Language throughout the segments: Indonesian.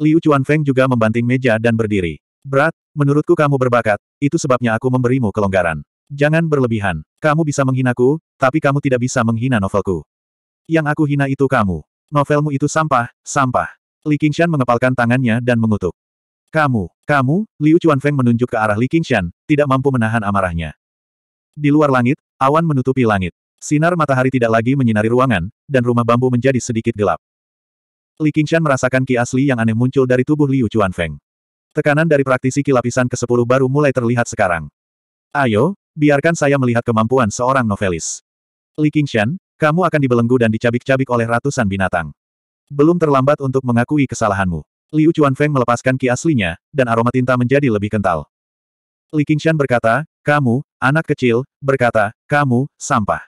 Liu Chuanfeng juga membanting meja dan berdiri. Berat, menurutku kamu berbakat, itu sebabnya aku memberimu kelonggaran. Jangan berlebihan. Kamu bisa menghinaku, tapi kamu tidak bisa menghina novelku. Yang aku hina itu kamu. Novelmu itu sampah, sampah. Li Qingshan mengepalkan tangannya dan mengutuk. Kamu, kamu, Liu Chuanfeng menunjuk ke arah Li Qingshan, tidak mampu menahan amarahnya. Di luar langit, awan menutupi langit. Sinar matahari tidak lagi menyinari ruangan, dan rumah bambu menjadi sedikit gelap. Li Qingshan merasakan ki asli yang aneh muncul dari tubuh Liu Chuanfeng. Tekanan dari praktisi ki lapisan ke-10 baru mulai terlihat sekarang. Ayo, biarkan saya melihat kemampuan seorang novelis. Li Qingshan, kamu akan dibelenggu dan dicabik-cabik oleh ratusan binatang. Belum terlambat untuk mengakui kesalahanmu. Liu Chuanfeng melepaskan ki aslinya, dan aroma tinta menjadi lebih kental. Li Qingshan berkata, kamu, anak kecil, berkata, kamu, sampah.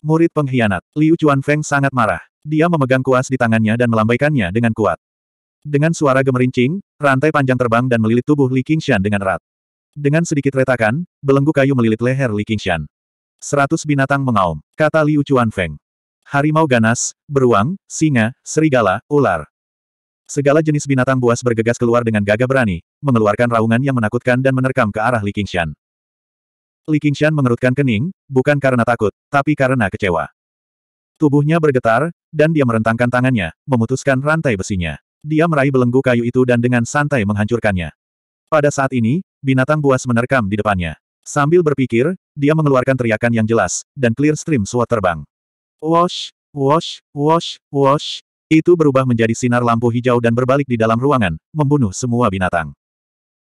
Murid pengkhianat, Liu Chuanfeng sangat marah. Dia memegang kuas di tangannya dan melambaikannya dengan kuat. Dengan suara gemerincing, rantai panjang terbang dan melilit tubuh Li Qingshan dengan erat. Dengan sedikit retakan, belenggu kayu melilit leher Li Qingshan. Seratus binatang mengaum, kata Liu Chuanfeng. Harimau ganas, beruang, singa, serigala, ular. Segala jenis binatang buas bergegas keluar dengan gagah berani, mengeluarkan raungan yang menakutkan dan menerkam ke arah Li Qingshan. Li Qingshan mengerutkan kening, bukan karena takut, tapi karena kecewa. Tubuhnya bergetar, dan dia merentangkan tangannya, memutuskan rantai besinya. Dia meraih belenggu kayu itu dan dengan santai menghancurkannya. Pada saat ini, binatang buas menerkam di depannya. Sambil berpikir, dia mengeluarkan teriakan yang jelas, dan clear stream sword terbang. Wash, wash, wash, wash. Itu berubah menjadi sinar lampu hijau dan berbalik di dalam ruangan, membunuh semua binatang.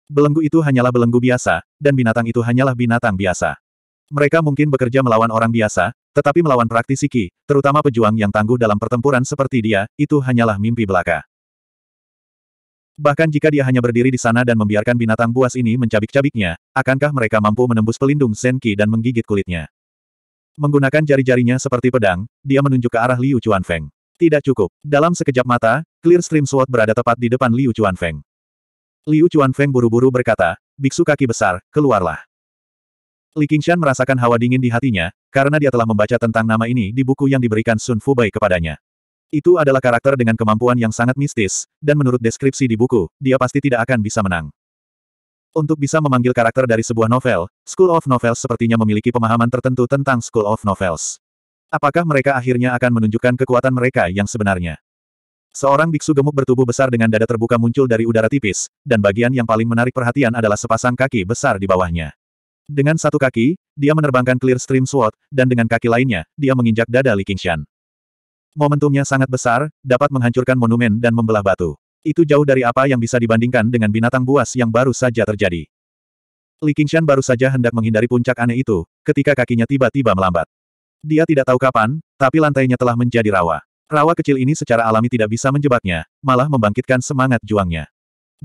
Belenggu itu hanyalah belenggu biasa, dan binatang itu hanyalah binatang biasa. Mereka mungkin bekerja melawan orang biasa, tetapi melawan praktisi Ki, terutama pejuang yang tangguh dalam pertempuran seperti dia, itu hanyalah mimpi belaka. Bahkan jika dia hanya berdiri di sana dan membiarkan binatang buas ini mencabik-cabiknya, akankah mereka mampu menembus pelindung Senki dan menggigit kulitnya? Menggunakan jari-jarinya seperti pedang, dia menunjuk ke arah Liu Chuanfeng. Tidak cukup. Dalam sekejap mata, Clear Stream Sword berada tepat di depan Liu Chuanfeng. Liu Chuanfeng buru-buru berkata, Biksu kaki besar, keluarlah. Li Qingshan merasakan hawa dingin di hatinya, karena dia telah membaca tentang nama ini di buku yang diberikan Sun Fubai kepadanya. Itu adalah karakter dengan kemampuan yang sangat mistis, dan menurut deskripsi di buku, dia pasti tidak akan bisa menang. Untuk bisa memanggil karakter dari sebuah novel, School of Novels sepertinya memiliki pemahaman tertentu tentang School of Novels. Apakah mereka akhirnya akan menunjukkan kekuatan mereka yang sebenarnya? Seorang biksu gemuk bertubuh besar dengan dada terbuka muncul dari udara tipis, dan bagian yang paling menarik perhatian adalah sepasang kaki besar di bawahnya. Dengan satu kaki, dia menerbangkan clear stream sword, dan dengan kaki lainnya, dia menginjak dada Li Qingshan. Momentumnya sangat besar, dapat menghancurkan monumen dan membelah batu. Itu jauh dari apa yang bisa dibandingkan dengan binatang buas yang baru saja terjadi. Li Qingshan baru saja hendak menghindari puncak aneh itu, ketika kakinya tiba-tiba melambat. Dia tidak tahu kapan, tapi lantainya telah menjadi rawa. Rawa kecil ini secara alami tidak bisa menjebaknya, malah membangkitkan semangat juangnya.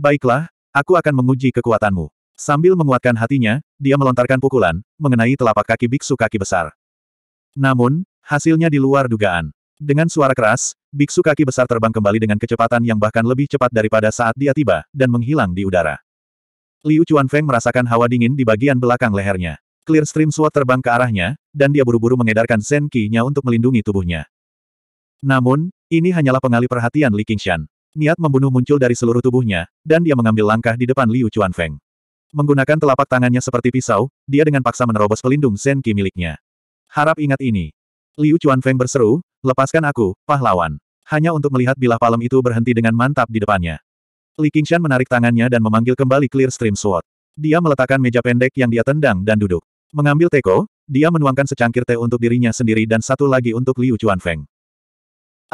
Baiklah, aku akan menguji kekuatanmu. Sambil menguatkan hatinya, dia melontarkan pukulan, mengenai telapak kaki biksu kaki besar. Namun, hasilnya di luar dugaan. Dengan suara keras, biksu kaki besar terbang kembali dengan kecepatan yang bahkan lebih cepat daripada saat dia tiba, dan menghilang di udara. Liu Chuanfeng merasakan hawa dingin di bagian belakang lehernya. Clear Stream Sword terbang ke arahnya, dan dia buru-buru mengedarkan Zen Ki-nya untuk melindungi tubuhnya. Namun, ini hanyalah pengalih perhatian Li Qingshan. Niat membunuh muncul dari seluruh tubuhnya, dan dia mengambil langkah di depan Liu Chuanfeng. Menggunakan telapak tangannya seperti pisau, dia dengan paksa menerobos pelindung Zen Qi miliknya. Harap ingat ini. Liu Chuanfeng berseru, lepaskan aku, pahlawan. Hanya untuk melihat bilah palem itu berhenti dengan mantap di depannya. Li Qingshan menarik tangannya dan memanggil kembali Clear Stream Sword. Dia meletakkan meja pendek yang dia tendang dan duduk. Mengambil teko, dia menuangkan secangkir teh untuk dirinya sendiri dan satu lagi untuk Liu Chuanfeng.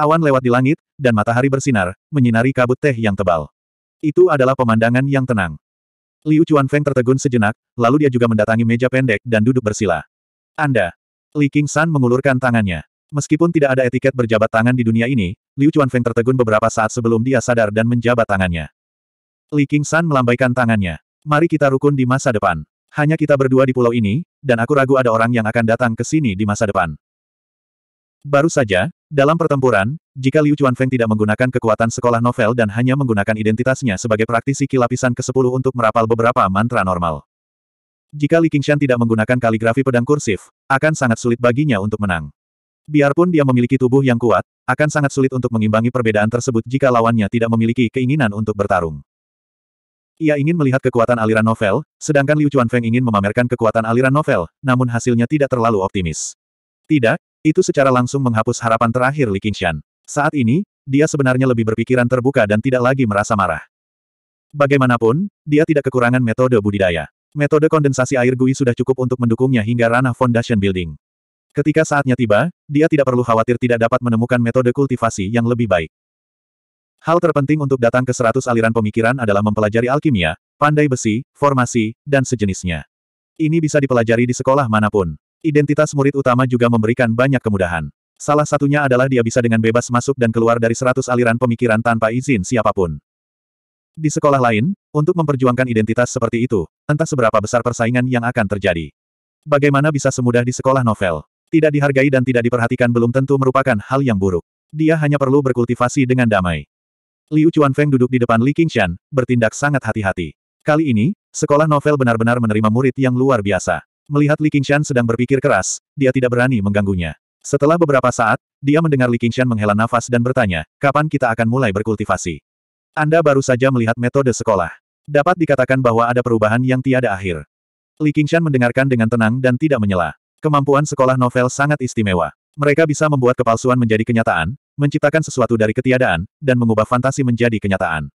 Awan lewat di langit, dan matahari bersinar, menyinari kabut teh yang tebal. Itu adalah pemandangan yang tenang. Liu Chuanfeng tertegun sejenak, lalu dia juga mendatangi meja pendek dan duduk bersila. Anda. Li King-san mengulurkan tangannya. Meskipun tidak ada etiket berjabat tangan di dunia ini, Liu Chuanfeng tertegun beberapa saat sebelum dia sadar dan menjabat tangannya. Li King-san melambaikan tangannya. Mari kita rukun di masa depan. Hanya kita berdua di pulau ini, dan aku ragu ada orang yang akan datang ke sini di masa depan. Baru saja, dalam pertempuran, jika Liu Chuanfeng tidak menggunakan kekuatan sekolah novel dan hanya menggunakan identitasnya sebagai praktisi kilapisan ke-10 untuk merapal beberapa mantra normal. Jika Li Qingshan tidak menggunakan kaligrafi pedang kursif, akan sangat sulit baginya untuk menang. Biarpun dia memiliki tubuh yang kuat, akan sangat sulit untuk mengimbangi perbedaan tersebut jika lawannya tidak memiliki keinginan untuk bertarung. Ia ingin melihat kekuatan aliran novel, sedangkan Liu Chuanfeng ingin memamerkan kekuatan aliran novel, namun hasilnya tidak terlalu optimis. Tidak, itu secara langsung menghapus harapan terakhir Li Qingshan. Saat ini, dia sebenarnya lebih berpikiran terbuka dan tidak lagi merasa marah. Bagaimanapun, dia tidak kekurangan metode budidaya. Metode kondensasi air Gui sudah cukup untuk mendukungnya hingga ranah foundation building. Ketika saatnya tiba, dia tidak perlu khawatir tidak dapat menemukan metode kultivasi yang lebih baik. Hal terpenting untuk datang ke seratus aliran pemikiran adalah mempelajari alkimia, pandai besi, formasi, dan sejenisnya. Ini bisa dipelajari di sekolah mana pun. Identitas murid utama juga memberikan banyak kemudahan. Salah satunya adalah dia bisa dengan bebas masuk dan keluar dari seratus aliran pemikiran tanpa izin siapa pun. Di sekolah lain, untuk memperjuangkan identitas seperti itu, entah seberapa besar persaingan yang akan terjadi. Bagaimana bisa semudah di sekolah novel? Tidak dihargai dan tidak diperhatikan belum tentu merupakan hal yang buruk. Dia hanya perlu berkultivasi dengan damai. Liu Chuanfeng duduk di depan Li Qingshan, bertindak sangat hati-hati. Kali ini, sekolah novel benar-benar menerima murid yang luar biasa. Melihat Li Qingshan sedang berpikir keras, dia tidak berani mengganggunya. Setelah beberapa saat, dia mendengar Li Qingshan menghela nafas dan bertanya, kapan kita akan mulai berkultivasi? Anda baru saja melihat metode sekolah. Dapat dikatakan bahwa ada perubahan yang tiada akhir. Li Qingshan mendengarkan dengan tenang dan tidak menyela. Kemampuan sekolah novel sangat istimewa. Mereka bisa membuat kepalsuan menjadi kenyataan, menciptakan sesuatu dari ketiadaan, dan mengubah fantasi menjadi kenyataan.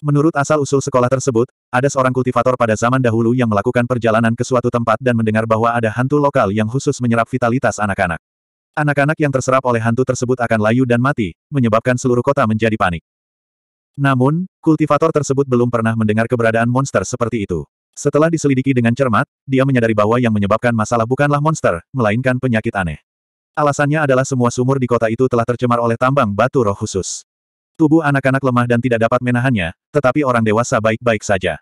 Menurut asal-usul sekolah tersebut, ada seorang kultivator pada zaman dahulu yang melakukan perjalanan ke suatu tempat dan mendengar bahwa ada hantu lokal yang khusus menyerap vitalitas anak-anak. Anak-anak yang terserap oleh hantu tersebut akan layu dan mati, menyebabkan seluruh kota menjadi panik. Namun, kultivator tersebut belum pernah mendengar keberadaan monster seperti itu. Setelah diselidiki dengan cermat, dia menyadari bahwa yang menyebabkan masalah bukanlah monster, melainkan penyakit aneh. Alasannya adalah semua sumur di kota itu telah tercemar oleh tambang batu roh khusus. Tubuh anak-anak lemah dan tidak dapat menahannya, tetapi orang dewasa baik-baik saja.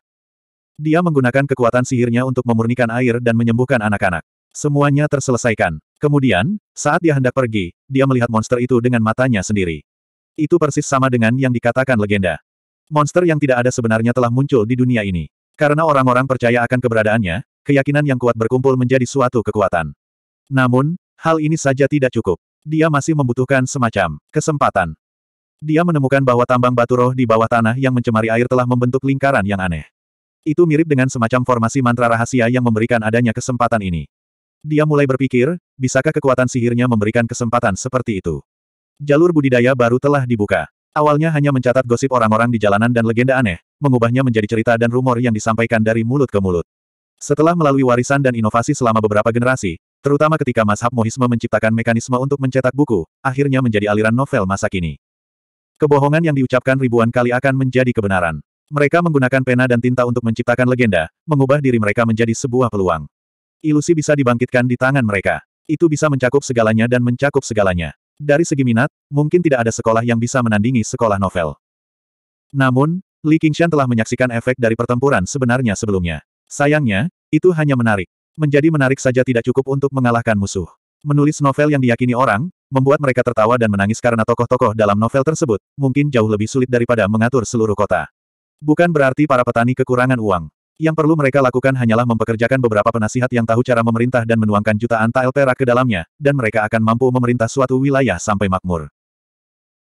Dia menggunakan kekuatan sihirnya untuk memurnikan air dan menyembuhkan anak-anak. Semuanya terselesaikan. Kemudian, saat dia hendak pergi, dia melihat monster itu dengan matanya sendiri. Itu persis sama dengan yang dikatakan legenda. Monster yang tidak ada sebenarnya telah muncul di dunia ini. Karena orang-orang percaya akan keberadaannya, keyakinan yang kuat berkumpul menjadi suatu kekuatan. Namun, hal ini saja tidak cukup. Dia masih membutuhkan semacam kesempatan. Dia menemukan bahwa tambang batu roh di bawah tanah yang mencemari air telah membentuk lingkaran yang aneh. Itu mirip dengan semacam formasi mantra rahasia yang memberikan adanya kesempatan ini. Dia mulai berpikir, bisakah kekuatan sihirnya memberikan kesempatan seperti itu? Jalur budidaya baru telah dibuka. Awalnya hanya mencatat gosip orang-orang di jalanan dan legenda aneh, mengubahnya menjadi cerita dan rumor yang disampaikan dari mulut ke mulut. Setelah melalui warisan dan inovasi selama beberapa generasi, terutama ketika Mazhab Mohisme menciptakan mekanisme untuk mencetak buku, akhirnya menjadi aliran novel masa kini. Kebohongan yang diucapkan ribuan kali akan menjadi kebenaran. Mereka menggunakan pena dan tinta untuk menciptakan legenda, mengubah diri mereka menjadi sebuah peluang. Ilusi bisa dibangkitkan di tangan mereka. Itu bisa mencakup segalanya dan mencakup segalanya. Dari segi minat, mungkin tidak ada sekolah yang bisa menandingi sekolah novel. Namun, Li Qingshan telah menyaksikan efek dari pertempuran sebenarnya sebelumnya. Sayangnya, itu hanya menarik. Menjadi menarik saja tidak cukup untuk mengalahkan musuh. Menulis novel yang diyakini orang, membuat mereka tertawa dan menangis karena tokoh-tokoh dalam novel tersebut, mungkin jauh lebih sulit daripada mengatur seluruh kota. Bukan berarti para petani kekurangan uang. Yang perlu mereka lakukan hanyalah mempekerjakan beberapa penasihat yang tahu cara memerintah dan menuangkan jutaan tael perak ke dalamnya, dan mereka akan mampu memerintah suatu wilayah sampai makmur.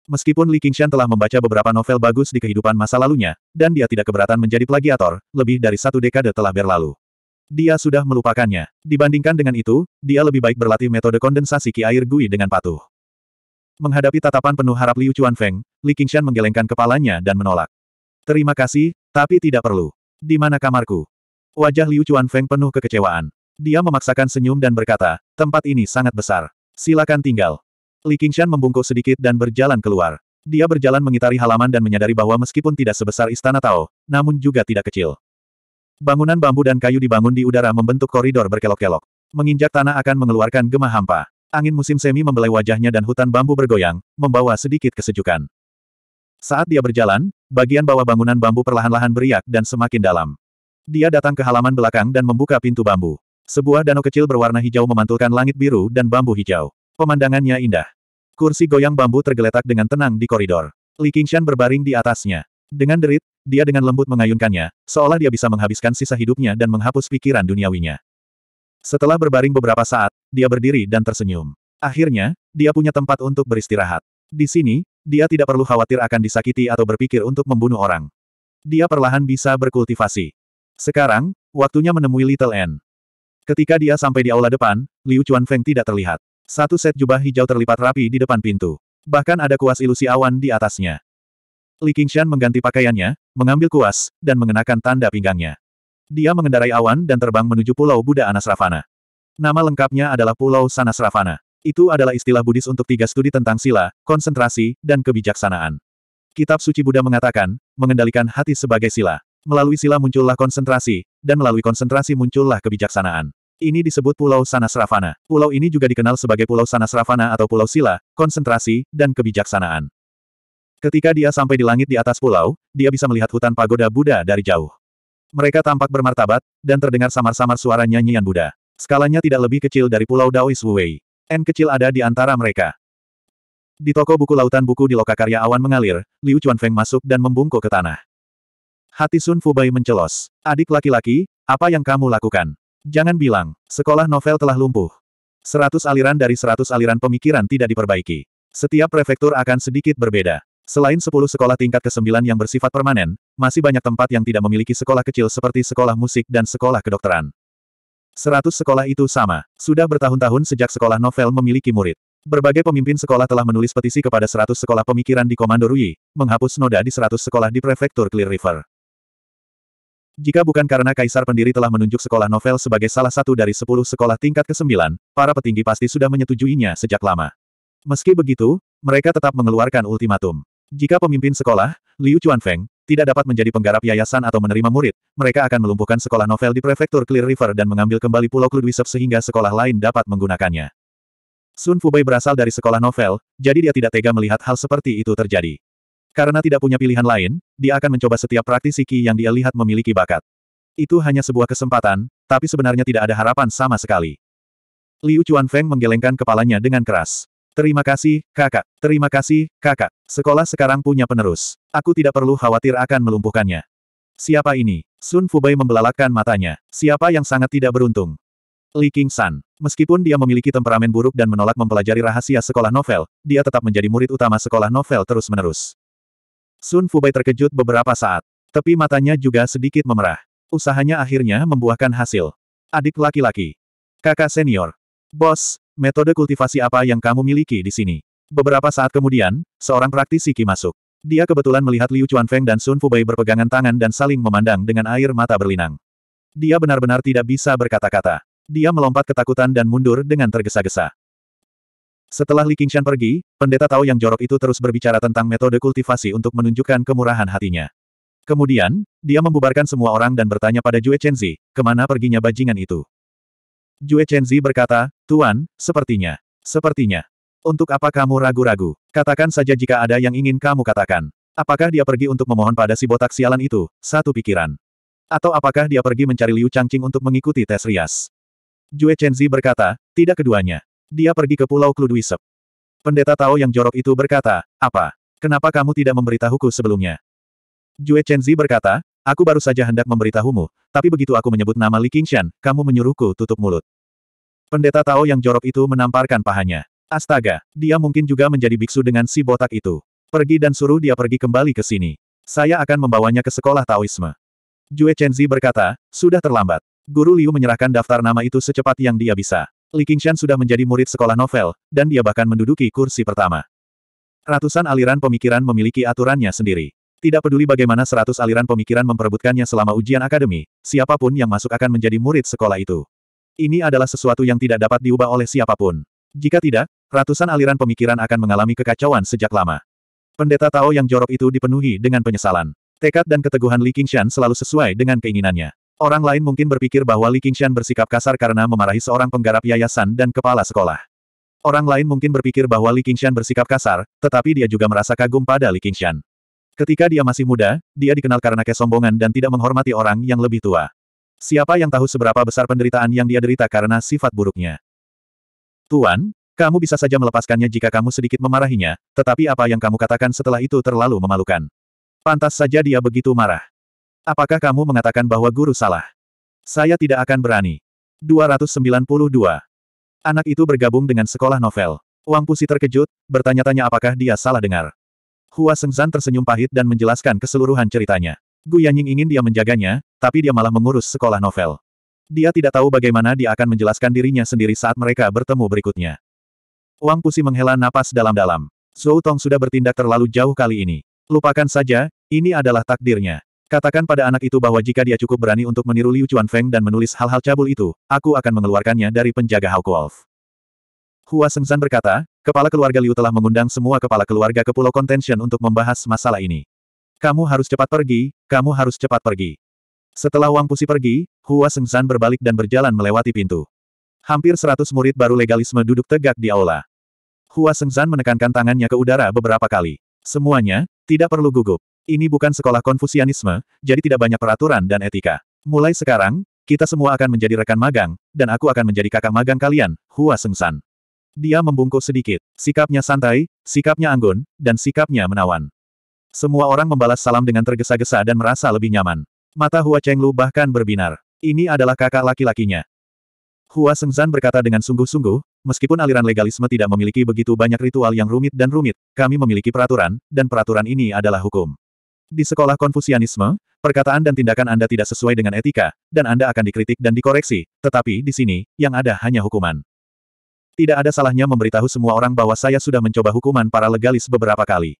Meskipun Li Qingshan telah membaca beberapa novel bagus di kehidupan masa lalunya, dan dia tidak keberatan menjadi plagiator, lebih dari satu dekade telah berlalu. Dia sudah melupakannya. Dibandingkan dengan itu, dia lebih baik berlatih metode kondensasi ki air gui dengan patuh. Menghadapi tatapan penuh harap Liu Chuanfeng, Li Qingshan menggelengkan kepalanya dan menolak. Terima kasih, tapi tidak perlu. Di mana kamarku? Wajah Liu Chuanfeng penuh kekecewaan. Dia memaksakan senyum dan berkata, tempat ini sangat besar. Silakan tinggal. Li Qingshan membungkuk sedikit dan berjalan keluar. Dia berjalan mengitari halaman dan menyadari bahwa meskipun tidak sebesar istana Tao, namun juga tidak kecil. Bangunan bambu dan kayu dibangun di udara membentuk koridor berkelok-kelok. Menginjak tanah akan mengeluarkan gema hampa. Angin musim semi membelai wajahnya dan hutan bambu bergoyang, membawa sedikit kesejukan. Saat dia berjalan, bagian bawah bangunan bambu perlahan-lahan beriak dan semakin dalam. Dia datang ke halaman belakang dan membuka pintu bambu. Sebuah danau kecil berwarna hijau memantulkan langit biru dan bambu hijau. Pemandangannya indah. Kursi goyang bambu tergeletak dengan tenang di koridor. Li Qingshan berbaring di atasnya. Dengan derit, dia dengan lembut mengayunkannya, seolah dia bisa menghabiskan sisa hidupnya dan menghapus pikiran duniawinya. Setelah berbaring beberapa saat, dia berdiri dan tersenyum. Akhirnya, dia punya tempat untuk beristirahat. Di sini, dia tidak perlu khawatir akan disakiti atau berpikir untuk membunuh orang. Dia perlahan bisa berkultivasi. Sekarang, waktunya menemui Little N. Ketika dia sampai di aula depan, Liu Chuanfeng tidak terlihat. Satu set jubah hijau terlipat rapi di depan pintu. Bahkan ada kuas ilusi awan di atasnya. Li Qingshan mengganti pakaiannya, mengambil kuas, dan mengenakan tanda pinggangnya. Dia mengendarai awan dan terbang menuju Pulau Buddha Anasravana. Nama lengkapnya adalah Pulau Sanasravana. Itu adalah istilah Buddhis untuk tiga studi tentang sila, konsentrasi, dan kebijaksanaan. Kitab suci Buddha mengatakan, mengendalikan hati sebagai sila. Melalui sila muncullah konsentrasi, dan melalui konsentrasi muncullah kebijaksanaan. Ini disebut Pulau Sanasravana. Pulau ini juga dikenal sebagai Pulau Sanasravana atau Pulau Sila, konsentrasi, dan kebijaksanaan. Ketika dia sampai di langit di atas pulau, dia bisa melihat hutan pagoda Buddha dari jauh. Mereka tampak bermartabat, dan terdengar samar-samar suara nyanyian Buddha. Skalanya tidak lebih kecil dari pulau Daois Wuwei. N kecil ada di antara mereka. Di toko buku lautan buku di lokakarya awan mengalir, Liu Chuanfeng masuk dan membungkuk ke tanah. Hati Sun Fubai mencelos. Adik laki-laki, apa yang kamu lakukan? Jangan bilang, sekolah novel telah lumpuh. Seratus aliran dari seratus aliran pemikiran tidak diperbaiki. Setiap prefektur akan sedikit berbeda. Selain 10 sekolah tingkat ke-9 yang bersifat permanen, masih banyak tempat yang tidak memiliki sekolah kecil seperti sekolah musik dan sekolah kedokteran. 100 sekolah itu sama. Sudah bertahun-tahun sejak sekolah novel memiliki murid. Berbagai pemimpin sekolah telah menulis petisi kepada 100 sekolah pemikiran di Komando Rui, menghapus noda di 100 sekolah di prefektur Clear River. Jika bukan karena Kaisar Pendiri telah menunjuk sekolah novel sebagai salah satu dari 10 sekolah tingkat ke-9, para petinggi pasti sudah menyetujuinya sejak lama. Meski begitu, mereka tetap mengeluarkan ultimatum. Jika pemimpin sekolah, Liu Chuanfeng, tidak dapat menjadi penggarap yayasan atau menerima murid, mereka akan melumpuhkan sekolah novel di prefektur Clear River dan mengambil kembali Pulau Kludwisep sehingga sekolah lain dapat menggunakannya. Sun Fubai berasal dari sekolah novel, jadi dia tidak tega melihat hal seperti itu terjadi. Karena tidak punya pilihan lain, dia akan mencoba setiap praktisi Qi yang dia lihat memiliki bakat. Itu hanya sebuah kesempatan, tapi sebenarnya tidak ada harapan sama sekali. Liu Chuanfeng menggelengkan kepalanya dengan keras. Terima kasih, kakak. Terima kasih, kakak. Sekolah sekarang punya penerus. Aku tidak perlu khawatir akan melumpuhkannya. Siapa ini? Sun Fubai membelalakkan matanya. Siapa yang sangat tidak beruntung? Li King San. Meskipun dia memiliki temperamen buruk dan menolak mempelajari rahasia sekolah novel, dia tetap menjadi murid utama sekolah novel terus-menerus. Sun Fubai terkejut beberapa saat. Tepi matanya juga sedikit memerah. Usahanya akhirnya membuahkan hasil. Adik laki-laki. Kakak senior. Bos, metode kultivasi apa yang kamu miliki di sini? Beberapa saat kemudian, seorang praktisi Qi masuk. Dia kebetulan melihat Liu Chuanfeng dan Sun Fubai berpegangan tangan dan saling memandang dengan air mata berlinang. Dia benar-benar tidak bisa berkata-kata. Dia melompat ketakutan dan mundur dengan tergesa-gesa. Setelah Li Qingshan pergi, pendeta tahu yang jorok itu terus berbicara tentang metode kultivasi untuk menunjukkan kemurahan hatinya. Kemudian, dia membubarkan semua orang dan bertanya pada Jue Chenzi, ke mana perginya bajingan itu. Jue Chenzi berkata, Tuan, sepertinya. Sepertinya. Untuk apa kamu ragu-ragu? Katakan saja jika ada yang ingin kamu katakan. Apakah dia pergi untuk memohon pada si botak sialan itu? Satu pikiran. Atau apakah dia pergi mencari Liu Changqing untuk mengikuti tes rias? Jue Chenzi berkata, tidak keduanya. Dia pergi ke Pulau Kludwisep. Pendeta Tao yang jorok itu berkata, apa? Kenapa kamu tidak memberitahuku sebelumnya? Jue Chenzi berkata, Aku baru saja hendak memberitahumu, tapi begitu aku menyebut nama Li Qingshan, kamu menyuruhku tutup mulut. Pendeta Tao yang jorok itu menamparkan pahanya. Astaga, dia mungkin juga menjadi biksu dengan si botak itu. Pergi dan suruh dia pergi kembali ke sini. Saya akan membawanya ke sekolah Taoisme. Jue Chenzi berkata, sudah terlambat. Guru Liu menyerahkan daftar nama itu secepat yang dia bisa. Li Qingshan sudah menjadi murid sekolah novel, dan dia bahkan menduduki kursi pertama. Ratusan aliran pemikiran memiliki aturannya sendiri. Tidak peduli bagaimana seratus aliran pemikiran memperebutkannya selama ujian akademi, siapa pun yang masuk akan menjadi murid sekolah itu. Ini adalah sesuatu yang tidak dapat diubah oleh siapa pun. Jika tidak, ratusan aliran pemikiran akan mengalami kekacauan sejak lama. Pendeta Tao yang jorok itu dipenuhi dengan penyesalan. Tekad dan keteguhan Li Qingshan selalu sesuai dengan keinginannya. Orang lain mungkin berpikir bahwa Li Qingshan bersikap kasar karena memarahi seorang penggarap yayasan dan kepala sekolah. Orang lain mungkin berpikir bahwa Li Qingshan bersikap kasar, tetapi dia juga merasa kagum pada Li Qingshan. Ketika dia masih muda, dia dikenal karena kesombongan dan tidak menghormati orang yang lebih tua. Siapa yang tahu seberapa besar penderitaan yang dia derita karena sifat buruknya? Tuan, kamu bisa saja melepaskannya jika kamu sedikit memarahinya, tetapi apa yang kamu katakan setelah itu terlalu memalukan. Pantas saja dia begitu marah. Apakah kamu mengatakan bahwa guru salah? Saya tidak akan berani. 292. Anak itu bergabung dengan sekolah novel. Wang Pusi terkejut, bertanya-tanya apakah dia salah dengar. Hua Sengzan tersenyum pahit dan menjelaskan keseluruhan ceritanya. Gu Yanying ingin dia menjaganya, tapi dia malah mengurus sekolah novel. Dia tidak tahu bagaimana dia akan menjelaskan dirinya sendiri saat mereka bertemu berikutnya. Wang Pusi menghela napas dalam-dalam. Zhou Tong sudah bertindak terlalu jauh kali ini. Lupakan saja, ini adalah takdirnya. Katakan pada anak itu bahwa jika dia cukup berani untuk meniru Liu Chuanfeng dan menulis hal-hal cabul itu, aku akan mengeluarkannya dari penjaga Hawk Wolf. Hua Sengzan berkata, kepala keluarga Liu telah mengundang semua kepala keluarga ke Pulau Contention untuk membahas masalah ini. Kamu harus cepat pergi, kamu harus cepat pergi. Setelah Wang Pusi pergi, Hua Sengzan berbalik dan berjalan melewati pintu. Hampir seratus murid baru legalisme duduk tegak di aula. Hua Sengzan menekankan tangannya ke udara beberapa kali. Semuanya, tidak perlu gugup. Ini bukan sekolah konfusianisme, jadi tidak banyak peraturan dan etika. Mulai sekarang, kita semua akan menjadi rekan magang, dan aku akan menjadi kakak magang kalian, Hua Sengsan. Dia membungkuk sedikit. Sikapnya santai, sikapnya anggun, dan sikapnya menawan. Semua orang membalas salam dengan tergesa-gesa dan merasa lebih nyaman. Mata Hua Chenglu bahkan berbinar. Ini adalah kakak laki-lakinya. Hua Sengzan berkata dengan sungguh-sungguh, meskipun aliran legalisme tidak memiliki begitu banyak ritual yang rumit dan rumit, kami memiliki peraturan, dan peraturan ini adalah hukum. Di sekolah konfusianisme, perkataan dan tindakan Anda tidak sesuai dengan etika, dan Anda akan dikritik dan dikoreksi, tetapi di sini, yang ada hanya hukuman. Tidak ada salahnya memberitahu semua orang bahwa saya sudah mencoba hukuman para legalis beberapa kali.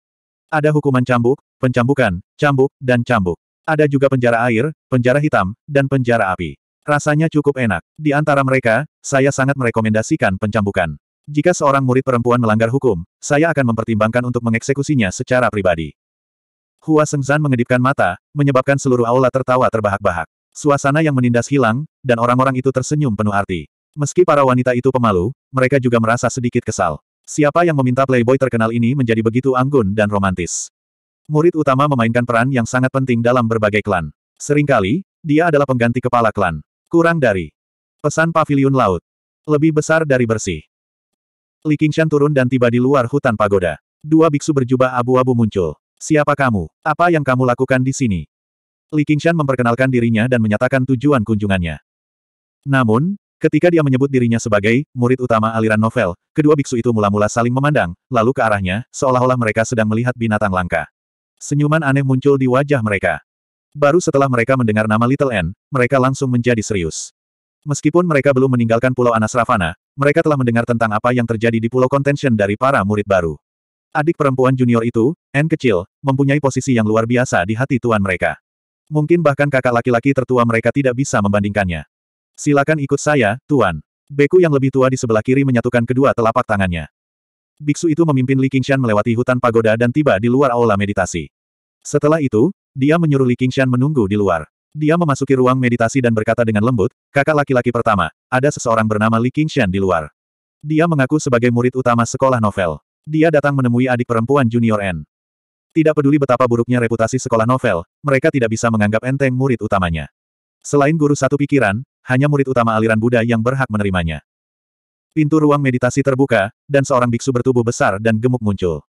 Ada hukuman cambuk, pencambukan, cambuk, dan cambuk. Ada juga penjara air, penjara hitam, dan penjara api. Rasanya cukup enak. Di antara mereka, saya sangat merekomendasikan pencambukan. Jika seorang murid perempuan melanggar hukum, saya akan mempertimbangkan untuk mengeksekusinya secara pribadi. Hua Sengzan mengedipkan mata, menyebabkan seluruh aula tertawa terbahak-bahak. Suasana yang menindas hilang, dan orang-orang itu tersenyum penuh arti. Meski para wanita itu pemalu, mereka juga merasa sedikit kesal. Siapa yang meminta playboy terkenal ini menjadi begitu anggun dan romantis? Murid utama memainkan peran yang sangat penting dalam berbagai klan. Seringkali, dia adalah pengganti kepala klan. Kurang dari pesan pavilion laut. Lebih besar dari bersih. Li Qingshan turun dan tiba di luar hutan pagoda. Dua biksu berjubah abu-abu muncul. Siapa kamu? Apa yang kamu lakukan di sini? Li Qingshan memperkenalkan dirinya dan menyatakan tujuan kunjungannya. Namun, ketika dia menyebut dirinya sebagai murid utama aliran novel, kedua biksu itu mula-mula saling memandang, lalu ke arahnya, seolah-olah mereka sedang melihat binatang langka. Senyuman aneh muncul di wajah mereka. Baru setelah mereka mendengar nama Little N, mereka langsung menjadi serius. Meskipun mereka belum meninggalkan Pulau Anas Ravana, mereka telah mendengar tentang apa yang terjadi di Pulau Contention dari para murid baru. Adik perempuan junior itu, N kecil, mempunyai posisi yang luar biasa di hati tuan mereka. Mungkin bahkan kakak laki-laki tertua mereka tidak bisa membandingkannya. Silakan ikut saya, tuan. Beku yang lebih tua di sebelah kiri menyatukan kedua telapak tangannya. Biksu itu memimpin Li Qingshan melewati hutan pagoda dan tiba di luar aula meditasi. Setelah itu, dia menyuruh Li Qingshan menunggu di luar. Dia memasuki ruang meditasi dan berkata dengan lembut, kakak laki-laki pertama, ada seseorang bernama Li Qingshan di luar. Dia mengaku sebagai murid utama sekolah novel. Dia datang menemui adik perempuan junior N. Tidak peduli betapa buruknya reputasi sekolah novel, mereka tidak bisa menganggap enteng murid utamanya. Selain guru satu pikiran, hanya murid utama aliran Buddha yang berhak menerimanya. Pintu ruang meditasi terbuka, dan seorang biksu bertubuh besar dan gemuk muncul.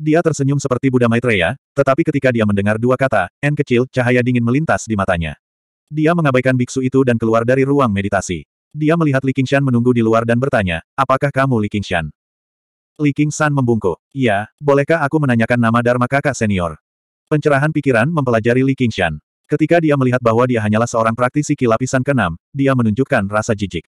Dia tersenyum seperti Buddha Maitreya, tetapi ketika dia mendengar dua kata, N kecil, cahaya dingin melintas di matanya. Dia mengabaikan biksu itu dan keluar dari ruang meditasi. Dia melihat Li Qingshan menunggu di luar dan bertanya, apakah kamu Li Qingshan? Li King San membungkuk. Iya, bolehkah aku menanyakan nama Dharma kakak senior? Pencerahan pikiran mempelajari Li Qingshan. Ketika dia melihat bahwa dia hanyalah seorang praktisi kilapisan keenam, dia menunjukkan rasa jijik.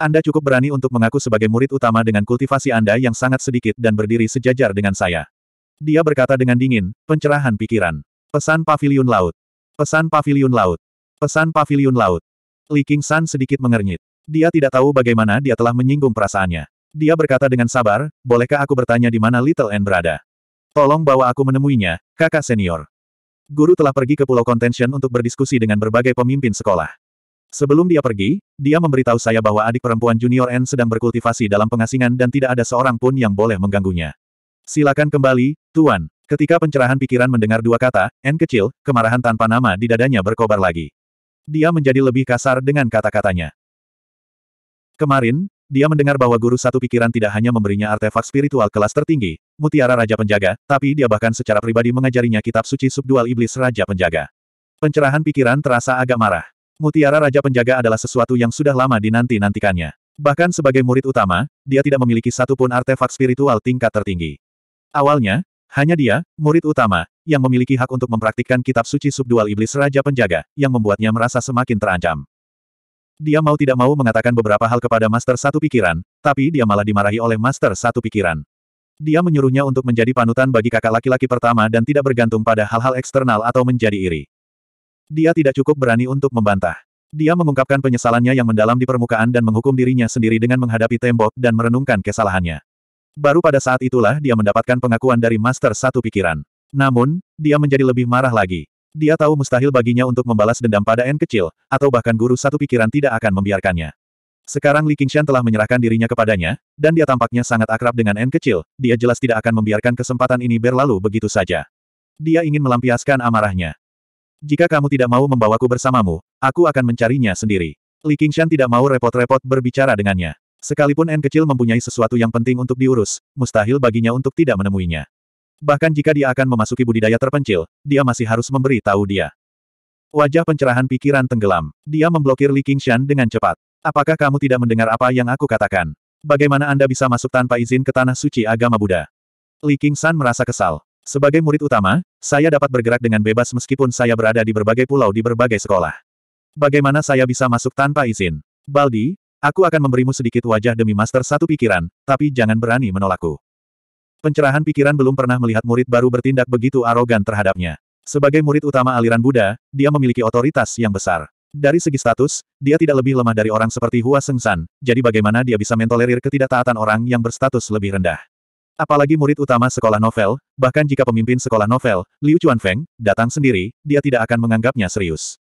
Anda cukup berani untuk mengaku sebagai murid utama dengan kultivasi Anda yang sangat sedikit dan berdiri sejajar dengan saya. Dia berkata dengan dingin, pencerahan pikiran. Pesan pavilion laut. Pesan pavilion laut. Pesan pavilion laut. Li King San sedikit mengernyit. Dia tidak tahu bagaimana dia telah menyinggung perasaannya. Dia berkata dengan sabar, bolehkah aku bertanya di mana Little N berada? Tolong bawa aku menemuinya, kakak senior. Guru telah pergi ke Pulau Contention untuk berdiskusi dengan berbagai pemimpin sekolah. Sebelum dia pergi, dia memberitahu saya bahwa adik perempuan junior N sedang berkultivasi dalam pengasingan dan tidak ada seorang pun yang boleh mengganggunya. Silakan kembali, Tuan. Ketika pencerahan pikiran mendengar dua kata, N kecil, kemarahan tanpa nama di dadanya berkobar lagi. Dia menjadi lebih kasar dengan kata-katanya. Kemarin, dia mendengar bahwa guru satu pikiran tidak hanya memberinya artefak spiritual kelas tertinggi, mutiara Raja Penjaga, tapi dia bahkan secara pribadi mengajarinya kitab suci subdual iblis Raja Penjaga. Pencerahan pikiran terasa agak marah. Mutiara Raja Penjaga adalah sesuatu yang sudah lama dinanti-nantikannya. Bahkan sebagai murid utama, dia tidak memiliki satupun artefak spiritual tingkat tertinggi. Awalnya, hanya dia, murid utama, yang memiliki hak untuk mempraktikkan kitab suci subdual iblis Raja Penjaga, yang membuatnya merasa semakin terancam. Dia mau tidak mau mengatakan beberapa hal kepada Master Satu Pikiran, tapi dia malah dimarahi oleh Master Satu Pikiran. Dia menyuruhnya untuk menjadi panutan bagi kakak laki-laki pertama dan tidak bergantung pada hal-hal eksternal atau menjadi iri. Dia tidak cukup berani untuk membantah. Dia mengungkapkan penyesalannya yang mendalam di permukaan dan menghukum dirinya sendiri dengan menghadapi tembok dan merenungkan kesalahannya. Baru pada saat itulah dia mendapatkan pengakuan dari Master Satu Pikiran. Namun, dia menjadi lebih marah lagi. Dia tahu mustahil baginya untuk membalas dendam pada N kecil, atau bahkan guru satu pikiran tidak akan membiarkannya. Sekarang Li Qingshan telah menyerahkan dirinya kepadanya, dan dia tampaknya sangat akrab dengan N kecil, dia jelas tidak akan membiarkan kesempatan ini berlalu begitu saja. Dia ingin melampiaskan amarahnya. Jika kamu tidak mau membawaku bersamamu, aku akan mencarinya sendiri. Li Qingshan tidak mau repot-repot berbicara dengannya. Sekalipun N kecil mempunyai sesuatu yang penting untuk diurus, mustahil baginya untuk tidak menemuinya. Bahkan jika dia akan memasuki budidaya terpencil, dia masih harus memberi tahu dia. Wajah pencerahan pikiran tenggelam. Dia memblokir Li Qingshan dengan cepat. Apakah kamu tidak mendengar apa yang aku katakan? Bagaimana Anda bisa masuk tanpa izin ke tanah suci agama Buddha? Li Qingshan merasa kesal. Sebagai murid utama, saya dapat bergerak dengan bebas meskipun saya berada di berbagai pulau di berbagai sekolah. Bagaimana saya bisa masuk tanpa izin? Baldi, aku akan memberimu sedikit wajah demi master satu pikiran, tapi jangan berani menolakku. Pencerahan pikiran belum pernah melihat murid baru bertindak begitu arogan terhadapnya. Sebagai murid utama aliran Buddha, dia memiliki otoritas yang besar. Dari segi status, dia tidak lebih lemah dari orang seperti Hua Sengsan, jadi bagaimana dia bisa mentolerir ketidaktaatan orang yang berstatus lebih rendah. Apalagi murid utama sekolah novel, bahkan jika pemimpin sekolah novel, Liu Chuanfeng, datang sendiri, dia tidak akan menganggapnya serius.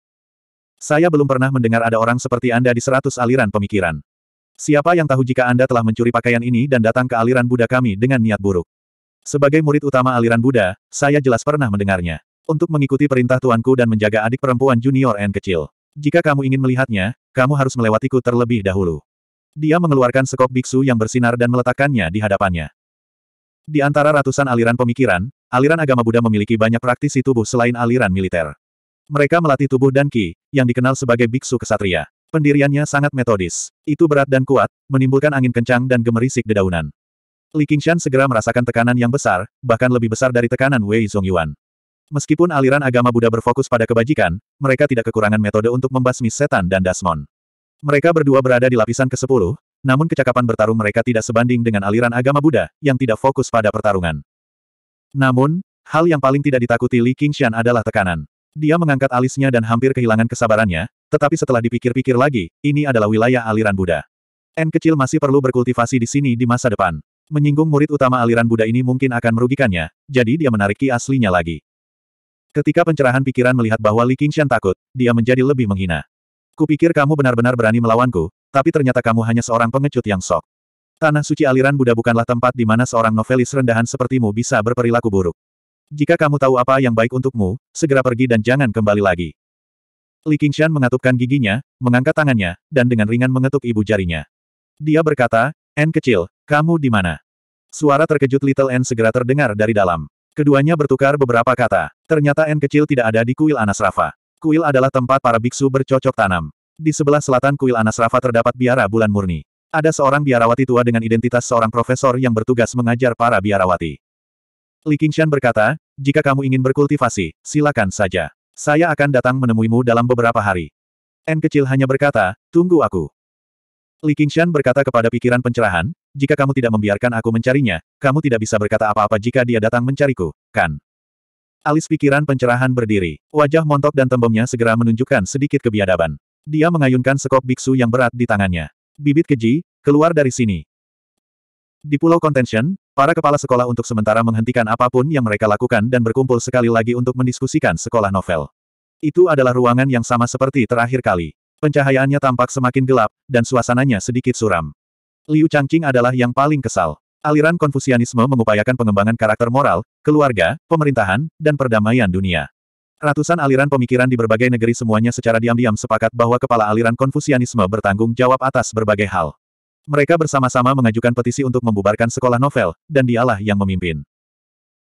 Saya belum pernah mendengar ada orang seperti Anda di seratus aliran pemikiran. Siapa yang tahu jika Anda telah mencuri pakaian ini dan datang ke aliran Buddha kami dengan niat buruk? Sebagai murid utama aliran Buddha, saya jelas pernah mendengarnya. Untuk mengikuti perintah tuanku dan menjaga adik perempuan junior N kecil. Jika kamu ingin melihatnya, kamu harus melewatiku terlebih dahulu. Dia mengeluarkan sekop biksu yang bersinar dan meletakkannya di hadapannya. Di antara ratusan aliran pemikiran, aliran agama Buddha memiliki banyak praktisi tubuh selain aliran militer. Mereka melatih tubuh dan ki, yang dikenal sebagai biksu kesatria. Pendiriannya sangat metodis. Itu berat dan kuat, menimbulkan angin kencang dan gemerisik dedaunan. Li Qingshan segera merasakan tekanan yang besar, bahkan lebih besar dari tekanan Wei Zongyuan. Meskipun aliran agama Buddha berfokus pada kebajikan, mereka tidak kekurangan metode untuk membasmi setan dan dasmon. Mereka berdua berada di lapisan ke-10, namun kecakapan bertarung mereka tidak sebanding dengan aliran agama Buddha, yang tidak fokus pada pertarungan. Namun, hal yang paling tidak ditakuti Li Qingshan adalah tekanan. Dia mengangkat alisnya dan hampir kehilangan kesabarannya, tetapi setelah dipikir-pikir lagi, ini adalah wilayah aliran Buddha. N kecil masih perlu berkultivasi di sini di masa depan. Menyinggung murid utama aliran Buddha ini mungkin akan merugikannya, jadi dia menarik ki aslinya lagi. Ketika pencerahan pikiran melihat bahwa Li Qingshan takut, dia menjadi lebih menghina. Kupikir kamu benar-benar berani melawanku, tapi ternyata kamu hanya seorang pengecut yang sok. Tanah suci aliran Buddha bukanlah tempat di mana seorang novelis rendahan sepertimu bisa berperilaku buruk. Jika kamu tahu apa yang baik untukmu, segera pergi dan jangan kembali lagi. Li Qingshan mengatupkan giginya, mengangkat tangannya, dan dengan ringan mengetuk ibu jarinya. Dia berkata, N kecil, kamu di mana? Suara terkejut Little N segera terdengar dari dalam. Keduanya bertukar beberapa kata. Ternyata N kecil tidak ada di kuil Anasrafa. Kuil adalah tempat para biksu bercocok tanam. Di sebelah selatan kuil Anasrafa terdapat biara bulan murni. Ada seorang biarawati tua dengan identitas seorang profesor yang bertugas mengajar para biarawati. Li Qingshan berkata, jika kamu ingin berkultivasi, silakan saja. Saya akan datang menemuimu dalam beberapa hari. N kecil hanya berkata, tunggu aku. Li Qingshan berkata kepada pikiran pencerahan, jika kamu tidak membiarkan aku mencarinya, kamu tidak bisa berkata apa-apa jika dia datang mencariku, kan? Alis pikiran pencerahan berdiri. Wajah montok dan tembemnya segera menunjukkan sedikit kebiadaban. Dia mengayunkan sekop biksu yang berat di tangannya. Bibit keji, keluar dari sini. Di Pulau Contention, para kepala sekolah untuk sementara menghentikan apa pun yang mereka lakukan dan berkumpul sekali lagi untuk mendiskusikan sekolah novel. Itu adalah ruangan yang sama seperti terakhir kali. Pencahayaannya tampak semakin gelap, dan suasananya sedikit suram. Liu Changqing adalah yang paling kesal. Aliran Konfusianisme mengupayakan pengembangan karakter moral, keluarga, pemerintahan, dan perdamaian dunia. Ratusan aliran pemikiran di berbagai negeri semuanya secara diam-diam sepakat bahwa kepala aliran konfusianisme bertanggung jawab atas berbagai hal. Mereka bersama-sama mengajukan petisi untuk membubarkan sekolah novel, dan dialah yang memimpin.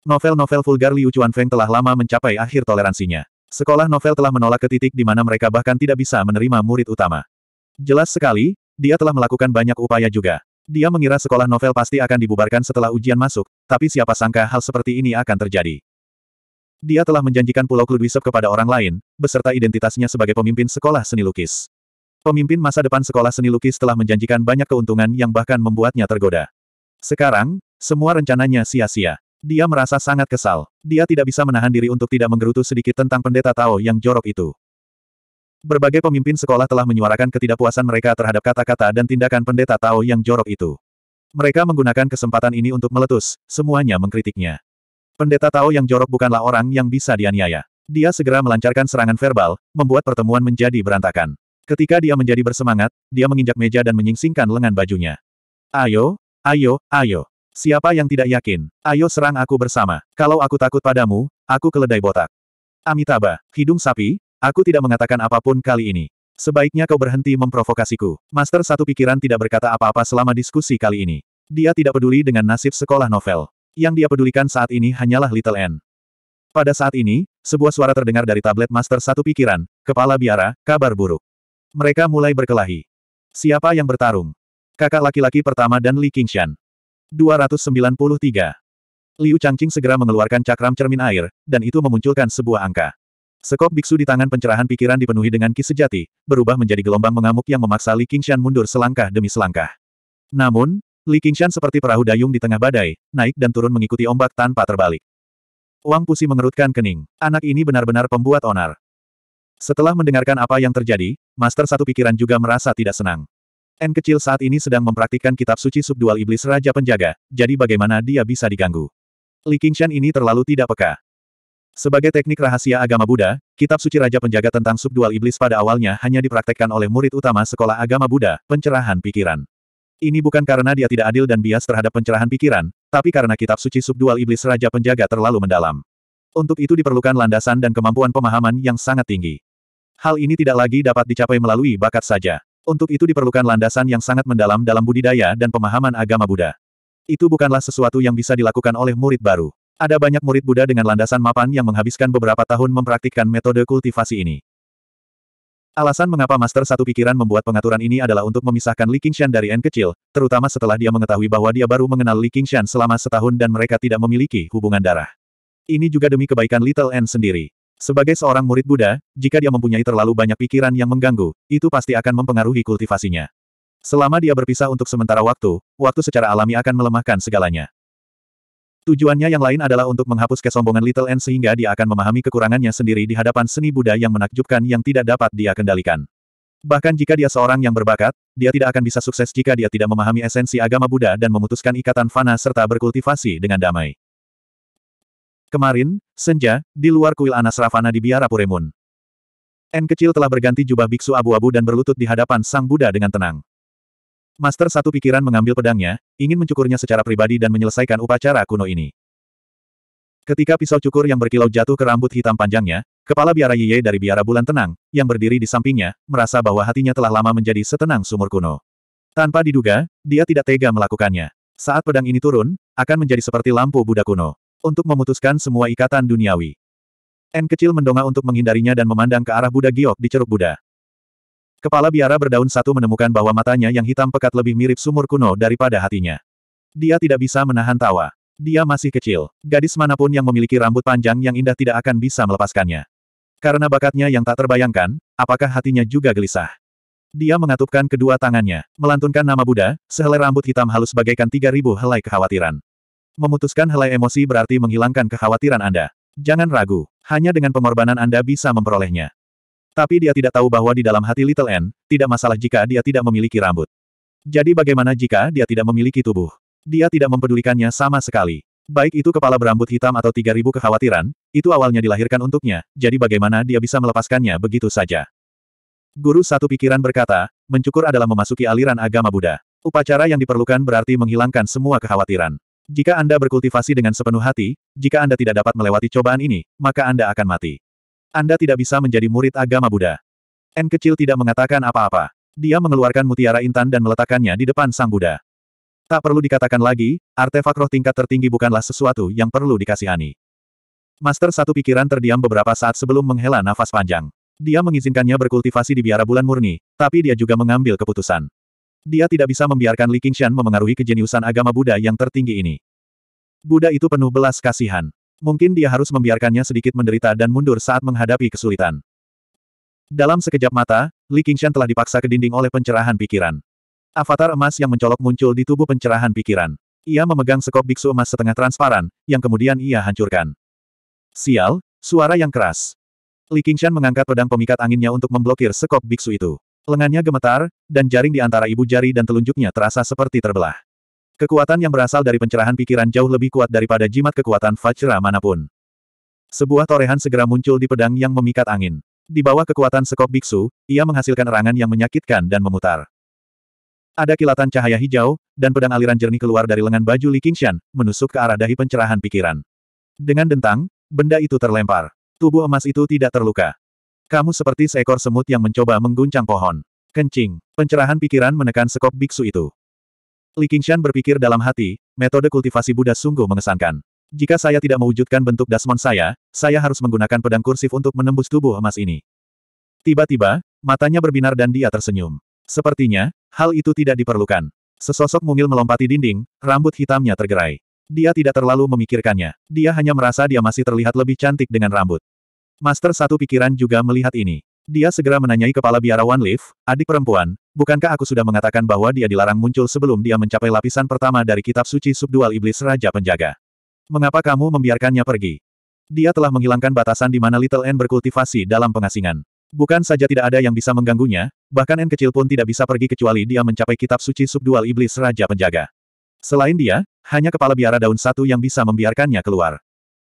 Novel-novel vulgar Liu Chuanfeng telah lama mencapai akhir toleransinya. Sekolah novel telah menolak ke titik di mana mereka bahkan tidak bisa menerima murid utama. Jelas sekali, dia telah melakukan banyak upaya juga. Dia mengira sekolah novel pasti akan dibubarkan setelah ujian masuk, tapi siapa sangka hal seperti ini akan terjadi. Dia telah menjanjikan Pulau Kludwisep kepada orang lain, beserta identitasnya sebagai pemimpin sekolah seni lukis. Pemimpin masa depan sekolah seni lukis telah menjanjikan banyak keuntungan yang bahkan membuatnya tergoda. Sekarang, semua rencananya sia-sia. Dia merasa sangat kesal. Dia tidak bisa menahan diri untuk tidak menggerutu sedikit tentang pendeta Tao yang jorok itu. Berbagai pemimpin sekolah telah menyuarakan ketidakpuasan mereka terhadap kata-kata dan tindakan pendeta Tao yang jorok itu. Mereka menggunakan kesempatan ini untuk meletus, semuanya mengkritiknya. Pendeta Tao yang jorok bukanlah orang yang bisa dianiaya. Dia segera melancarkan serangan verbal, membuat pertemuan menjadi berantakan. Ketika dia menjadi bersemangat, dia menginjak meja dan menyingsingkan lengan bajunya. Ayo, ayo, ayo. Siapa yang tidak yakin? Ayo serang aku bersama. Kalau aku takut padamu, aku keledai botak. Amitabha, hidung sapi, Aku tidak mengatakan apa pun kali ini. Sebaiknya kau berhenti memprovokasiku. Master satu pikiran tidak berkata apa-apa selama diskusi kali ini. Dia tidak peduli dengan nasib sekolah novel. Yang dia pedulikan saat ini hanyalah Little N. Pada saat ini, sebuah suara terdengar dari tablet Master satu pikiran, kepala biara, kabar buruk. Mereka mulai berkelahi. Siapa yang bertarung? Kakak laki-laki pertama dan Li Qingshan. 293. Liu Changqing segera mengeluarkan cakram cermin air, dan itu memunculkan sebuah angka. Sekop biksu di tangan pencerahan pikiran dipenuhi dengan kis sejati, berubah menjadi gelombang mengamuk yang memaksa Li Qingshan mundur selangkah demi selangkah. Namun, Li Qingshan seperti perahu dayung di tengah badai, naik dan turun mengikuti ombak tanpa terbalik. Wang Pusi mengerutkan kening. Anak ini benar-benar pembuat onar. Setelah mendengarkan apa yang terjadi, Master Satu Pikiran juga merasa tidak senang. N kecil saat ini sedang mempraktikkan kitab suci subdual iblis Raja Penjaga, jadi bagaimana dia bisa diganggu? Li Qingshan ini terlalu tidak peka. Sebagai teknik rahasia agama Buddha, kitab suci Raja Penjaga tentang subdual iblis pada awalnya hanya dipraktekkan oleh murid utama sekolah agama Buddha, pencerahan pikiran. Ini bukan karena dia tidak adil dan bias terhadap pencerahan pikiran, tapi karena kitab suci subdual iblis Raja Penjaga terlalu mendalam. Untuk itu diperlukan landasan dan kemampuan pemahaman yang sangat tinggi. Hal ini tidak lagi dapat dicapai melalui bakat saja. Untuk itu diperlukan landasan yang sangat mendalam dalam budidaya dan pemahaman agama Buddha. Itu bukanlah sesuatu yang bisa dilakukan oleh murid baru. Ada banyak murid Buddha dengan landasan mapan yang menghabiskan beberapa tahun mempraktikkan metode kultivasi ini. Alasan mengapa Master Satu Pikiran membuat pengaturan ini adalah untuk memisahkan Li Qingshan dari N kecil, terutama setelah dia mengetahui bahwa dia baru mengenal Li Qingshan selama setahun dan mereka tidak memiliki hubungan darah. Ini juga demi kebaikan Little N sendiri. Sebagai seorang murid Buddha, jika dia mempunyai terlalu banyak pikiran yang mengganggu, itu pasti akan mempengaruhi kultivasinya. Selama dia berpisah untuk sementara waktu, waktu secara alami akan melemahkan segalanya. Tujuannya yang lain adalah untuk menghapus kesombongan Little N sehingga dia akan memahami kekurangannya sendiri di hadapan seni Buddha yang menakjubkan yang tidak dapat dia kendalikan. Bahkan jika dia seorang yang berbakat, dia tidak akan bisa sukses jika dia tidak memahami esensi agama Buddha dan memutuskan ikatan fana serta berkultivasi dengan damai. Kemarin, senja, di luar kuil Anas Ravana di Biara Puremun. N kecil telah berganti jubah biksu abu-abu dan berlutut di hadapan Sang Buddha dengan tenang. Master satu pikiran mengambil pedangnya, ingin mencukurnya secara pribadi dan menyelesaikan upacara kuno ini. Ketika pisau cukur yang berkilau jatuh ke rambut hitam panjangnya, kepala biara Yiye dari biara bulan tenang, yang berdiri di sampingnya, merasa bahwa hatinya telah lama menjadi setenang sumur kuno. Tanpa diduga, dia tidak tega melakukannya. Saat pedang ini turun, akan menjadi seperti lampu Buddha kuno. Untuk memutuskan semua ikatan duniawi. N kecil mendongak untuk menghindarinya dan memandang ke arah Buddha Giok di ceruk Buddha. Kepala biara berdaun satu menemukan bahwa matanya yang hitam pekat lebih mirip sumur kuno daripada hatinya. Dia tidak bisa menahan tawa. Dia masih kecil. Gadis mana pun yang memiliki rambut panjang yang indah tidak akan bisa melepaskannya. Karena bakatnya yang tak terbayangkan, apakah hatinya juga gelisah? Dia mengatupkan kedua tangannya, melantunkan nama Buddha, sehelai rambut hitam halus bagaikan tiga ribu helai kekhawatiran. Memutuskan helai emosi berarti menghilangkan kekhawatiran Anda. Jangan ragu, hanya dengan pengorbanan Anda bisa memperolehnya. Tapi dia tidak tahu bahwa di dalam hati Little N, tidak masalah jika dia tidak memiliki rambut. Jadi bagaimana jika dia tidak memiliki tubuh? Dia tidak mempedulikannya sama sekali. Baik itu kepala berambut hitam atau 3000 kekhawatiran, itu awalnya dilahirkan untuknya, jadi bagaimana dia bisa melepaskannya begitu saja. Guru satu pikiran berkata, mencukur adalah memasuki aliran agama Buddha. Upacara yang diperlukan berarti menghilangkan semua kekhawatiran. Jika Anda berkultivasi dengan sepenuh hati, jika Anda tidak dapat melewati cobaan ini, maka Anda akan mati. Anda tidak bisa menjadi murid agama Buddha. N kecil tidak mengatakan apa-apa. Dia mengeluarkan mutiara intan dan meletakkannya di depan Sang Buddha. Tak perlu dikatakan lagi, artefak roh tingkat tertinggi bukanlah sesuatu yang perlu dikasihani. Master satu pikiran terdiam beberapa saat sebelum menghela nafas panjang. Dia mengizinkannya berkultivasi di biara bulan murni, tapi dia juga mengambil keputusan. Dia tidak bisa membiarkan Li Qingshan memengaruhi kejeniusan agama Buddha yang tertinggi ini. Buddha itu penuh belas kasihan. Mungkin dia harus membiarkannya sedikit menderita dan mundur saat menghadapi kesulitan. Dalam sekejap mata, Li Qingshan telah dipaksa ke dinding oleh pencerahan pikiran. Avatar emas yang mencolok muncul di tubuh pencerahan pikiran. Ia memegang sekop biksu emas setengah transparan, yang kemudian ia hancurkan. Sial, suara yang keras. Li Qingshan mengangkat pedang pemikat anginnya untuk memblokir sekop biksu itu. Lengannya gemetar, dan jaring di antara ibu jari dan telunjuknya terasa seperti terbelah. Kekuatan yang berasal dari pencerahan pikiran jauh lebih kuat daripada jimat kekuatan Vajra mana pun. Sebuah torehan segera muncul di pedang yang memikat angin. Di bawah kekuatan sekop biksu, ia menghasilkan erangan yang menyakitkan dan memutar. Ada kilatan cahaya hijau, dan pedang aliran jernih keluar dari lengan baju Li Qingshan, menusuk ke arah dahi pencerahan pikiran. Dengan dentang, benda itu terlempar. Tubuh emas itu tidak terluka. Kamu seperti seekor semut yang mencoba mengguncang pohon. Kencing. Pencerahan pikiran menekan sekop biksu itu. Li Qingshan berpikir dalam hati, metode kultivasi Buddha sungguh mengesankan. Jika saya tidak mewujudkan bentuk dasmon saya, saya harus menggunakan pedang kursif untuk menembus tubuh emas ini. Tiba-tiba, matanya berbinar dan dia tersenyum. Sepertinya, hal itu tidak diperlukan. Sesosok mungil melompati dinding, rambut hitamnya tergerai. Dia tidak terlalu memikirkannya. Dia hanya merasa dia masih terlihat lebih cantik dengan rambut. Master satu pikiran juga melihat ini. Dia segera menanyai kepala biarawan Liv, adik perempuan, bukankah aku sudah mengatakan bahwa dia dilarang muncul sebelum dia mencapai lapisan pertama dari kitab suci subdual iblis Raja Penjaga? Mengapa kamu membiarkannya pergi? Dia telah menghilangkan batasan di mana Little N berkultivasi dalam pengasingan. Bukan saja tidak ada yang bisa mengganggunya, bahkan N kecil pun tidak bisa pergi kecuali dia mencapai kitab suci subdual iblis Raja Penjaga. Selain dia, hanya kepala biara daun satu yang bisa membiarkannya keluar.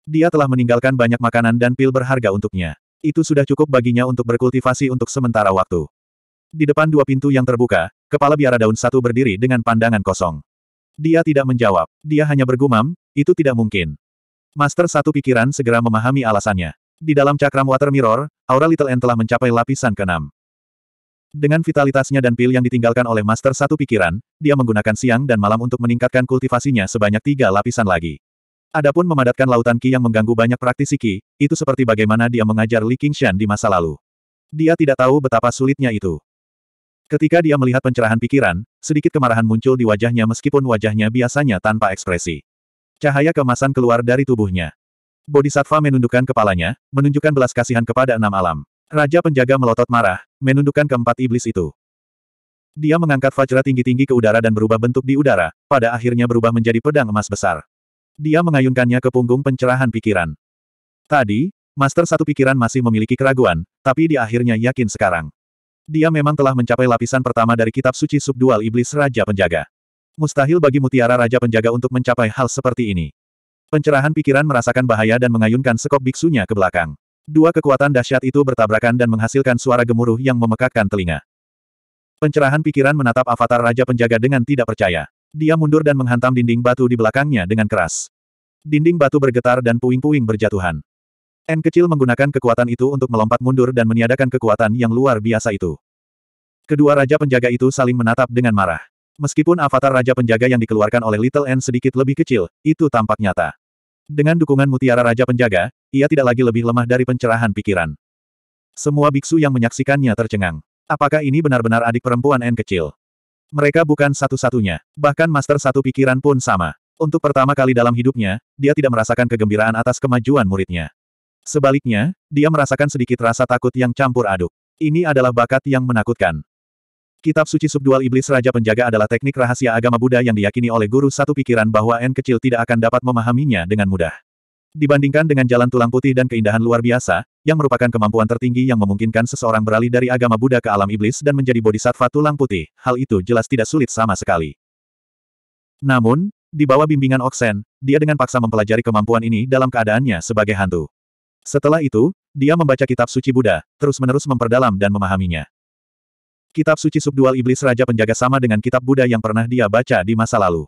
Dia telah meninggalkan banyak makanan dan pil berharga untuknya. Itu sudah cukup baginya untuk berkultivasi untuk sementara waktu. Di depan dua pintu yang terbuka, kepala biara daun satu berdiri dengan pandangan kosong. Dia tidak menjawab. Dia hanya bergumam, itu tidak mungkin. Master satu pikiran segera memahami alasannya. Di dalam cakram water mirror, aura Little N telah mencapai lapisan keenam. Dengan vitalitasnya dan pil yang ditinggalkan oleh Master satu pikiran, dia menggunakan siang dan malam untuk meningkatkan kultivasinya sebanyak tiga lapisan lagi. Adapun memadatkan lautan Qi yang mengganggu banyak praktisi Qi, itu seperti bagaimana dia mengajar Li Qingshan di masa lalu. Dia tidak tahu betapa sulitnya itu. Ketika dia melihat pencerahan pikiran, sedikit kemarahan muncul di wajahnya meskipun wajahnya biasanya tanpa ekspresi. Cahaya kemasan keluar dari tubuhnya. Bodhisattva menundukkan kepalanya, menunjukkan belas kasihan kepada enam alam. Raja penjaga melotot marah, menundukkan keempat iblis itu. Dia mengangkat Vajra tinggi-tinggi ke udara dan berubah bentuk di udara, pada akhirnya berubah menjadi pedang emas besar. Dia mengayunkannya ke punggung pencerahan pikiran. Tadi, Master Satu Pikiran masih memiliki keraguan, tapi di akhirnya yakin sekarang. Dia memang telah mencapai lapisan pertama dari kitab suci subdual iblis Raja Penjaga. Mustahil bagi mutiara Raja Penjaga untuk mencapai hal seperti ini. Pencerahan pikiran merasakan bahaya dan mengayunkan sekop biksunya ke belakang. Dua kekuatan dahsyat itu bertabrakan dan menghasilkan suara gemuruh yang memekakkan telinga. Pencerahan pikiran menatap avatar Raja Penjaga dengan tidak percaya. Dia mundur dan menghantam dinding batu di belakangnya dengan keras. Dinding batu bergetar dan puing-puing berjatuhan. N kecil menggunakan kekuatan itu untuk melompat mundur dan meniadakan kekuatan yang luar biasa itu. Kedua raja penjaga itu saling menatap dengan marah. Meskipun avatar raja penjaga yang dikeluarkan oleh Little N sedikit lebih kecil, itu tampak nyata. Dengan dukungan mutiara raja penjaga, ia tidak lagi lebih lemah dari pencerahan pikiran. Semua biksu yang menyaksikannya tercengang. Apakah ini benar-benar adik perempuan N kecil? Mereka bukan satu-satunya. Bahkan Master Satu Pikiran pun sama. Untuk pertama kali dalam hidupnya, dia tidak merasakan kegembiraan atas kemajuan muridnya. Sebaliknya, dia merasakan sedikit rasa takut yang campur aduk. Ini adalah bakat yang menakutkan. Kitab Suci Subdual Iblis Raja Penjaga adalah teknik rahasia agama Buddha yang diyakini oleh guru satu pikiran bahwa N kecil tidak akan dapat memahaminya dengan mudah. Dibandingkan dengan jalan tulang putih dan keindahan luar biasa, yang merupakan kemampuan tertinggi yang memungkinkan seseorang beralih dari agama Buddha ke alam iblis dan menjadi bodhisattva tulang putih, hal itu jelas tidak sulit sama sekali. Namun, di bawah bimbingan Oksen, dia dengan paksa mempelajari kemampuan ini dalam keadaannya sebagai hantu. Setelah itu, dia membaca kitab suci Buddha, terus-menerus memperdalam dan memahaminya. Kitab suci subdual iblis raja penjaga sama dengan kitab Buddha yang pernah dia baca di masa lalu.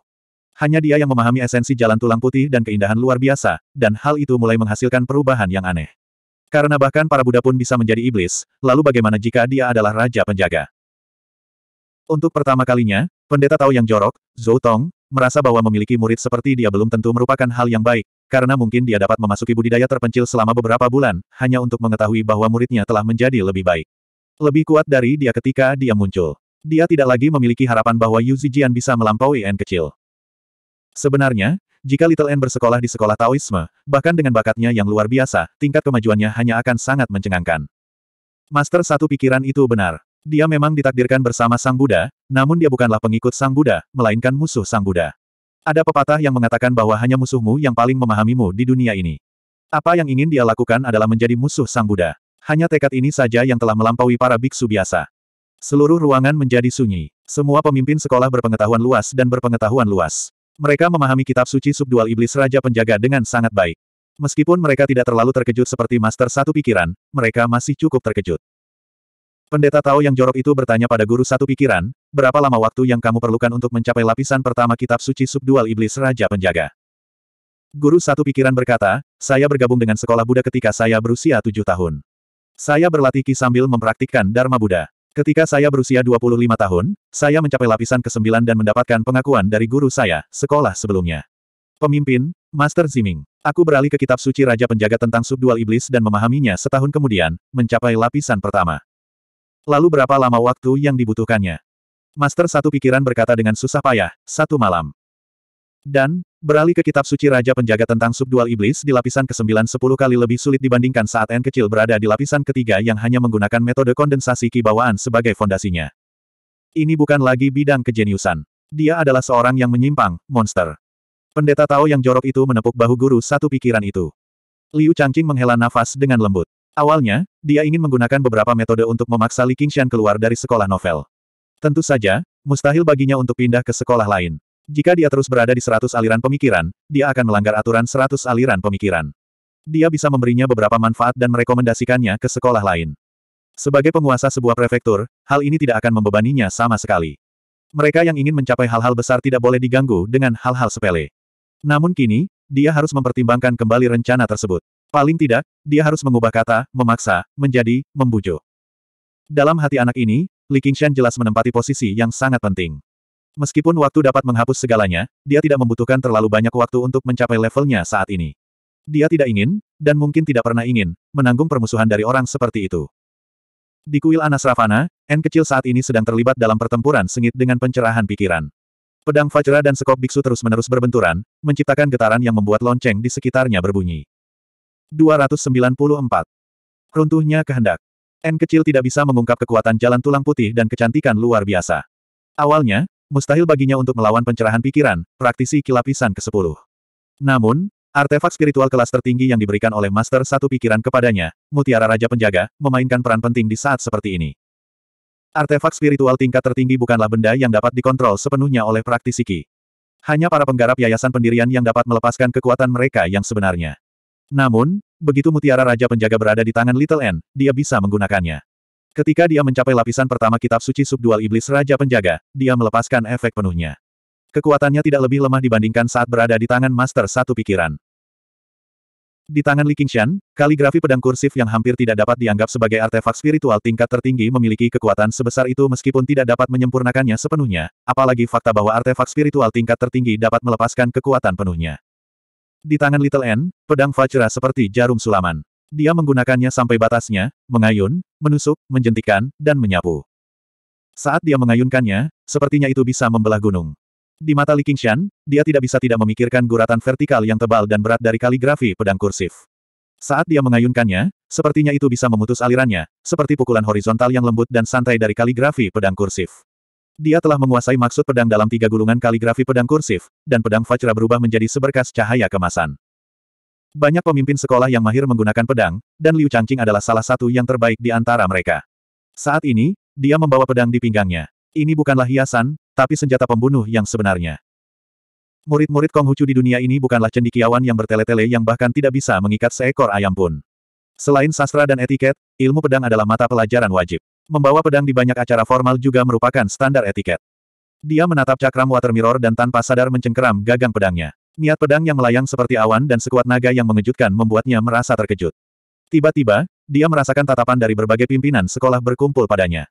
Hanya dia yang memahami esensi jalan tulang putih dan keindahan luar biasa, dan hal itu mulai menghasilkan perubahan yang aneh. Karena bahkan para Buddha pun bisa menjadi iblis, lalu bagaimana jika dia adalah raja penjaga? Untuk pertama kalinya, pendeta Tao yang jorok, Zhou Tong, merasa bahwa memiliki murid seperti dia belum tentu merupakan hal yang baik, karena mungkin dia dapat memasuki budidaya terpencil selama beberapa bulan, hanya untuk mengetahui bahwa muridnya telah menjadi lebih baik. Lebih kuat dari dia ketika dia muncul. Dia tidak lagi memiliki harapan bahwa Yu Zijian bisa melampaui N kecil. Sebenarnya, jika Little N bersekolah di sekolah Taoisme, bahkan dengan bakatnya yang luar biasa, tingkat kemajuannya hanya akan sangat mencengangkan. Master satu pikiran itu benar. Dia memang ditakdirkan bersama Sang Buddha, namun dia bukanlah pengikut Sang Buddha, melainkan musuh Sang Buddha. Ada pepatah yang mengatakan bahwa hanya musuhmu yang paling memahamimu di dunia ini. Apa yang ingin dia lakukan adalah menjadi musuh Sang Buddha. Hanya tekad ini saja yang telah melampaui para biksu biasa. Seluruh ruangan menjadi sunyi. Semua pemimpin sekolah berpengetahuan luas dan berpengetahuan luas. Mereka memahami kitab suci subdual iblis Raja Penjaga dengan sangat baik. Meskipun mereka tidak terlalu terkejut seperti Master Satu Pikiran, mereka masih cukup terkejut. Pendeta Tao yang jorok itu bertanya pada guru satu pikiran, berapa lama waktu yang kamu perlukan untuk mencapai lapisan pertama kitab suci subdual iblis Raja Penjaga? Guru satu pikiran berkata, saya bergabung dengan sekolah Buddha ketika saya berusia tujuh tahun. Saya berlatih ki sambil mempraktikkan Dharma Buddha. Ketika saya berusia 25 tahun, saya mencapai lapisan ke-9 dan mendapatkan pengakuan dari guru saya, sekolah sebelumnya. Pemimpin, Master Ziming. Aku beralih ke kitab suci Raja Penjaga tentang subdual iblis dan memahaminya setahun kemudian, mencapai lapisan pertama. Lalu berapa lama waktu yang dibutuhkannya? Master satu pikiran berkata dengan susah payah, satu malam. Dan, beralih ke kitab suci Raja Penjaga tentang subdual iblis di lapisan ke-9 sepuluh kali lebih sulit dibandingkan saat N kecil berada di lapisan ketiga yang hanya menggunakan metode kondensasi ki bawaan sebagai fondasinya. Ini bukan lagi bidang kejeniusan. Dia adalah seorang yang menyimpang, monster. Pendeta Tao yang jorok itu menepuk bahu guru satu pikiran itu. Liu Changqing menghela nafas dengan lembut. Awalnya, dia ingin menggunakan beberapa metode untuk memaksa Li Qingshan keluar dari sekolah novel. Tentu saja, mustahil baginya untuk pindah ke sekolah lain. Jika dia terus berada di seratus aliran pemikiran, dia akan melanggar aturan seratus aliran pemikiran. Dia bisa memberinya beberapa manfaat dan merekomendasikannya ke sekolah lain. Sebagai penguasa sebuah prefektur, hal ini tidak akan membebaninya sama sekali. Mereka yang ingin mencapai hal-hal besar tidak boleh diganggu dengan hal-hal sepele. Namun kini, dia harus mempertimbangkan kembali rencana tersebut. Paling tidak, dia harus mengubah kata, memaksa, menjadi, membujuk. Dalam hati anak ini, Li Qingshan jelas menempati posisi yang sangat penting. Meskipun waktu dapat menghapus segalanya, dia tidak membutuhkan terlalu banyak waktu untuk mencapai levelnya saat ini. Dia tidak ingin, dan mungkin tidak pernah ingin, menanggung permusuhan dari orang seperti itu. Di kuil Anas Ravana, N kecil saat ini sedang terlibat dalam pertempuran sengit dengan pencerahan pikiran. Pedang Fajra dan sekop biksu terus-menerus berbenturan, menciptakan getaran yang membuat lonceng di sekitarnya berbunyi. 294. Runtuhnya kehendak. N kecil tidak bisa mengungkap kekuatan jalan tulang putih dan kecantikan luar biasa. Awalnya, Mustahil baginya untuk melawan pencerahan pikiran, praktisi kilapisan ke-10. Namun, artefak spiritual kelas tertinggi yang diberikan oleh Master Satu Pikiran kepadanya, Mutiara Raja Penjaga, memainkan peran penting di saat seperti ini. Artefak spiritual tingkat tertinggi bukanlah benda yang dapat dikontrol sepenuhnya oleh praktisi Ki. Hanya para penggarap yayasan pendirian yang dapat melepaskan kekuatan mereka yang sebenarnya. Namun, begitu Mutiara Raja Penjaga berada di tangan Little N, dia bisa menggunakannya. Ketika dia mencapai lapisan pertama kitab suci subdual iblis Raja Penjaga, dia melepaskan efek penuhnya. Kekuatannya tidak lebih lemah dibandingkan saat berada di tangan Master Satu Pikiran. Di tangan Li Qingshan, kaligrafi pedang kursif yang hampir tidak dapat dianggap sebagai artefak spiritual tingkat tertinggi memiliki kekuatan sebesar itu meskipun tidak dapat menyempurnakannya sepenuhnya, apalagi fakta bahwa artefak spiritual tingkat tertinggi dapat melepaskan kekuatan penuhnya. Di tangan Little N, pedang Vajra seperti jarum sulaman. Dia menggunakannya sampai batasnya, mengayun, menusuk, menjentikan, dan menyapu. Saat dia mengayunkannya, sepertinya itu bisa membelah gunung. Di mata Li Qingshan, dia tidak bisa tidak memikirkan guratan vertikal yang tebal dan berat dari kaligrafi pedang kursif. Saat dia mengayunkannya, sepertinya itu bisa memutus alirannya, seperti pukulan horizontal yang lembut dan santai dari kaligrafi pedang kursif. Dia telah menguasai maksud pedang dalam tiga gulungan kaligrafi pedang kursif, dan pedang Vajra berubah menjadi seberkas cahaya kemasan. Banyak pemimpin sekolah yang mahir menggunakan pedang, dan Liu Changqing adalah salah satu yang terbaik di antara mereka. Saat ini, dia membawa pedang di pinggangnya. Ini bukanlah hiasan, tapi senjata pembunuh yang sebenarnya. Murid-murid Konghucu di dunia ini bukanlah cendikiawan yang bertele-tele yang bahkan tidak bisa mengikat seekor ayam pun. Selain sastra dan etiket, ilmu pedang adalah mata pelajaran wajib. Membawa pedang di banyak acara formal juga merupakan standar etiket. Dia menatap cakram water mirror dan tanpa sadar mencengkeram gagang pedangnya. Niat pedang yang melayang seperti awan dan sekuat naga yang mengejutkan membuatnya merasa terkejut. Tiba-tiba, dia merasakan tatapan dari berbagai pimpinan sekolah berkumpul padanya.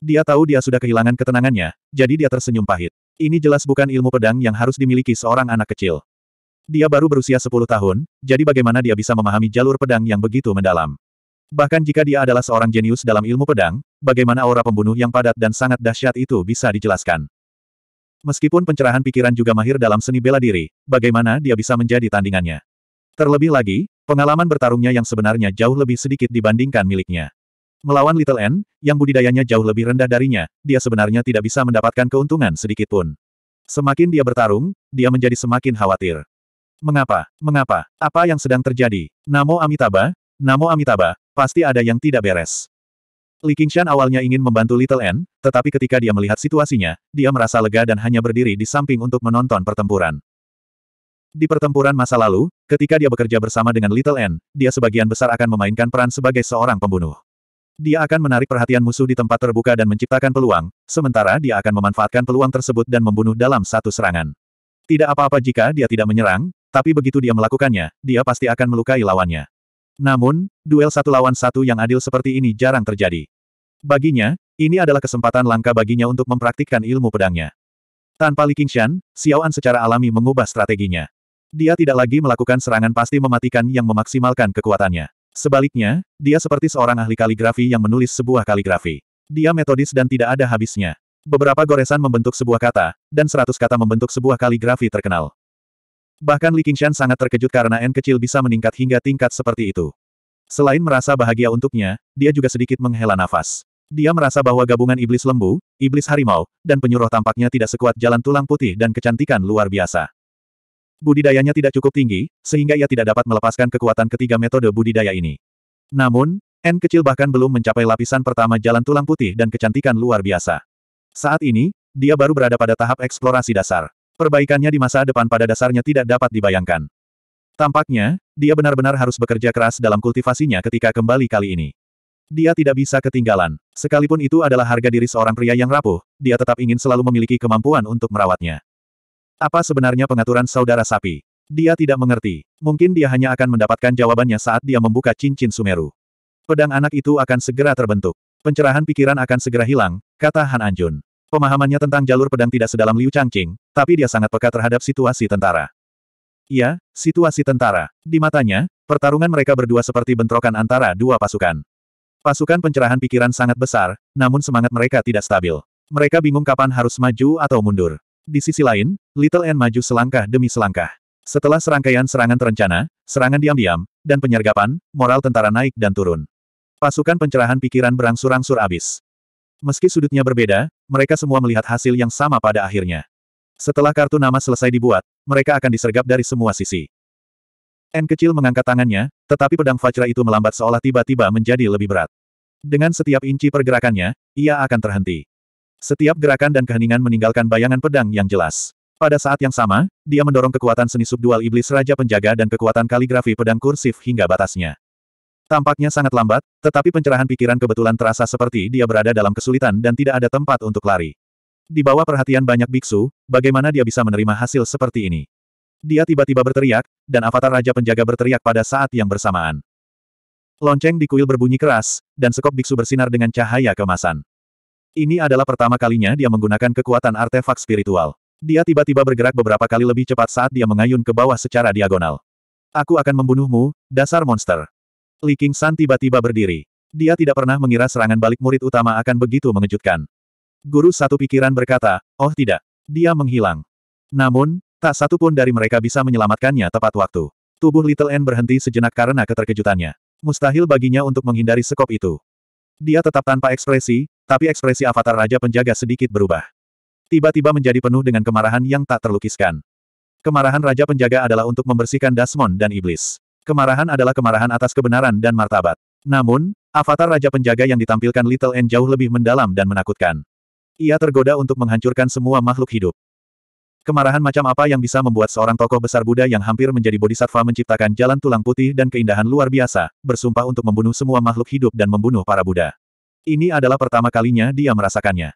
Dia tahu dia sudah kehilangan ketenangannya, jadi dia tersenyum pahit. Ini jelas bukan ilmu pedang yang harus dimiliki seorang anak kecil. Dia baru berusia 10 tahun, jadi bagaimana dia bisa memahami jalur pedang yang begitu mendalam? Bahkan jika dia adalah seorang jenius dalam ilmu pedang, bagaimana aura pembunuh yang padat dan sangat dahsyat itu bisa dijelaskan. Meskipun pencerahan pikiran juga mahir dalam seni bela diri, bagaimana dia bisa menjadi tandingannya. Terlebih lagi, pengalaman bertarungnya yang sebenarnya jauh lebih sedikit dibandingkan miliknya. Melawan Little N, yang budidayanya jauh lebih rendah darinya, dia sebenarnya tidak bisa mendapatkan keuntungan sedikit pun. Semakin dia bertarung, dia menjadi semakin khawatir. Mengapa? Mengapa? Apa yang sedang terjadi? Namo Amitabha? Namo Amitabha, pasti ada yang tidak beres. Li Qingshan awalnya ingin membantu Little N, tetapi ketika dia melihat situasinya, dia merasa lega dan hanya berdiri di samping untuk menonton pertempuran. Di pertempuran masa lalu, ketika dia bekerja bersama dengan Little N, dia sebagian besar akan memainkan peran sebagai seorang pembunuh. Dia akan menarik perhatian musuh di tempat terbuka dan menciptakan peluang, sementara dia akan memanfaatkan peluang tersebut dan membunuh dalam satu serangan. Tidak apa-apa jika dia tidak menyerang, tapi begitu dia melakukannya, dia pasti akan melukai lawannya. Namun, duel satu lawan satu yang adil seperti ini jarang terjadi. Baginya, ini adalah kesempatan langka baginya untuk mempraktikkan ilmu pedangnya. Tanpa Li Qingshan, Xiao An secara alami mengubah strateginya. Dia tidak lagi melakukan serangan pasti mematikan yang memaksimalkan kekuatannya. Sebaliknya, dia seperti seorang ahli kaligrafi yang menulis sebuah kaligrafi. Dia metodis dan tidak ada habisnya. Beberapa goresan membentuk sebuah kata, dan seratus kata membentuk sebuah kaligrafi terkenal. Bahkan Li Qingshan sangat terkejut karena N kecil bisa meningkat hingga tingkat seperti itu. Selain merasa bahagia untuknya, dia juga sedikit menghela nafas. Dia merasa bahwa gabungan iblis lembu, iblis harimau, dan penyuruh tampaknya tidak sekuat jalan tulang putih dan kecantikan luar biasa. Budidayanya tidak cukup tinggi, sehingga ia tidak dapat melepaskan kekuatan ketiga metode budidaya ini. Namun, N kecil bahkan belum mencapai lapisan pertama jalan tulang putih dan kecantikan luar biasa. Saat ini, dia baru berada pada tahap eksplorasi dasar. Perbaikannya di masa depan pada dasarnya tidak dapat dibayangkan. Tampaknya, dia benar-benar harus bekerja keras dalam kultivasinya ketika kembali kali ini. Dia tidak bisa ketinggalan. Sekalipun itu adalah harga diri seorang pria yang rapuh, dia tetap ingin selalu memiliki kemampuan untuk merawatnya. Apa sebenarnya pengaturan saudara sapi? Dia tidak mengerti. Mungkin dia hanya akan mendapatkan jawabannya saat dia membuka cincin Sumeru. Pedang anak itu akan segera terbentuk. Pencerahan pikiran akan segera hilang, kata Han Anjun. Pemahamannya tentang jalur pedang tidak sedalam Liu Changqing, tapi dia sangat peka terhadap situasi tentara. Iya, situasi tentara. Di matanya, pertarungan mereka berdua seperti bentrokan antara dua pasukan. Pasukan pencerahan pikiran sangat besar, namun semangat mereka tidak stabil. Mereka bingung kapan harus maju atau mundur. Di sisi lain, Little N maju selangkah demi selangkah. Setelah serangkaian serangan terencana, serangan diam-diam, dan penyergapan, moral tentara naik dan turun. Pasukan pencerahan pikiran berangsur-angsur abis. Meski sudutnya berbeda, mereka semua melihat hasil yang sama pada akhirnya. Setelah kartu nama selesai dibuat, mereka akan disergap dari semua sisi. N kecil mengangkat tangannya, tetapi pedang Fajra itu melambat seolah tiba-tiba menjadi lebih berat. Dengan setiap inci pergerakannya, ia akan terhenti. Setiap gerakan dan keheningan meninggalkan bayangan pedang yang jelas. Pada saat yang sama, dia mendorong kekuatan seni subdual iblis Raja Penjaga dan kekuatan kaligrafi pedang kursif hingga batasnya. Tampaknya sangat lambat, tetapi pencerahan pikiran kebetulan terasa seperti dia berada dalam kesulitan dan tidak ada tempat untuk lari. Di bawah perhatian banyak biksu, bagaimana dia bisa menerima hasil seperti ini? Dia tiba-tiba berteriak, dan avatar Raja Penjaga berteriak pada saat yang bersamaan. Lonceng di kuil berbunyi keras, dan sekop biksu bersinar dengan cahaya kemasan. Ini adalah pertama kalinya dia menggunakan kekuatan artefak spiritual. Dia tiba-tiba bergerak beberapa kali lebih cepat saat dia mengayun ke bawah secara diagonal. Aku akan membunuhmu, dasar monster. Li San tiba-tiba berdiri. Dia tidak pernah mengira serangan balik murid utama akan begitu mengejutkan. Guru satu pikiran berkata, oh tidak. Dia menghilang. Namun, tak satu pun dari mereka bisa menyelamatkannya tepat waktu. Tubuh Little N berhenti sejenak karena keterkejutannya. Mustahil baginya untuk menghindari sekop itu. Dia tetap tanpa ekspresi, tapi ekspresi avatar Raja Penjaga sedikit berubah. Tiba-tiba menjadi penuh dengan kemarahan yang tak terlukiskan. Kemarahan Raja Penjaga adalah untuk membersihkan Dasmon dan Iblis. Kemarahan adalah kemarahan atas kebenaran dan martabat. Namun, avatar Raja Penjaga yang ditampilkan Little N jauh lebih mendalam dan menakutkan. Ia tergoda untuk menghancurkan semua makhluk hidup. Kemarahan macam apa yang bisa membuat seorang tokoh besar Buddha yang hampir menjadi bodhisattva menciptakan jalan tulang putih dan keindahan luar biasa, bersumpah untuk membunuh semua makhluk hidup dan membunuh para Buddha. Ini adalah pertama kalinya dia merasakannya.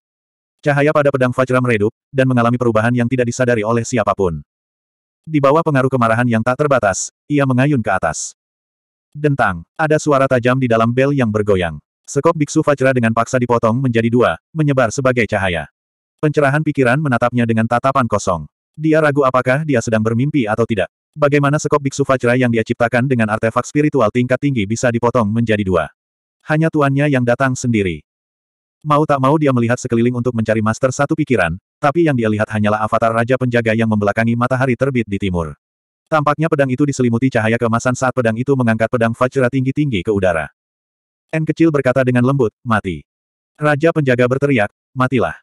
Cahaya pada pedang Fajra meredup, dan mengalami perubahan yang tidak disadari oleh siapa pun. Di bawah pengaruh kemarahan yang tak terbatas, ia mengayun ke atas. Dentang, ada suara tajam di dalam bel yang bergoyang. Sekop biksu Fajra dengan paksa dipotong menjadi dua, menyebar sebagai cahaya. Pencerahan pikiran menatapnya dengan tatapan kosong. Dia ragu apakah dia sedang bermimpi atau tidak. Bagaimana sekop biksu Fajra yang dia ciptakan dengan artefak spiritual tingkat tinggi bisa dipotong menjadi dua. Hanya tuannya yang datang sendiri. Mau tak mau dia melihat sekeliling untuk mencari master satu pikiran, tapi yang dia lihat hanyalah avatar Raja Penjaga yang membelakangi matahari terbit di timur. Tampaknya pedang itu diselimuti cahaya keemasan saat pedang itu mengangkat pedang Vajra tinggi-tinggi ke udara. N kecil berkata dengan lembut, mati. Raja Penjaga berteriak, matilah.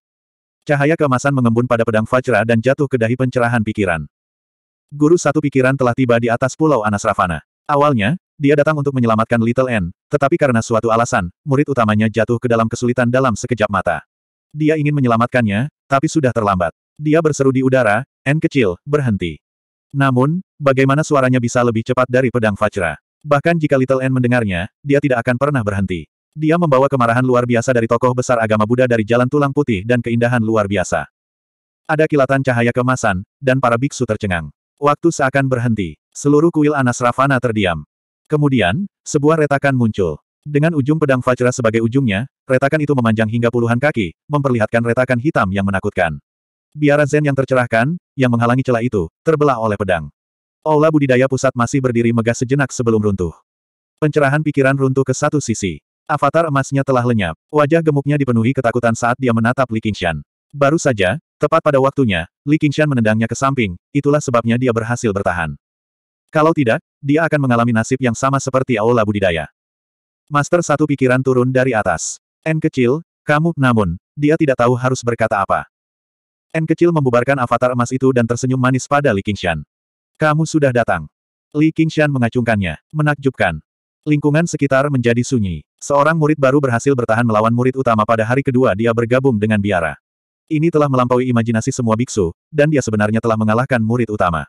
Cahaya keemasan mengembun pada pedang Vajra dan jatuh ke dahi pencerahan pikiran. Guru satu pikiran telah tiba di atas pulau Anasravana. Awalnya, dia datang untuk menyelamatkan Little N, tetapi karena suatu alasan, murid utamanya jatuh ke dalam kesulitan dalam sekejap mata. Dia ingin menyelamatkannya, tapi sudah terlambat. Dia berseru di udara, N kecil, berhenti. Namun, bagaimana suaranya bisa lebih cepat dari pedang Vajra? Bahkan jika Little N mendengarnya, dia tidak akan pernah berhenti. Dia membawa kemarahan luar biasa dari tokoh besar agama Buddha dari jalan tulang putih dan keindahan luar biasa. Ada kilatan cahaya kemasan, dan para biksu tercengang. Waktu seakan berhenti. Seluruh kuil Anas Ravana terdiam. Kemudian, sebuah retakan muncul. Dengan ujung pedang Vajra sebagai ujungnya, retakan itu memanjang hingga puluhan kaki, memperlihatkan retakan hitam yang menakutkan. Biara Zen yang tercerahkan, yang menghalangi celah itu, terbelah oleh pedang. Aula budidaya pusat masih berdiri megah sejenak sebelum runtuh. Pencerahan pikiran runtuh ke satu sisi. Avatar emasnya telah lenyap. Wajah gemuknya dipenuhi ketakutan saat dia menatap Li Qingshan. Baru saja, tepat pada waktunya, Li Qingshan menendangnya ke samping, itulah sebabnya dia berhasil bertahan. Kalau tidak, dia akan mengalami nasib yang sama seperti Aula Budidaya. Master satu pikiran turun dari atas. N kecil, kamu, namun, dia tidak tahu harus berkata apa. N kecil membubarkan avatar emas itu dan tersenyum manis pada Li Qingshan. Kamu sudah datang. Li Qingshan mengacungkannya, menakjubkan. Lingkungan sekitar menjadi sunyi. Seorang murid baru berhasil bertahan melawan murid utama pada hari kedua dia bergabung dengan biara. Ini telah melampaui imajinasi semua biksu, dan dia sebenarnya telah mengalahkan murid utama.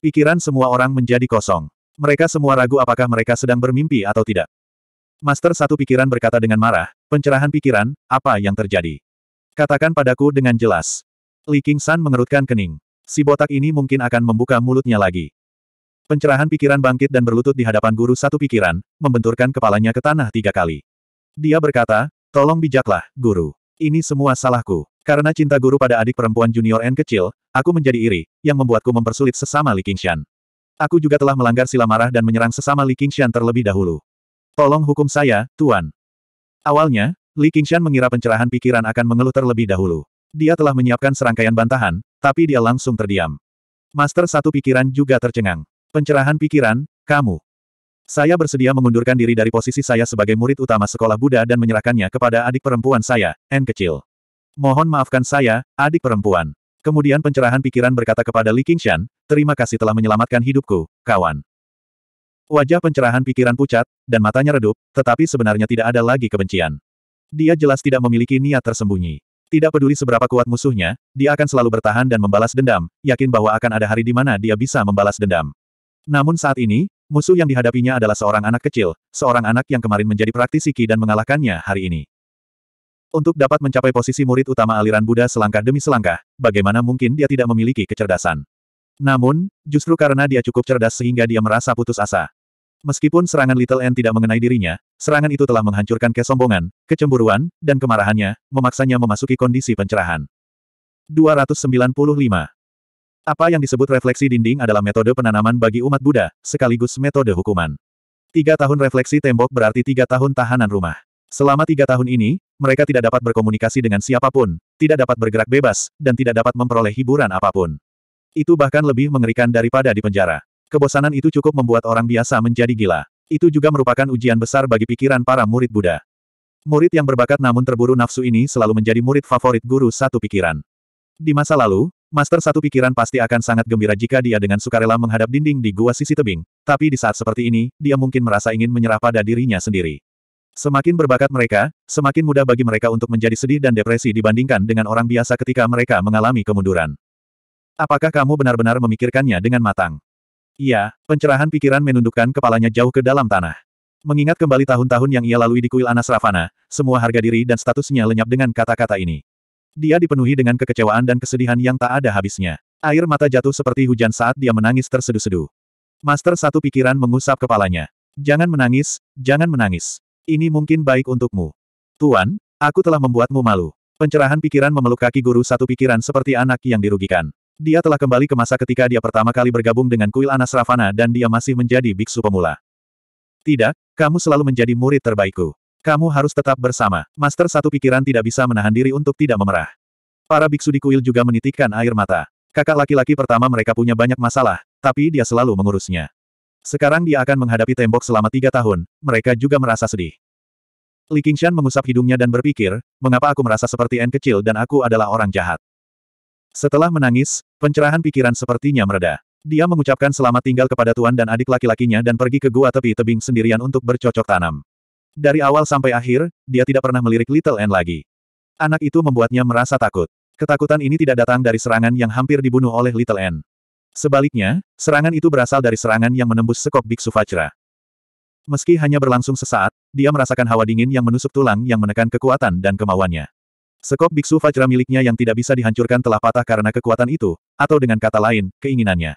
Pikiran semua orang menjadi kosong. Mereka semua ragu apakah mereka sedang bermimpi atau tidak. Master satu pikiran berkata dengan marah, pencerahan pikiran, apa yang terjadi? Katakan padaku dengan jelas. Li King San mengerutkan kening. Si botak ini mungkin akan membuka mulutnya lagi. Pencerahan pikiran bangkit dan berlutut di hadapan guru satu pikiran, membenturkan kepalanya ke tanah tiga kali. Dia berkata, tolong bijaklah, guru. Ini semua salahku. Karena cinta guru pada adik perempuan junior N kecil, aku menjadi iri, yang membuatku mempersulit sesama Li Qingshan. Aku juga telah melanggar sila marah dan menyerang sesama Li Qingshan terlebih dahulu. Tolong hukum saya, Tuan. Awalnya, Li Qingshan mengira pencerahan pikiran akan mengeluh terlebih dahulu. Dia telah menyiapkan serangkaian bantahan, tapi dia langsung terdiam. Master satu pikiran juga tercengang. Pencerahan pikiran, kamu. Saya bersedia mengundurkan diri dari posisi saya sebagai murid utama sekolah Buddha dan menyerahkannya kepada adik perempuan saya, N kecil. Mohon maafkan saya, adik perempuan. Kemudian pencerahan pikiran berkata kepada Li Qingshan, terima kasih telah menyelamatkan hidupku, kawan. Wajah pencerahan pikiran pucat, dan matanya redup, tetapi sebenarnya tidak ada lagi kebencian. Dia jelas tidak memiliki niat tersembunyi. Tidak peduli seberapa kuat musuhnya, dia akan selalu bertahan dan membalas dendam, yakin bahwa akan ada hari di mana dia bisa membalas dendam. Namun saat ini, musuh yang dihadapinya adalah seorang anak kecil, seorang anak yang kemarin menjadi praktisi Ki dan mengalahkannya hari ini. Untuk dapat mencapai posisi murid utama aliran Buddha selangkah demi selangkah, bagaimana mungkin dia tidak memiliki kecerdasan? Namun, justru karena dia cukup cerdas sehingga dia merasa putus asa. Meskipun serangan Little N tidak mengenai dirinya, serangan itu telah menghancurkan kesombongan, kecemburuan, dan kemarahannya, memaksanya memasuki kondisi pencerahan. 295. Apa yang disebut refleksi dinding adalah metode penanaman bagi umat Buddha, sekaligus metode hukuman. Tiga tahun refleksi tembok berarti tiga tahun tahanan rumah. Selama tiga tahun ini, mereka tidak dapat berkomunikasi dengan siapa pun, tidak dapat bergerak bebas, dan tidak dapat memperoleh hiburan apa pun. Itu bahkan lebih mengerikan daripada di penjara. Kebosanan itu cukup membuat orang biasa menjadi gila. Itu juga merupakan ujian besar bagi pikiran para murid Buddha. Murid yang berbakat namun terburu nafsu ini selalu menjadi murid favorit guru satu pikiran. Di masa lalu, Master satu pikiran pasti akan sangat gembira jika dia dengan sukarela menghadap dinding di gua sisi tebing, tapi di saat seperti ini, dia mungkin merasa ingin menyerah pada dirinya sendiri. Semakin berbakat mereka, semakin mudah bagi mereka untuk menjadi sedih dan depresi dibandingkan dengan orang biasa ketika mereka mengalami kemunduran. Apakah kamu benar-benar memikirkannya dengan matang? Iya, pencerahan pikiran menundukkan kepalanya jauh ke dalam tanah. Mengingat kembali tahun-tahun yang ia lalui di kuil Anas Ravana, semua harga diri dan statusnya lenyap dengan kata-kata ini. Dia dipenuhi dengan kekecewaan dan kesedihan yang tak ada habisnya. Air mata jatuh seperti hujan saat dia menangis terseduh-seduh. Master satu pikiran mengusap kepalanya. Jangan menangis, jangan menangis. Ini mungkin baik untukmu. Tuan, aku telah membuatmu malu. Pencerahan pikiran memeluk kaki guru satu pikiran seperti anak yang dirugikan. Dia telah kembali ke masa ketika dia pertama kali bergabung dengan kuil Anas Ravana dan dia masih menjadi biksu pemula. Tidak, kamu selalu menjadi murid terbaikku. Kamu harus tetap bersama. Master satu pikiran tidak bisa menahan diri untuk tidak memerah. Para biksu di kuil juga menitikkan air mata. Kakak laki-laki pertama mereka punya banyak masalah, tapi dia selalu mengurusnya. Sekarang dia akan menghadapi tembok selama tiga tahun, mereka juga merasa sedih. Li Qingshan mengusap hidungnya dan berpikir, mengapa aku merasa seperti N kecil dan aku adalah orang jahat. Setelah menangis, pencerahan pikiran sepertinya mereda. Dia mengucapkan selamat tinggal kepada tuan dan adik laki-lakinya dan pergi ke gua tepi tebing sendirian untuk bercocok tanam. Dari awal sampai akhir, dia tidak pernah melirik Little N lagi. Anak itu membuatnya merasa takut. Ketakutan ini tidak datang dari serangan yang hampir dibunuh oleh Little N. Sebaliknya, serangan itu berasal dari serangan yang menembus sekop Biksu Vajra. Meski hanya berlangsung sesaat, dia merasakan hawa dingin yang menusuk tulang yang menekan kekuatan dan kemauannya. Sekop biksu Vajra miliknya yang tidak bisa dihancurkan telah patah karena kekuatan itu, atau dengan kata lain, keinginannya.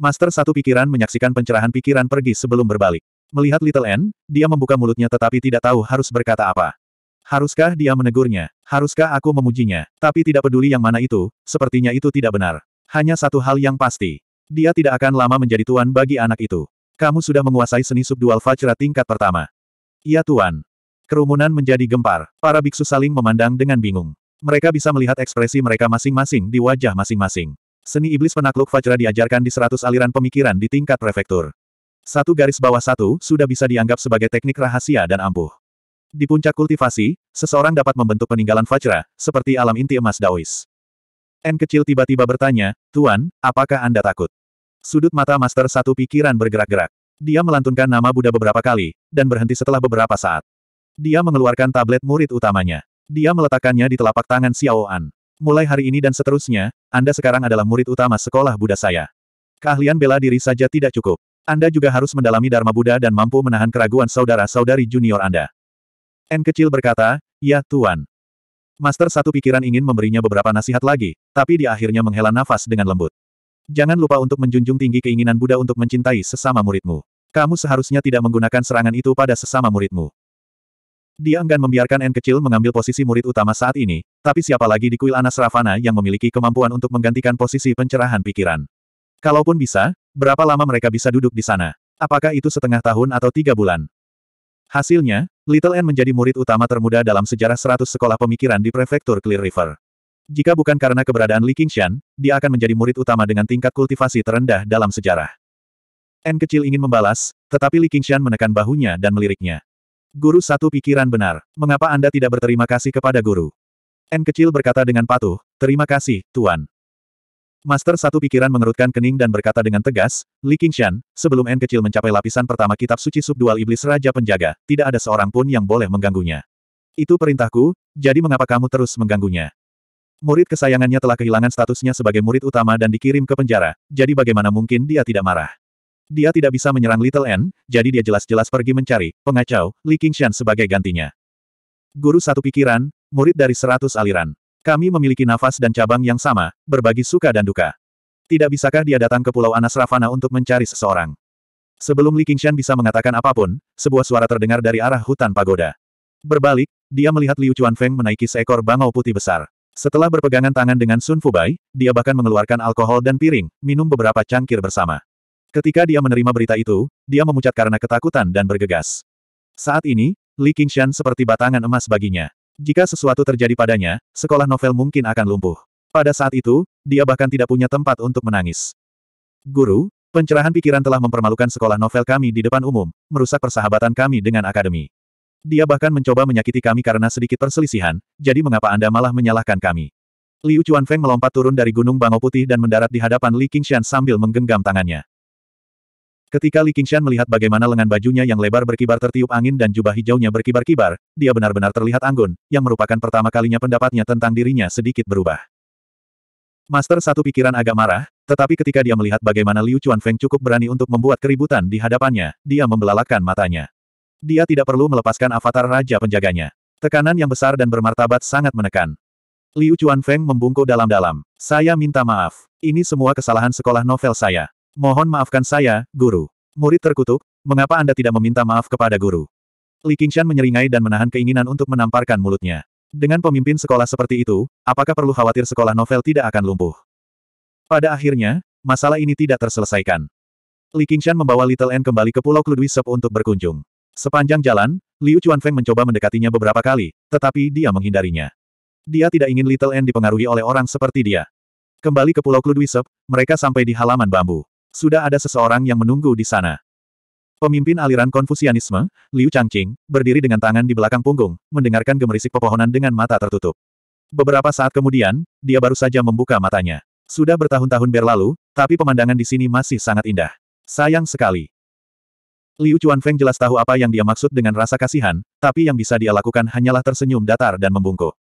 Master satu pikiran menyaksikan pencerahan pikiran pergi sebelum berbalik. Melihat Little N, dia membuka mulutnya tetapi tidak tahu harus berkata apa. Haruskah dia menegurnya? Haruskah aku memujinya? Tapi tidak peduli yang mana itu, sepertinya itu tidak benar. Hanya satu hal yang pasti. Dia tidak akan lama menjadi tuan bagi anak itu. Kamu sudah menguasai seni subdual Fajra tingkat pertama. Iya Tuan. Kerumunan menjadi gempar. Para biksu saling memandang dengan bingung. Mereka bisa melihat ekspresi mereka masing-masing di wajah masing-masing. Seni iblis penakluk Fajra diajarkan di seratus aliran pemikiran di tingkat prefektur. Satu garis bawah satu sudah bisa dianggap sebagai teknik rahasia dan ampuh. Di puncak kultivasi, seseorang dapat membentuk peninggalan Fajra, seperti alam inti emas Daois. N kecil tiba-tiba bertanya, Tuan, apakah Anda takut? Sudut mata Master Satu Pikiran bergerak-gerak. Dia melantunkan nama Buddha beberapa kali, dan berhenti setelah beberapa saat. Dia mengeluarkan tablet murid utamanya. Dia meletakkannya di telapak tangan Xiao An. Mulai hari ini dan seterusnya, Anda sekarang adalah murid utama sekolah Buddha saya. Keahlian bela diri saja tidak cukup. Anda juga harus mendalami Dharma Buddha dan mampu menahan keraguan saudara-saudari junior Anda. N kecil berkata, Ya Tuan. Master satu pikiran ingin memberinya beberapa nasihat lagi, tapi dia akhirnya menghela nafas dengan lembut. Jangan lupa untuk menjunjung tinggi keinginan Buddha untuk mencintai sesama muridmu. Kamu seharusnya tidak menggunakan serangan itu pada sesama muridmu. Dia enggan membiarkan N kecil mengambil posisi murid utama saat ini, tapi siapa lagi di kuil Anas Ravana yang memiliki kemampuan untuk menggantikan posisi pencerahan pikiran. Kalaupun bisa, berapa lama mereka bisa duduk di sana? Apakah itu setengah tahun atau tiga bulan? Hasilnya, Little N menjadi murid utama termuda dalam sejarah 100 sekolah pemikiran di prefektur Clear River. Jika bukan karena keberadaan Li Qingshan, dia akan menjadi murid utama dengan tingkat kultivasi terendah dalam sejarah. N kecil ingin membalas, tetapi Li Qingshan menekan bahunya dan meliriknya. Guru satu pikiran benar. Mengapa Anda tidak berterima kasih kepada guru? N kecil berkata dengan patuh, terima kasih, Tuan. Master satu pikiran mengerutkan kening dan berkata dengan tegas, Li Qingshan, sebelum N kecil mencapai lapisan pertama kitab suci subdual iblis Raja Penjaga, tidak ada seorang pun yang boleh mengganggunya. Itu perintahku, jadi mengapa kamu terus mengganggunya? Murid kesayangannya telah kehilangan statusnya sebagai murid utama dan dikirim ke penjara, jadi bagaimana mungkin dia tidak marah? Dia tidak bisa menyerang Little N, jadi dia jelas-jelas pergi mencari pengacau Li Qingshan sebagai gantinya. Guru satu pikiran, murid dari seratus aliran. Kami memiliki nafas dan cabang yang sama, berbagi suka dan duka. Tidak bisakah dia datang ke Pulau Anas Ravana untuk mencari seseorang? Sebelum Li Qingshan bisa mengatakan apa pun, sebuah suara terdengar dari arah hutan pagoda. Berbalik, dia melihat Liu Chuanfeng menaiki seekor bangau putih besar. Setelah berpegangan tangan dengan Sun Fubai, dia bahkan mengeluarkan alkohol dan piring, minum beberapa cangkir bersama. Ketika dia menerima berita itu, dia memucat karena ketakutan dan bergegas. Saat ini, Li Qingshan seperti batangan emas baginya. Jika sesuatu terjadi padanya, sekolah novel mungkin akan lumpuh. Pada saat itu, dia bahkan tidak punya tempat untuk menangis. Guru, pencerahan pikiran telah mempermalukan sekolah novel kami di depan umum, merusak persahabatan kami dengan akademi. Dia bahkan mencoba menyakiti kami karena sedikit perselisihan, jadi mengapa Anda malah menyalahkan kami? Liu Chuanfeng melompat turun dari Gunung Bangau Putih dan mendarat di hadapan Li Qingshan sambil menggenggam tangannya. Ketika Li Qingshan melihat bagaimana lengan bajunya yang lebar berkibar tertiup angin dan jubah hijaunya berkibar-kibar, dia benar-benar terlihat anggun, yang merupakan pertama kalinya pendapatnya tentang dirinya sedikit berubah. Master satu pikiran agak marah, tetapi ketika dia melihat bagaimana Liu Chuanfeng cukup berani untuk membuat keributan di hadapannya, dia membelalakan matanya. Dia tidak perlu melepaskan avatar raja penjaganya. Tekanan yang besar dan bermartabat sangat menekan. Liu Chuanfeng membungkuk dalam-dalam. Saya minta maaf. Ini semua kesalahan sekolah novel saya. Mohon maafkan saya, guru. Murid terkutuk, mengapa Anda tidak meminta maaf kepada guru? Li Qingshan menyeringai dan menahan keinginan untuk menamparkan mulutnya. Dengan pemimpin sekolah seperti itu, apakah perlu khawatir sekolah novel tidak akan lumpuh? Pada akhirnya, masalah ini tidak terselesaikan. Li Qingshan membawa Little N kembali ke Pulau Kludwisep untuk berkunjung. Sepanjang jalan, Liu Chuanfeng mencoba mendekatinya beberapa kali, tetapi dia menghindarinya. Dia tidak ingin Little N dipengaruhi oleh orang seperti dia. Kembali ke Pulau Kludwisep, mereka sampai di halaman bambu. Sudah ada seseorang yang menunggu di sana. Pemimpin aliran Konfusianisme, Liu Changqing, berdiri dengan tangan di belakang punggung, mendengarkan gemerisik pepohonan dengan mata tertutup. Beberapa saat kemudian, dia baru saja membuka matanya. Sudah bertahun-tahun berlalu, tapi pemandangan di sini masih sangat indah. Sayang sekali. Liu Chuanfeng jelas tahu apa yang dia maksud dengan rasa kasihan, tapi yang bisa dia lakukan hanyalah tersenyum datar dan membungkuk.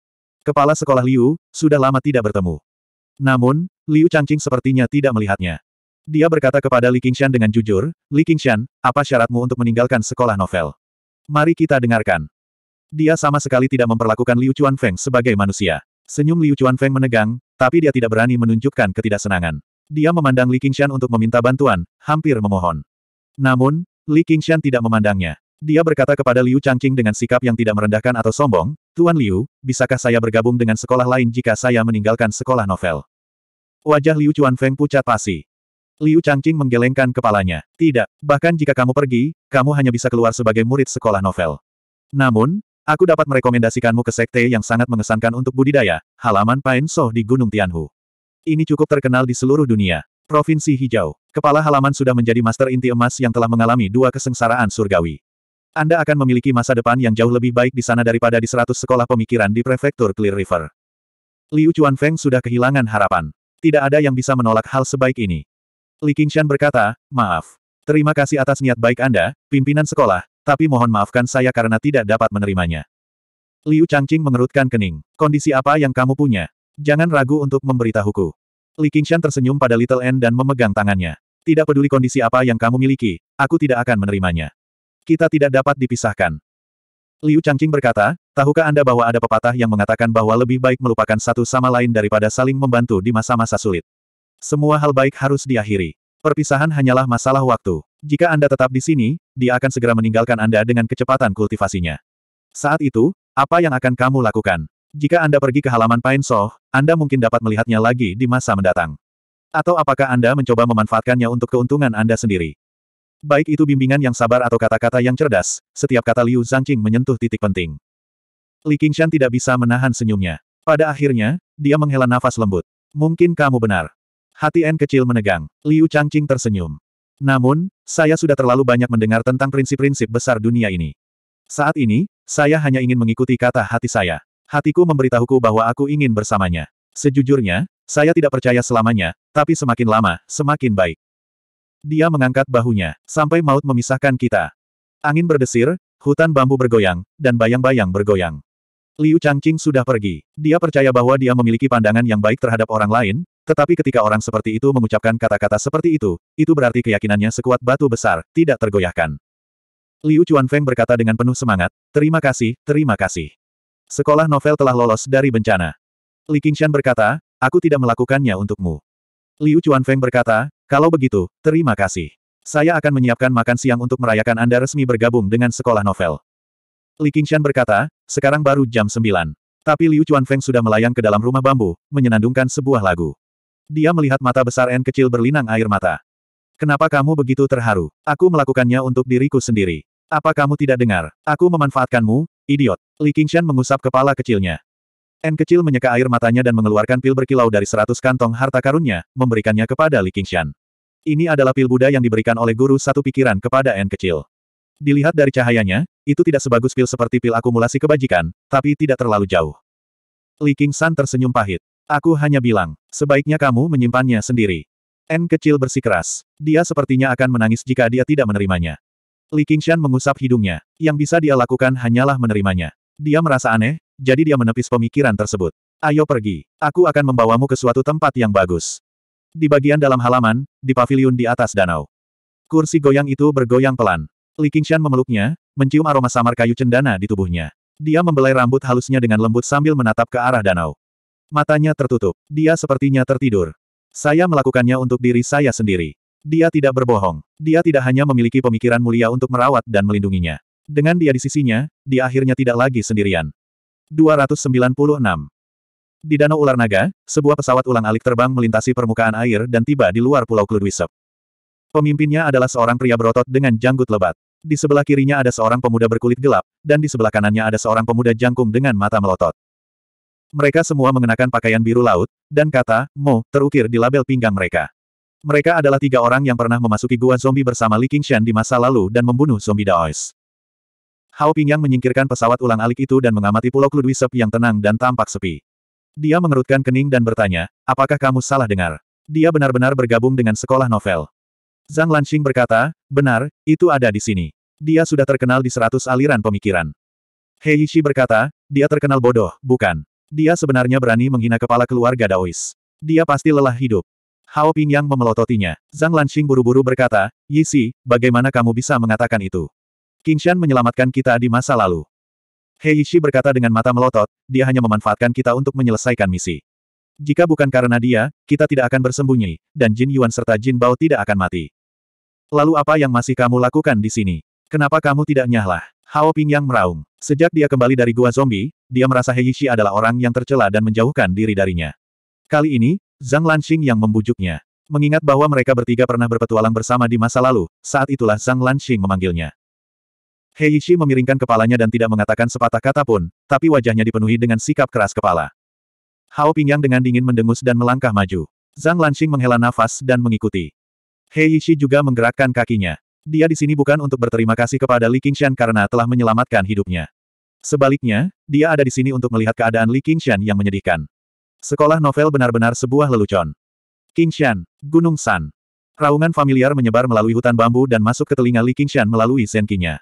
Kepala sekolah Liu, sudah lama tidak bertemu. Namun, Liu Changqing sepertinya tidak melihatnya. Dia berkata kepada Li Qingshan dengan jujur, Li Qingshan, apa syaratmu untuk meninggalkan sekolah novel? Mari kita dengarkan. Dia sama sekali tidak memperlakukan Liu Chuanfeng sebagai manusia. Senyum Liu Chuanfeng menegang, tapi dia tidak berani menunjukkan ketidaksenangan. Dia memandang Li Qingshan untuk meminta bantuan, hampir memohon. Namun, Li Qingshan tidak memandangnya. Dia berkata kepada Liu Changqing dengan sikap yang tidak merendahkan atau sombong, Tuan Liu, bisakah saya bergabung dengan sekolah lain jika saya meninggalkan sekolah novel? Wajah Liu Chuanfeng pucat pasi. Liu Changqing menggelengkan kepalanya. Tidak, bahkan jika kamu pergi, kamu hanya bisa keluar sebagai murid sekolah novel. Namun, aku dapat merekomendasikanmu ke sekte yang sangat mengesankan untuk budidaya, halaman Pain Soh di Gunung Tianhu. Ini cukup terkenal di seluruh dunia. Provinsi Hijau. Kepala halaman sudah menjadi master inti emas yang telah mengalami dua kesengsaraan surgawi. Anda akan memiliki masa depan yang jauh lebih baik di sana daripada di seratus sekolah pemikiran di prefektur Clear River. Liu Chuanfeng sudah kehilangan harapan. Tidak ada yang bisa menolak hal sebaik ini. Li Qingshan berkata, maaf. Terima kasih atas niat baik Anda, pimpinan sekolah, tapi mohon maafkan saya karena tidak dapat menerimanya. Liu Changqing mengerutkan kening. Kondisi apa yang kamu punya? Jangan ragu untuk memberitahuku. Li Qingshan tersenyum pada Little N dan memegang tangannya. Tidak peduli kondisi apa yang kamu miliki, aku tidak akan menerimanya. Kita tidak dapat dipisahkan. Liu Changqing berkata, tahukah Anda bahwa ada pepatah yang mengatakan bahwa lebih baik melupakan satu sama lain daripada saling membantu di masa-masa sulit. Semua hal baik harus diakhiri. Perpisahan hanyalah masalah waktu. Jika Anda tetap di sini, dia akan segera meninggalkan Anda dengan kecepatan kultivasinya. Saat itu, apa yang akan kamu lakukan? Jika Anda pergi ke halaman Pine Soh, Anda mungkin dapat melihatnya lagi di masa mendatang. Atau apakah Anda mencoba memanfaatkannya untuk keuntungan Anda sendiri? Baik itu bimbingan yang sabar atau kata-kata yang cerdas, setiap kata Liu Zhangqing menyentuh titik penting. Li Qingshan tidak bisa menahan senyumnya. Pada akhirnya, dia menghela nafas lembut. Mungkin kamu benar. Hati N kecil menegang. Liu Changqing tersenyum. Namun, saya sudah terlalu banyak mendengar tentang prinsip-prinsip besar dunia ini. Saat ini, saya hanya ingin mengikuti kata hati saya. Hatiku memberitahuku bahwa aku ingin bersamanya. Sejujurnya, saya tidak percaya selamanya, tapi semakin lama, semakin baik. Dia mengangkat bahunya, sampai maut memisahkan kita. Angin berdesir, hutan bambu bergoyang, dan bayang-bayang bergoyang. Liu Changqing sudah pergi. Dia percaya bahwa dia memiliki pandangan yang baik terhadap orang lain, tetapi ketika orang seperti itu mengucapkan kata-kata seperti itu, itu berarti keyakinannya sekuat batu besar, tidak tergoyahkan. Liu Chuanfeng berkata dengan penuh semangat, terima kasih, terima kasih. Sekolah novel telah lolos dari bencana. Li Qingshan berkata, aku tidak melakukannya untukmu. Liu Chuanfeng berkata, kalau begitu, terima kasih. Saya akan menyiapkan makan siang untuk merayakan Anda resmi bergabung dengan sekolah novel. Li Qingshan berkata, sekarang baru jam 9. Tapi Liu Chuanfeng sudah melayang ke dalam rumah bambu, menyenandungkan sebuah lagu. Dia melihat mata besar N kecil berlinang air mata. Kenapa kamu begitu terharu? Aku melakukannya untuk diriku sendiri. Apa kamu tidak dengar? Aku memanfaatkanmu, Idiot. Li Qingshan mengusap kepala kecilnya. N kecil menyeka air matanya dan mengeluarkan pil berkilau dari seratus kantong harta karunnya, memberikannya kepada Li Qingshan. Ini adalah pil Buddha yang diberikan oleh guru satu pikiran kepada N kecil. Dilihat dari cahayanya, itu tidak sebagus pil seperti pil akumulasi kebajikan, tapi tidak terlalu jauh. Li Qingshan tersenyum pahit. Aku hanya bilang, sebaiknya kamu menyimpannya sendiri. N kecil bersikeras. Dia sepertinya akan menangis jika dia tidak menerimanya. Li Qingshan mengusap hidungnya. Yang bisa dia lakukan hanyalah menerimanya. Dia merasa aneh, jadi dia menepis pemikiran tersebut. Ayo pergi. Aku akan membawamu ke suatu tempat yang bagus. Di bagian dalam halaman, di pavilion di atas danau. Kursi goyang itu bergoyang pelan. Li Qingshan memeluknya, mencium aroma samar kayu cendana di tubuhnya. Dia membelai rambut halusnya dengan lembut sambil menatap ke arah danau. Matanya tertutup. Dia sepertinya tertidur. Saya melakukannya untuk diri saya sendiri. Dia tidak berbohong. Dia tidak hanya memiliki pemikiran mulia untuk merawat dan melindunginya. Dengan dia di sisinya, dia akhirnya tidak lagi sendirian. 296. Di Danau Ular Naga, sebuah pesawat ulang-alik terbang melintasi permukaan air dan tiba di luar Pulau Kludwisep. Pemimpinnya adalah seorang pria berotot dengan janggut lebat. Di sebelah kirinya ada seorang pemuda berkulit gelap, dan di sebelah kanannya ada seorang pemuda jangkung dengan mata melotot. Mereka semua mengenakan pakaian biru laut, dan kata, Mo, terukir di label pinggang mereka. Mereka adalah tiga orang yang pernah memasuki gua zombie bersama Li Qingshan di masa lalu dan membunuh zombie Daois. Hao Pingyang menyingkirkan pesawat ulang-alik itu dan mengamati pulau Kludwisep yang tenang dan tampak sepi. Dia mengerutkan kening dan bertanya, apakah kamu salah dengar? Dia benar-benar bergabung dengan sekolah novel. Zhang Lanxing berkata, benar, itu ada di sini. Dia sudah terkenal di seratus aliran pemikiran. He Yishi berkata, dia terkenal bodoh, bukan. Dia sebenarnya berani menghina kepala keluarga Daois. Dia pasti lelah hidup. Hao Pingyang memelototinya. Zhang Lanxing buru-buru berkata, Yishi, bagaimana kamu bisa mengatakan itu? Qingshan menyelamatkan kita di masa lalu. He Yishi berkata dengan mata melotot, dia hanya memanfaatkan kita untuk menyelesaikan misi. Jika bukan karena dia, kita tidak akan bersembunyi, dan Jin Yuan serta Jin Bao tidak akan mati. Lalu apa yang masih kamu lakukan di sini? Kenapa kamu tidak nyahlah? Hao Pingyang meraung. Sejak dia kembali dari gua zombie, dia merasa Heishi adalah orang yang tercela dan menjauhkan diri darinya. Kali ini, Zhang Lanxing yang membujuknya. Mengingat bahwa mereka bertiga pernah berpetualang bersama di masa lalu, saat itulah Zhang Lanxing memanggilnya. Heishi memiringkan kepalanya dan tidak mengatakan sepatah kata pun, tapi wajahnya dipenuhi dengan sikap keras kepala. Hao Pingyang dengan dingin mendengus dan melangkah maju. Zhang Lanxing menghela nafas dan mengikuti. He Yishi juga menggerakkan kakinya. Dia di sini bukan untuk berterima kasih kepada Li Qingshan karena telah menyelamatkan hidupnya. Sebaliknya, dia ada di sini untuk melihat keadaan Li Qingshan yang menyedihkan. Sekolah novel benar-benar sebuah lelucon. Qingshan, Gunung San. Raungan familiar menyebar melalui hutan bambu dan masuk ke telinga Li Qingshan melalui senkinya.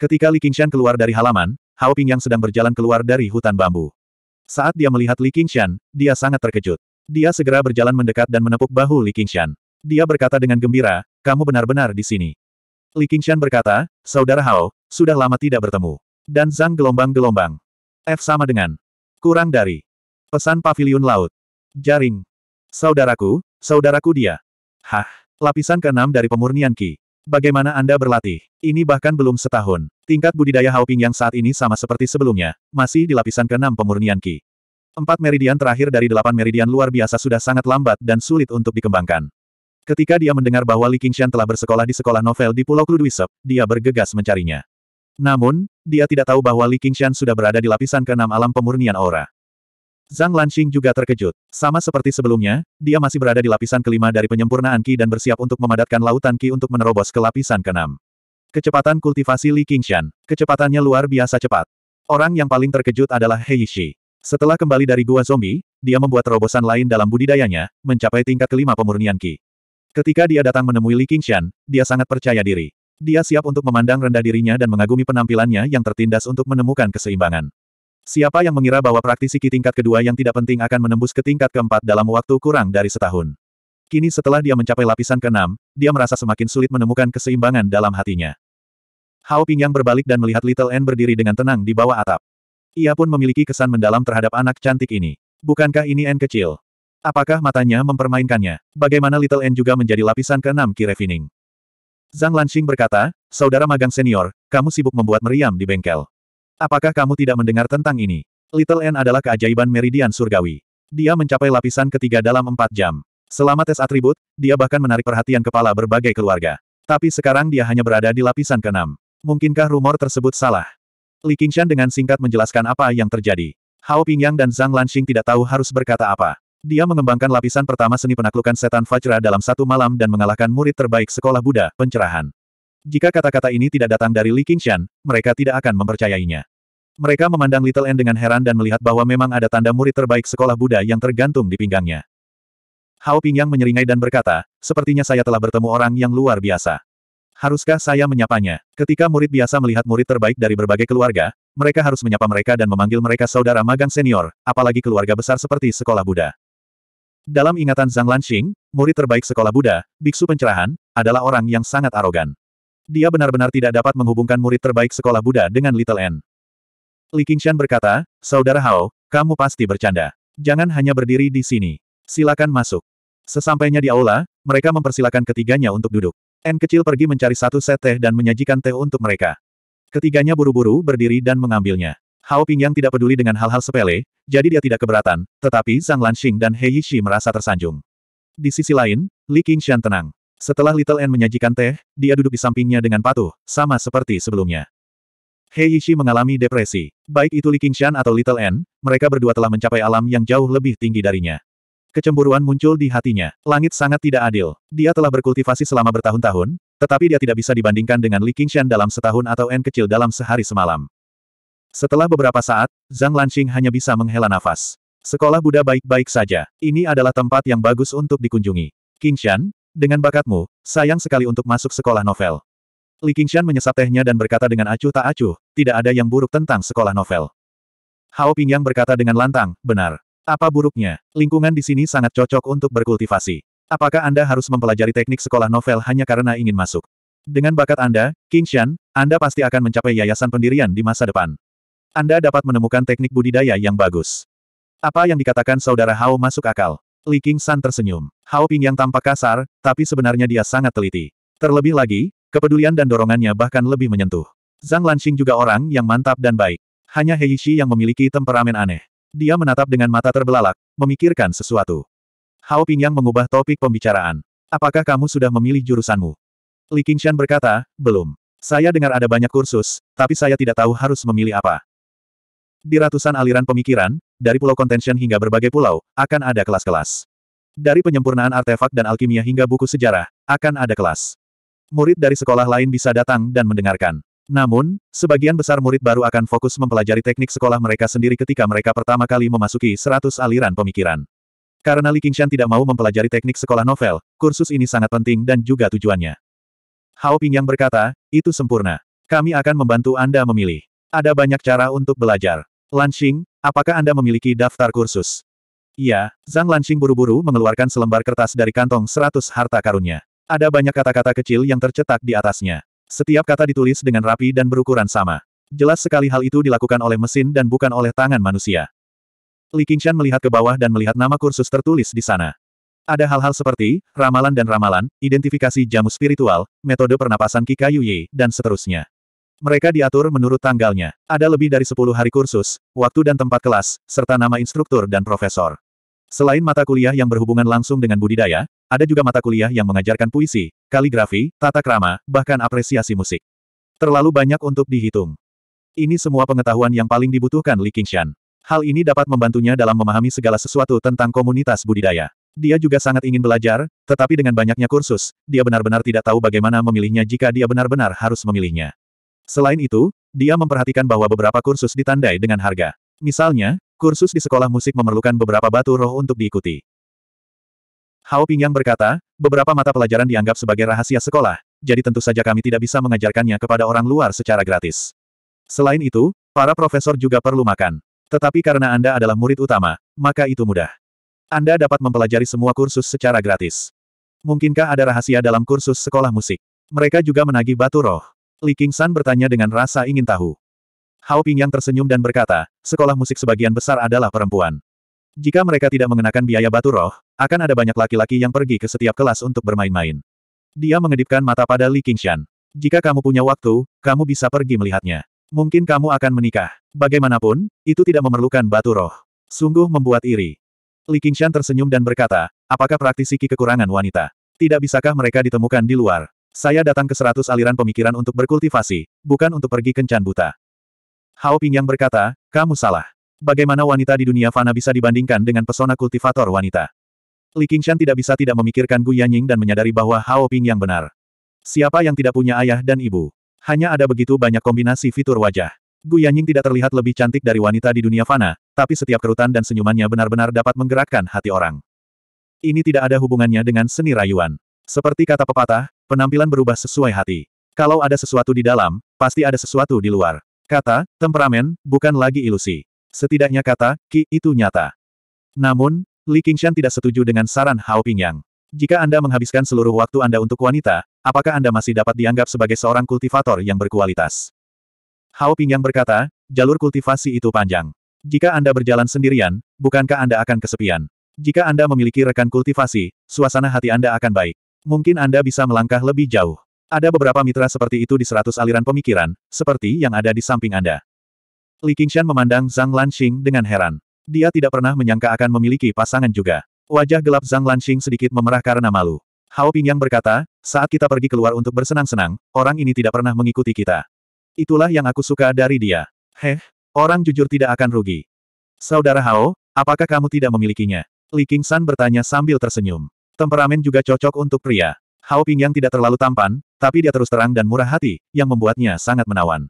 Ketika Li Qingshan keluar dari halaman, Hao Ping yang sedang berjalan keluar dari hutan bambu. Saat dia melihat Li Qingshan, dia sangat terkejut. Dia segera berjalan mendekat dan menepuk bahu Li Qingshan. Dia berkata dengan gembira, kamu benar-benar di sini. Li Qingshan berkata, Saudara Hao, sudah lama tidak bertemu. Dan Zhang gelombang-gelombang. F sama dengan. Kurang dari. Pesan pavilion laut. Jaring. Saudaraku, saudaraku dia. Hah, lapisan keenam dari pemurnian Ki. Bagaimana Anda berlatih? Ini bahkan belum setahun. Tingkat budidaya Haoping yang saat ini sama seperti sebelumnya, masih di lapisan keenam pemurnian Ki. Empat meridian terakhir dari delapan meridian luar biasa sudah sangat lambat dan sulit untuk dikembangkan. Ketika dia mendengar bahwa Li Qingshan telah bersekolah di sekolah novel di Pulau Kludwisep, dia bergegas mencarinya. Namun, dia tidak tahu bahwa Li Qingshan sudah berada di lapisan keenam alam pemurnian aura. Zhang Lanxing juga terkejut. Sama seperti sebelumnya, dia masih berada di lapisan kelima dari penyempurnaan Qi dan bersiap untuk memadatkan lautan Qi untuk menerobos ke lapisan keenam. Kecepatan kultivasi Li Qingshan. Kecepatannya luar biasa cepat. Orang yang paling terkejut adalah He Yishi. Setelah kembali dari gua zombie, dia membuat terobosan lain dalam budidayanya, mencapai tingkat kelima pemurnian Qi. Ketika dia datang menemui Li Qingshan, dia sangat percaya diri. Dia siap untuk memandang rendah dirinya dan mengagumi penampilannya yang tertindas untuk menemukan keseimbangan. Siapa yang mengira bahwa praktisi Ki tingkat kedua yang tidak penting akan menembus ke tingkat keempat dalam waktu kurang dari setahun. Kini setelah dia mencapai lapisan keenam, dia merasa semakin sulit menemukan keseimbangan dalam hatinya. Hao Ping yang berbalik dan melihat Little N berdiri dengan tenang di bawah atap. Ia pun memiliki kesan mendalam terhadap anak cantik ini. Bukankah ini N kecil? Apakah matanya mempermainkannya? Bagaimana Little N juga menjadi lapisan keenam Ki Refining? Zhang Lanxing berkata, Saudara magang senior, kamu sibuk membuat meriam di bengkel. Apakah kamu tidak mendengar tentang ini? Little N adalah keajaiban meridian surgawi. Dia mencapai lapisan ketiga dalam empat jam. Selama tes atribut, dia bahkan menarik perhatian kepala berbagai keluarga. Tapi sekarang dia hanya berada di lapisan keenam. Mungkinkah rumor tersebut salah? Li Qingshan dengan singkat menjelaskan apa yang terjadi. Hao Pingyang dan Zhang Lanxing tidak tahu harus berkata apa. Dia mengembangkan lapisan pertama seni penaklukan setan Vajra dalam satu malam dan mengalahkan murid terbaik sekolah Buddha, pencerahan. Jika kata-kata ini tidak datang dari Li Qingshan, mereka tidak akan mempercayainya. Mereka memandang Little N dengan heran dan melihat bahwa memang ada tanda murid terbaik sekolah Buddha yang tergantung di pinggangnya. Hao Pingyang menyeringai dan berkata, sepertinya saya telah bertemu orang yang luar biasa. Haruskah saya menyapanya? Ketika murid biasa melihat murid terbaik dari berbagai keluarga, mereka harus menyapa mereka dan memanggil mereka saudara magang senior, apalagi keluarga besar seperti sekolah Buddha. Dalam ingatan Zhang Lanxing, murid terbaik sekolah Buddha, biksu pencerahan, adalah orang yang sangat arogan. Dia benar-benar tidak dapat menghubungkan murid terbaik sekolah Buddha dengan Little N. Li Qingshan berkata, Saudara Hao, kamu pasti bercanda. Jangan hanya berdiri di sini. Silakan masuk. Sesampainya di aula, mereka mempersilakan ketiganya untuk duduk. N kecil pergi mencari satu set teh dan menyajikan teh untuk mereka. Ketiganya buru-buru berdiri dan mengambilnya. Hao Pingyang tidak peduli dengan hal-hal sepele, jadi dia tidak keberatan, tetapi Zhang Lanxing dan He Yishi merasa tersanjung. Di sisi lain, Li Qingshan tenang. Setelah Little N menyajikan teh, dia duduk di sampingnya dengan patuh, sama seperti sebelumnya. He Yishi mengalami depresi. Baik itu Li Qingshan atau Little N, mereka berdua telah mencapai alam yang jauh lebih tinggi darinya. Kecemburuan muncul di hatinya. Langit sangat tidak adil. Dia telah berkultivasi selama bertahun-tahun, tetapi dia tidak bisa dibandingkan dengan Li Qingshan dalam setahun atau N kecil dalam sehari semalam. Setelah beberapa saat, Zhang Lanxing hanya bisa menghela nafas. Sekolah Buddha baik-baik saja. Ini adalah tempat yang bagus untuk dikunjungi. Qingshan, dengan bakatmu, sayang sekali untuk masuk sekolah novel. Li Qingshan menyesap tehnya dan berkata dengan acuh tak acuh, tidak ada yang buruk tentang sekolah novel. Hao Pingyang berkata dengan lantang, benar. Apa buruknya? Lingkungan di sini sangat cocok untuk berkultivasi. Apakah Anda harus mempelajari teknik sekolah novel hanya karena ingin masuk? Dengan bakat Anda, Qingshan, Anda pasti akan mencapai yayasan pendirian di masa depan. Anda dapat menemukan teknik budidaya yang bagus. Apa yang dikatakan saudara Hao masuk akal. Li Qingshan tersenyum. Hao Pingyang tampak kasar, tapi sebenarnya dia sangat teliti. Terlebih lagi, Kepedulian dan dorongannya bahkan lebih menyentuh. Zhang Lanxing juga orang yang mantap dan baik. Hanya Heishi yang memiliki temperamen aneh. Dia menatap dengan mata terbelalak, memikirkan sesuatu. Hao Pingyang mengubah topik pembicaraan. Apakah kamu sudah memilih jurusanmu? Li Qingshan berkata, belum. Saya dengar ada banyak kursus, tapi saya tidak tahu harus memilih apa. Di ratusan aliran pemikiran, dari pulau contention hingga berbagai pulau, akan ada kelas-kelas. Dari penyempurnaan artefak dan alkimia hingga buku sejarah, akan ada kelas. Murid dari sekolah lain bisa datang dan mendengarkan. Namun, sebagian besar murid baru akan fokus mempelajari teknik sekolah mereka sendiri ketika mereka pertama kali memasuki 100 aliran pemikiran. Karena Li Qingshan tidak mau mempelajari teknik sekolah novel, kursus ini sangat penting dan juga tujuannya. Hao Pingyang berkata, itu sempurna. Kami akan membantu Anda memilih. Ada banyak cara untuk belajar. Lanxing, apakah Anda memiliki daftar kursus? Iya, Zhang Lanxing buru-buru mengeluarkan selembar kertas dari kantong 100 harta karunnya. Ada banyak kata-kata kecil yang tercetak di atasnya. Setiap kata ditulis dengan rapi dan berukuran sama. Jelas sekali hal itu dilakukan oleh mesin dan bukan oleh tangan manusia. Li Qingshan melihat ke bawah dan melihat nama kursus tertulis di sana. Ada hal-hal seperti, ramalan dan ramalan, identifikasi jamu spiritual, metode pernapasan Kikayuyi, dan seterusnya. Mereka diatur menurut tanggalnya. Ada lebih dari 10 hari kursus, waktu dan tempat kelas, serta nama instruktur dan profesor. Selain mata kuliah yang berhubungan langsung dengan budidaya, ada juga mata kuliah yang mengajarkan puisi, kaligrafi, tata krama, bahkan apresiasi musik. Terlalu banyak untuk dihitung. Ini semua pengetahuan yang paling dibutuhkan Li Qingshan. Hal ini dapat membantunya dalam memahami segala sesuatu tentang komunitas budidaya. Dia juga sangat ingin belajar, tetapi dengan banyaknya kursus, dia benar-benar tidak tahu bagaimana memilihnya jika dia benar-benar harus memilihnya. Selain itu, dia memperhatikan bahwa beberapa kursus ditandai dengan harga. Misalnya, Kursus di sekolah musik memerlukan beberapa batu roh untuk diikuti. Hao Pingyang berkata, beberapa mata pelajaran dianggap sebagai rahasia sekolah, jadi tentu saja kami tidak bisa mengajarkannya kepada orang luar secara gratis. Selain itu, para profesor juga perlu makan. Tetapi karena Anda adalah murid utama, maka itu mudah. Anda dapat mempelajari semua kursus secara gratis. Mungkinkah ada rahasia dalam kursus sekolah musik? Mereka juga menagih batu roh. Li King-san bertanya dengan rasa ingin tahu. Hao Pingyang tersenyum dan berkata, sekolah musik sebagian besar adalah perempuan. Jika mereka tidak mengenakan biaya batu roh, akan ada banyak laki-laki yang pergi ke setiap kelas untuk bermain-main. Dia mengedipkan mata pada Li Qingshan. Jika kamu punya waktu, kamu bisa pergi melihatnya. Mungkin kamu akan menikah. Bagaimanapun, itu tidak memerlukan batu roh. Sungguh membuat iri. Li Qingshan tersenyum dan berkata, apakah praktisi kekurangan wanita? Tidak bisakah mereka ditemukan di luar? Saya datang ke seratus aliran pemikiran untuk berkultivasi, bukan untuk pergi kencan buta. Hao Pingyang berkata, kamu salah. Bagaimana wanita di dunia fana bisa dibandingkan dengan pesona kultivator wanita? Li Qingshan tidak bisa tidak memikirkan Gu Yanying dan menyadari bahwa Hao Pingyang benar. Siapa yang tidak punya ayah dan ibu? Hanya ada begitu banyak kombinasi fitur wajah. Gu Yanying tidak terlihat lebih cantik dari wanita di dunia fana, tapi setiap kerutan dan senyumannya benar-benar dapat menggerakkan hati orang. Ini tidak ada hubungannya dengan seni rayuan. Seperti kata pepatah, penampilan berubah sesuai hati. Kalau ada sesuatu di dalam, pasti ada sesuatu di luar. Kata, temperamen, bukan lagi ilusi. Setidaknya kata, Ki, itu nyata. Namun, Li Qingshan tidak setuju dengan saran Hao Pingyang. Jika Anda menghabiskan seluruh waktu Anda untuk wanita, apakah Anda masih dapat dianggap sebagai seorang kultivator yang berkualitas? Hao Pingyang berkata, jalur kultivasi itu panjang. Jika Anda berjalan sendirian, bukankah Anda akan kesepian? Jika Anda memiliki rekan kultivasi, suasana hati Anda akan baik. Mungkin Anda bisa melangkah lebih jauh. Ada beberapa mitra seperti itu di seratus aliran pemikiran, seperti yang ada di samping Anda. Li Qingshan memandang Zhang Lanxing dengan heran. Dia tidak pernah menyangka akan memiliki pasangan juga. Wajah gelap Zhang Lanxing sedikit memerah karena malu. Hao Pingyang berkata, saat kita pergi keluar untuk bersenang-senang, orang ini tidak pernah mengikuti kita. Itulah yang aku suka dari dia. Heh, orang jujur tidak akan rugi. Saudara Hao, apakah kamu tidak memilikinya? Li King San bertanya sambil tersenyum. Temperamen juga cocok untuk pria. Hao Pingyang tidak terlalu tampan, tapi dia terus terang dan murah hati, yang membuatnya sangat menawan.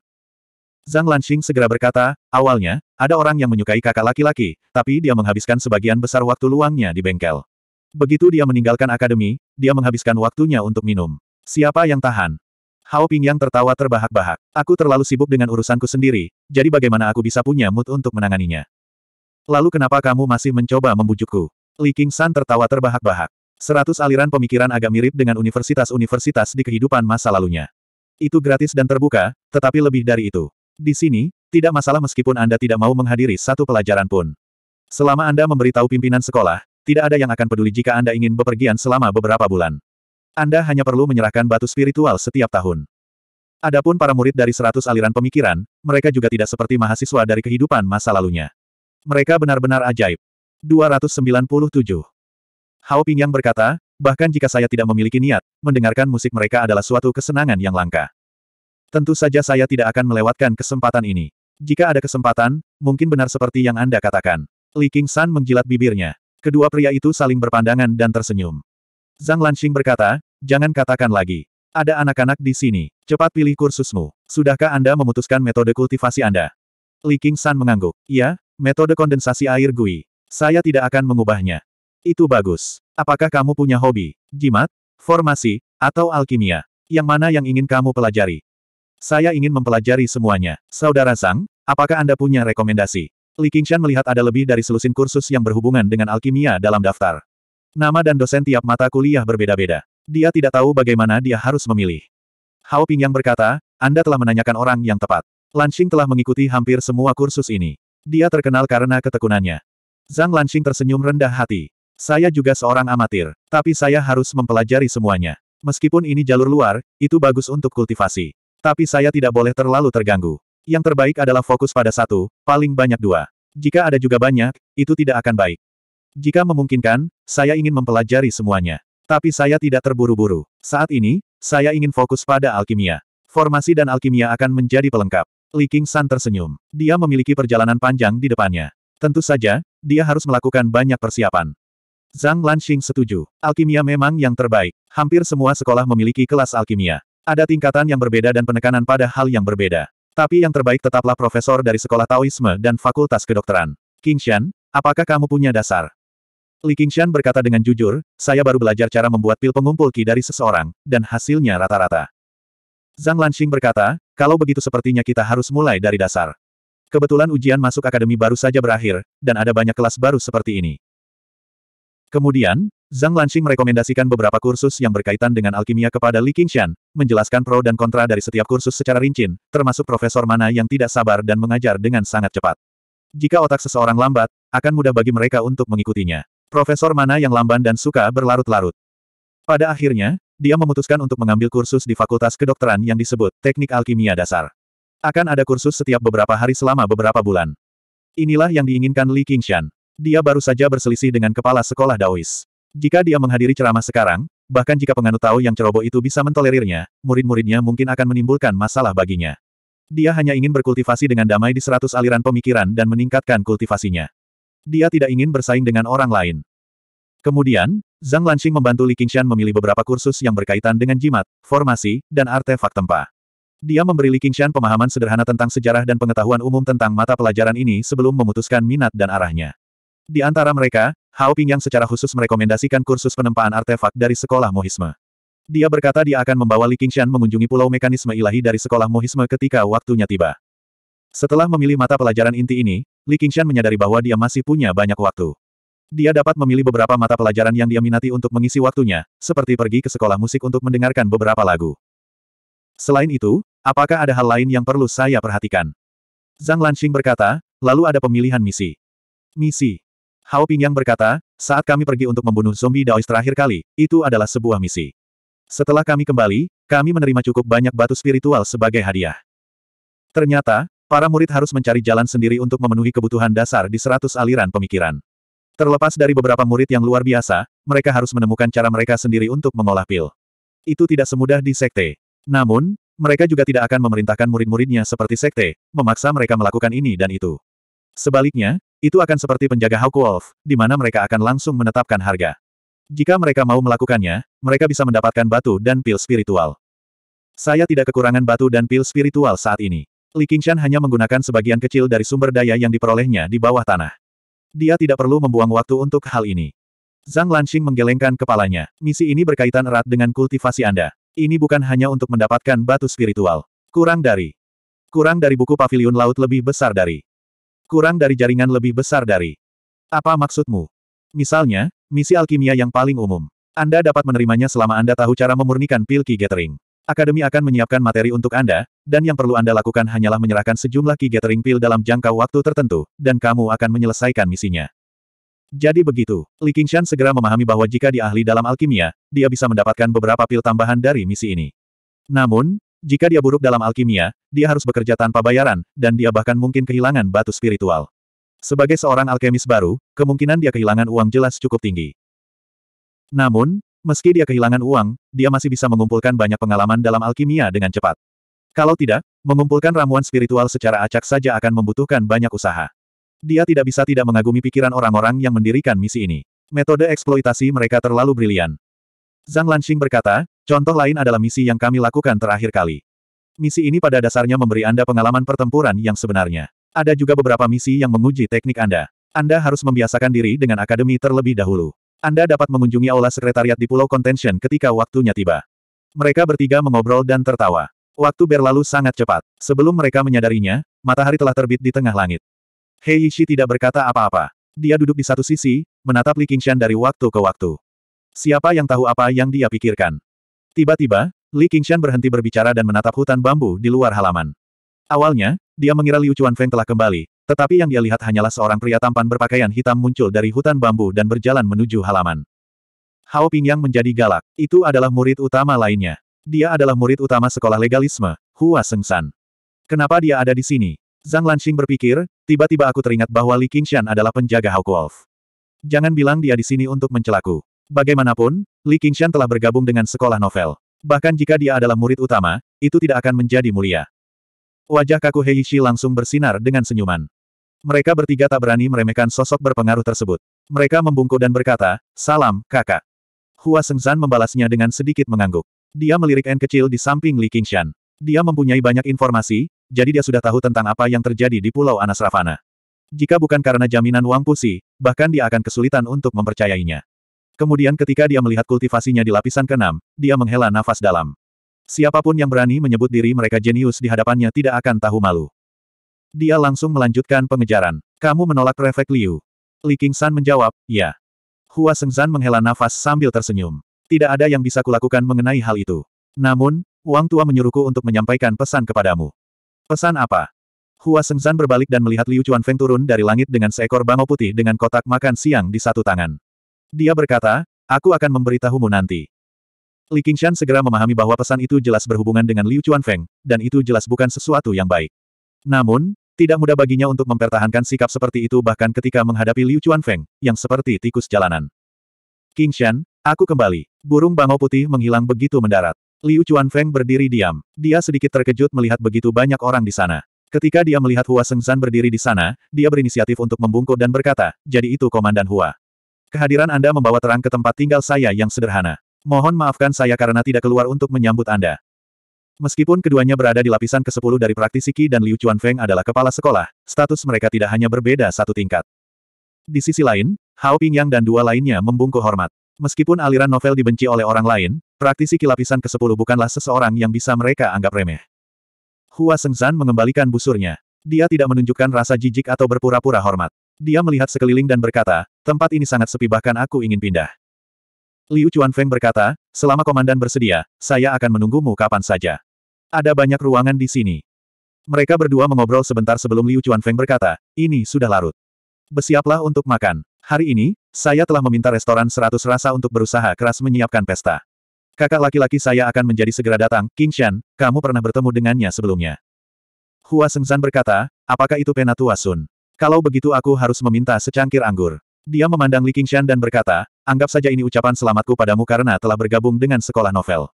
Zhang Lanxing segera berkata, awalnya, ada orang yang menyukai kakak laki-laki, tapi dia menghabiskan sebagian besar waktu luangnya di bengkel. Begitu dia meninggalkan akademi, dia menghabiskan waktunya untuk minum. Siapa yang tahan? Hao Pingyang tertawa terbahak-bahak. Aku terlalu sibuk dengan urusanku sendiri, jadi bagaimana aku bisa punya mood untuk menanganinya? Lalu kenapa kamu masih mencoba membujukku? Li King San tertawa terbahak-bahak. Seratus aliran pemikiran agak mirip dengan universitas-universitas di kehidupan masa lalunya. Itu gratis dan terbuka, tetapi lebih dari itu. Di sini, tidak masalah meskipun Anda tidak mau menghadiri satu pelajaran pun. Selama Anda memberitahu pimpinan sekolah, tidak ada yang akan peduli jika Anda ingin bepergian selama beberapa bulan. Anda hanya perlu menyerahkan batu spiritual setiap tahun. Adapun para murid dari seratus aliran pemikiran, mereka juga tidak seperti mahasiswa dari kehidupan masa lalunya. Mereka benar-benar ajaib. 297. Hao Pingyang berkata, bahkan jika saya tidak memiliki niat, mendengarkan musik mereka adalah suatu kesenangan yang langka. Tentu saja saya tidak akan melewatkan kesempatan ini. Jika ada kesempatan, mungkin benar seperti yang Anda katakan. Li King San menjilat bibirnya. Kedua pria itu saling berpandangan dan tersenyum. Zhang Lanxing berkata, jangan katakan lagi. Ada anak-anak di sini. Cepat pilih kursusmu. Sudahkah Anda memutuskan metode kultivasi Anda? Li King San mengangguk. Iya, metode kondensasi air gui. Saya tidak akan mengubahnya. Itu bagus. Apakah kamu punya hobi? Jimat? Formasi? Atau alkimia? Yang mana yang ingin kamu pelajari? Saya ingin mempelajari semuanya. Saudara Zhang, apakah Anda punya rekomendasi? Li Qingshan melihat ada lebih dari selusin kursus yang berhubungan dengan alkimia dalam daftar. Nama dan dosen tiap mata kuliah berbeda-beda. Dia tidak tahu bagaimana dia harus memilih. Hao Ping yang berkata, Anda telah menanyakan orang yang tepat. Lanxing telah mengikuti hampir semua kursus ini. Dia terkenal karena ketekunannya. Zhang Lanxing tersenyum rendah hati. Saya juga seorang amatir, tapi saya harus mempelajari semuanya. Meskipun ini jalur luar, itu bagus untuk kultivasi. Tapi saya tidak boleh terlalu terganggu. Yang terbaik adalah fokus pada satu, paling banyak dua. Jika ada juga banyak, itu tidak akan baik. Jika memungkinkan, saya ingin mempelajari semuanya. Tapi saya tidak terburu-buru. Saat ini, saya ingin fokus pada alkimia. Formasi dan alkimia akan menjadi pelengkap. Li King San tersenyum. Dia memiliki perjalanan panjang di depannya. Tentu saja, dia harus melakukan banyak persiapan. Zhang Lanxing setuju. Alkimia memang yang terbaik. Hampir semua sekolah memiliki kelas alkimia. Ada tingkatan yang berbeda dan penekanan pada hal yang berbeda. Tapi yang terbaik tetaplah profesor dari sekolah Taoisme dan Fakultas Kedokteran. Qingshan, apakah kamu punya dasar? Li Qingshan berkata dengan jujur, saya baru belajar cara membuat pil pengumpul ki dari seseorang, dan hasilnya rata-rata. Zhang Lanxing berkata, kalau begitu sepertinya kita harus mulai dari dasar. Kebetulan ujian masuk akademi baru saja berakhir, dan ada banyak kelas baru seperti ini. Kemudian, Zhang Lanxing merekomendasikan beberapa kursus yang berkaitan dengan alkimia kepada Li Qingshan, menjelaskan pro dan kontra dari setiap kursus secara rinci, termasuk profesor mana yang tidak sabar dan mengajar dengan sangat cepat. Jika otak seseorang lambat, akan mudah bagi mereka untuk mengikutinya. Profesor mana yang lamban dan suka berlarut-larut. Pada akhirnya, dia memutuskan untuk mengambil kursus di Fakultas Kedokteran yang disebut Teknik Alkimia Dasar. Akan ada kursus setiap beberapa hari selama beberapa bulan. Inilah yang diinginkan Li Qingshan. Dia baru saja berselisih dengan kepala sekolah Daois. Jika dia menghadiri ceramah sekarang, bahkan jika penganut tahu yang ceroboh itu bisa mentolerirnya, murid-muridnya mungkin akan menimbulkan masalah baginya. Dia hanya ingin berkultivasi dengan damai di seratus aliran pemikiran dan meningkatkan kultivasinya. Dia tidak ingin bersaing dengan orang lain. Kemudian, Zhang Lanxing membantu Li Qingshan memilih beberapa kursus yang berkaitan dengan jimat, formasi, dan artefak tempa. Dia memberi Li Qingshan pemahaman sederhana tentang sejarah dan pengetahuan umum tentang mata pelajaran ini sebelum memutuskan minat dan arahnya. Di antara mereka, Hao Ping yang secara khusus merekomendasikan kursus penempaan artefak dari sekolah Mohisme. Dia berkata dia akan membawa Li Qingshan mengunjungi pulau mekanisme ilahi dari sekolah Mohisme ketika waktunya tiba. Setelah memilih mata pelajaran inti ini, Li Qingshan menyadari bahwa dia masih punya banyak waktu. Dia dapat memilih beberapa mata pelajaran yang dia minati untuk mengisi waktunya, seperti pergi ke sekolah musik untuk mendengarkan beberapa lagu. Selain itu, apakah ada hal lain yang perlu saya perhatikan? Zhang Lanxing berkata, lalu ada pemilihan misi. Misi. Hao Pingyang berkata, saat kami pergi untuk membunuh zombie Daois terakhir kali, itu adalah sebuah misi. Setelah kami kembali, kami menerima cukup banyak batu spiritual sebagai hadiah. Ternyata, para murid harus mencari jalan sendiri untuk memenuhi kebutuhan dasar di seratus aliran pemikiran. Terlepas dari beberapa murid yang luar biasa, mereka harus menemukan cara mereka sendiri untuk mengolah pil. Itu tidak semudah di sekte. Namun, mereka juga tidak akan memerintahkan murid-muridnya seperti sekte, memaksa mereka melakukan ini dan itu. Sebaliknya, itu akan seperti penjaga Hawk Wolf, di mana mereka akan langsung menetapkan harga. Jika mereka mau melakukannya, mereka bisa mendapatkan batu dan pil spiritual. Saya tidak kekurangan batu dan pil spiritual saat ini. Li Qingshan hanya menggunakan sebagian kecil dari sumber daya yang diperolehnya di bawah tanah. Dia tidak perlu membuang waktu untuk hal ini. Zhang Lanxing menggelengkan kepalanya. Misi ini berkaitan erat dengan kultivasi Anda. Ini bukan hanya untuk mendapatkan batu spiritual. Kurang dari. Kurang dari buku pavilion laut lebih besar dari. Kurang dari jaringan lebih besar dari. Apa maksudmu? Misalnya, misi alkimia yang paling umum. Anda dapat menerimanya selama Anda tahu cara memurnikan pil Ki Gathering. Akademi akan menyiapkan materi untuk Anda, dan yang perlu Anda lakukan hanyalah menyerahkan sejumlah key gathering pil dalam jangka waktu tertentu, dan kamu akan menyelesaikan misinya. Jadi begitu, Li Qingshan segera memahami bahwa jika dia ahli dalam alkimia, dia bisa mendapatkan beberapa pil tambahan dari misi ini. Namun, jika dia buruk dalam alkimia, dia harus bekerja tanpa bayaran, dan dia bahkan mungkin kehilangan batu spiritual. Sebagai seorang alkemis baru, kemungkinan dia kehilangan uang jelas cukup tinggi. Namun, Meski dia kehilangan uang, dia masih bisa mengumpulkan banyak pengalaman dalam alkimia dengan cepat. Kalau tidak, mengumpulkan ramuan spiritual secara acak saja akan membutuhkan banyak usaha. Dia tidak bisa tidak mengagumi pikiran orang-orang yang mendirikan misi ini. Metode eksploitasi mereka terlalu brilian. Zhang Lanxing berkata, contoh lain adalah misi yang kami lakukan terakhir kali. Misi ini pada dasarnya memberi Anda pengalaman pertempuran yang sebenarnya. Ada juga beberapa misi yang menguji teknik Anda. Anda harus membiasakan diri dengan akademi terlebih dahulu. Anda dapat mengunjungi aula sekretariat di Pulau Contention ketika waktunya tiba. Mereka bertiga mengobrol dan tertawa. Waktu berlalu sangat cepat. Sebelum mereka menyadarinya, matahari telah terbit di tengah langit. Hei Yishi tidak berkata apa-apa. Dia duduk di satu sisi, menatap Li Qingshan dari waktu ke waktu. Siapa yang tahu apa yang dia pikirkan? Tiba-tiba, Li Qingshan berhenti berbicara dan menatap hutan bambu di luar halaman. Awalnya, dia mengira Liu Chuanfeng telah kembali, tetapi yang dia lihat hanyalah seorang pria tampan berpakaian hitam muncul dari hutan bambu dan berjalan menuju halaman. Hao Pingyang menjadi galak. Itu adalah murid utama lainnya. Dia adalah murid utama sekolah legalisme, Hua Sengsan. Kenapa dia ada di sini? Zhang Lanxing berpikir, tiba-tiba aku teringat bahwa Li Qingshan adalah penjaga Hawk Wolf. Jangan bilang dia di sini untuk mencelaku. Bagaimanapun, Li Qingshan telah bergabung dengan sekolah novel. Bahkan jika dia adalah murid utama, itu tidak akan menjadi mulia. Wajah kaku Heishi langsung bersinar dengan senyuman. Mereka bertiga tak berani meremehkan sosok berpengaruh tersebut. Mereka membungkuk dan berkata, Salam, kakak. Hua Sengzan membalasnya dengan sedikit mengangguk. Dia melirik N kecil di samping Li Qingshan. Dia mempunyai banyak informasi, jadi dia sudah tahu tentang apa yang terjadi di Pulau Anas Ravana. Jika bukan karena jaminan uang pusi, bahkan dia akan kesulitan untuk mempercayainya. Kemudian ketika dia melihat kultivasinya di lapisan keenam, dia menghela nafas dalam. Siapa pun yang berani menyebut diri mereka jenius di hadapannya tidak akan tahu malu. Dia langsung melanjutkan pengejaran. Kamu menolak Prefek Liu. Li King-san menjawab, ya. Hua Sengzan menghela nafas sambil tersenyum. Tidak ada yang bisa kulakukan mengenai hal itu. Namun, Wang Tua menyuruhku untuk menyampaikan pesan kepadamu. Pesan apa? Hua Sengzan berbalik dan melihat Liu Chuanfeng turun dari langit dengan seekor bangau putih dengan kotak makan siang di satu tangan. Dia berkata, aku akan memberitahumu nanti. Li Qingshan segera memahami bahwa pesan itu jelas berhubungan dengan Liu Chuanfeng, dan itu jelas bukan sesuatu yang baik. Namun, tidak mudah baginya untuk mempertahankan sikap seperti itu bahkan ketika menghadapi Liu Chuanfeng, yang seperti tikus jalanan. King Shan, aku kembali. Burung bangau putih menghilang begitu mendarat. Liu Chuanfeng berdiri diam. Dia sedikit terkejut melihat begitu banyak orang di sana. Ketika dia melihat Hua Sengzan berdiri di sana, dia berinisiatif untuk membungkuk dan berkata, jadi itu Komandan Hua. Kehadiran Anda membawa terang ke tempat tinggal saya yang sederhana. Mohon maafkan saya karena tidak keluar untuk menyambut Anda. Meskipun keduanya berada di lapisan ke-10 dari praktisi Qi dan Liu Chuanfeng adalah kepala sekolah, status mereka tidak hanya berbeda satu tingkat. Di sisi lain, Hao Pingyang dan dua lainnya membungkuk hormat. Meskipun aliran novel dibenci oleh orang lain, praktisi Qi lapisan ke-10 bukanlah seseorang yang bisa mereka anggap remeh. Hua Sengzan mengembalikan busurnya. Dia tidak menunjukkan rasa jijik atau berpura-pura hormat. Dia melihat sekeliling dan berkata, tempat ini sangat sepi bahkan aku ingin pindah. Liu Chuanfeng berkata, selama komandan bersedia, saya akan menunggumu kapan saja. Ada banyak ruangan di sini. Mereka berdua mengobrol sebentar sebelum Liu Chuanfeng berkata, ini sudah larut. Bersiaplah untuk makan. Hari ini, saya telah meminta restoran seratus rasa untuk berusaha keras menyiapkan pesta. Kakak laki-laki saya akan menjadi segera datang, King Shan, kamu pernah bertemu dengannya sebelumnya. Hua Sengzan berkata, apakah itu Penatua Sun? Kalau begitu aku harus meminta secangkir anggur. Dia memandang Li Qingshan dan berkata, anggap saja ini ucapan selamatku padamu karena telah bergabung dengan sekolah novel.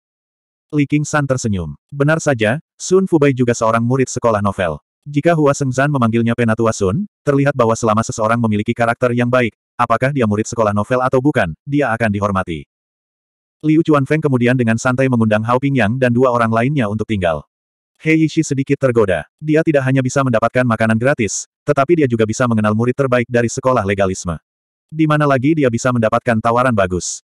Li Qingshan tersenyum. Benar saja, Sun Fubai juga seorang murid sekolah novel. Jika Hua Sengzan memanggilnya Penatua Sun, terlihat bahwa selama seseorang memiliki karakter yang baik, apakah dia murid sekolah novel atau bukan, dia akan dihormati. Liu Chuanfeng kemudian dengan santai mengundang Hao Pingyang dan dua orang lainnya untuk tinggal. Hei Yishi sedikit tergoda. Dia tidak hanya bisa mendapatkan makanan gratis, tetapi dia juga bisa mengenal murid terbaik dari sekolah legalisme. Di mana lagi dia bisa mendapatkan tawaran bagus.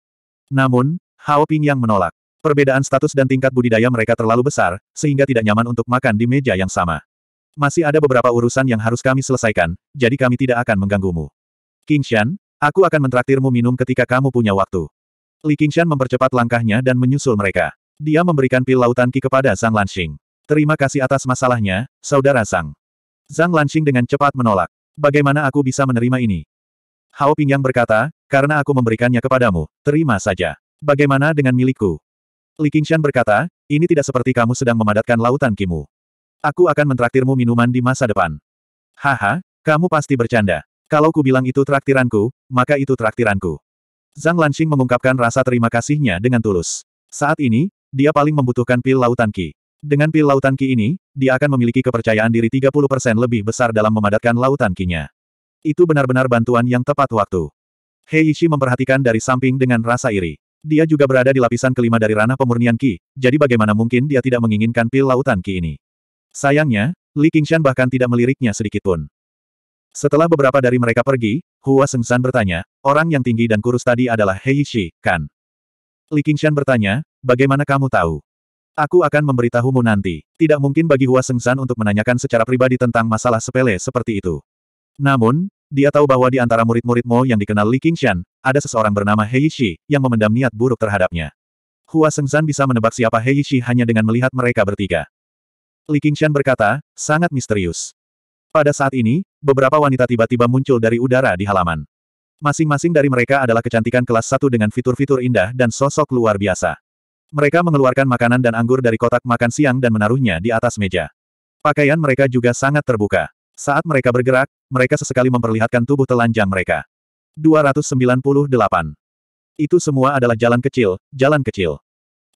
Namun, Hao Ping yang menolak. Perbedaan status dan tingkat budidaya mereka terlalu besar, sehingga tidak nyaman untuk makan di meja yang sama. Masih ada beberapa urusan yang harus kami selesaikan, jadi kami tidak akan mengganggumu. Qingshan, aku akan mentraktirmu minum ketika kamu punya waktu. Li Qingshan mempercepat langkahnya dan menyusul mereka. Dia memberikan pil lautan ki kepada Zhang Lanxing. Terima kasih atas masalahnya, saudara Zhang. Zhang Lanxing dengan cepat menolak. Bagaimana aku bisa menerima ini? Hao Pingyang berkata, karena aku memberikannya kepadamu, terima saja. Bagaimana dengan milikku? Li Qingshan berkata, ini tidak seperti kamu sedang memadatkan lautan kimu. Aku akan mentraktirmu minuman di masa depan. Haha, kamu pasti bercanda. Kalau ku bilang itu traktiranku, maka itu traktiranku. Zhang Lanxing mengungkapkan rasa terima kasihnya dengan tulus. Saat ini, dia paling membutuhkan pil lautan ki. Dengan pil lautan ki ini, dia akan memiliki kepercayaan diri 30% lebih besar dalam memadatkan lautan kinya. Itu benar-benar bantuan yang tepat waktu. Heishi memperhatikan dari samping dengan rasa iri. Dia juga berada di lapisan kelima dari ranah pemurnian Ki, jadi bagaimana mungkin dia tidak menginginkan pil lautan Ki ini. Sayangnya, Li Qingshan bahkan tidak meliriknya sedikitpun. Setelah beberapa dari mereka pergi, Hua Sengshan bertanya, orang yang tinggi dan kurus tadi adalah Heishi, kan? Li Qingshan bertanya, bagaimana kamu tahu? Aku akan memberitahumu nanti. Tidak mungkin bagi Hua Sengshan untuk menanyakan secara pribadi tentang masalah sepele seperti itu. Namun, dia tahu bahwa di antara murid-murid Mo yang dikenal Li Qingshan, ada seseorang bernama Hei Shi, yang memendam niat buruk terhadapnya. Hua Sengzan bisa menebak siapa Hei Shi hanya dengan melihat mereka bertiga. Li Qingshan berkata, sangat misterius. Pada saat ini, beberapa wanita tiba-tiba muncul dari udara di halaman. Masing-masing dari mereka adalah kecantikan kelas satu dengan fitur-fitur indah dan sosok luar biasa. Mereka mengeluarkan makanan dan anggur dari kotak makan siang dan menaruhnya di atas meja. Pakaian mereka juga sangat terbuka. Saat mereka bergerak, mereka sesekali memperlihatkan tubuh telanjang mereka. 298. Itu semua adalah jalan kecil, jalan kecil.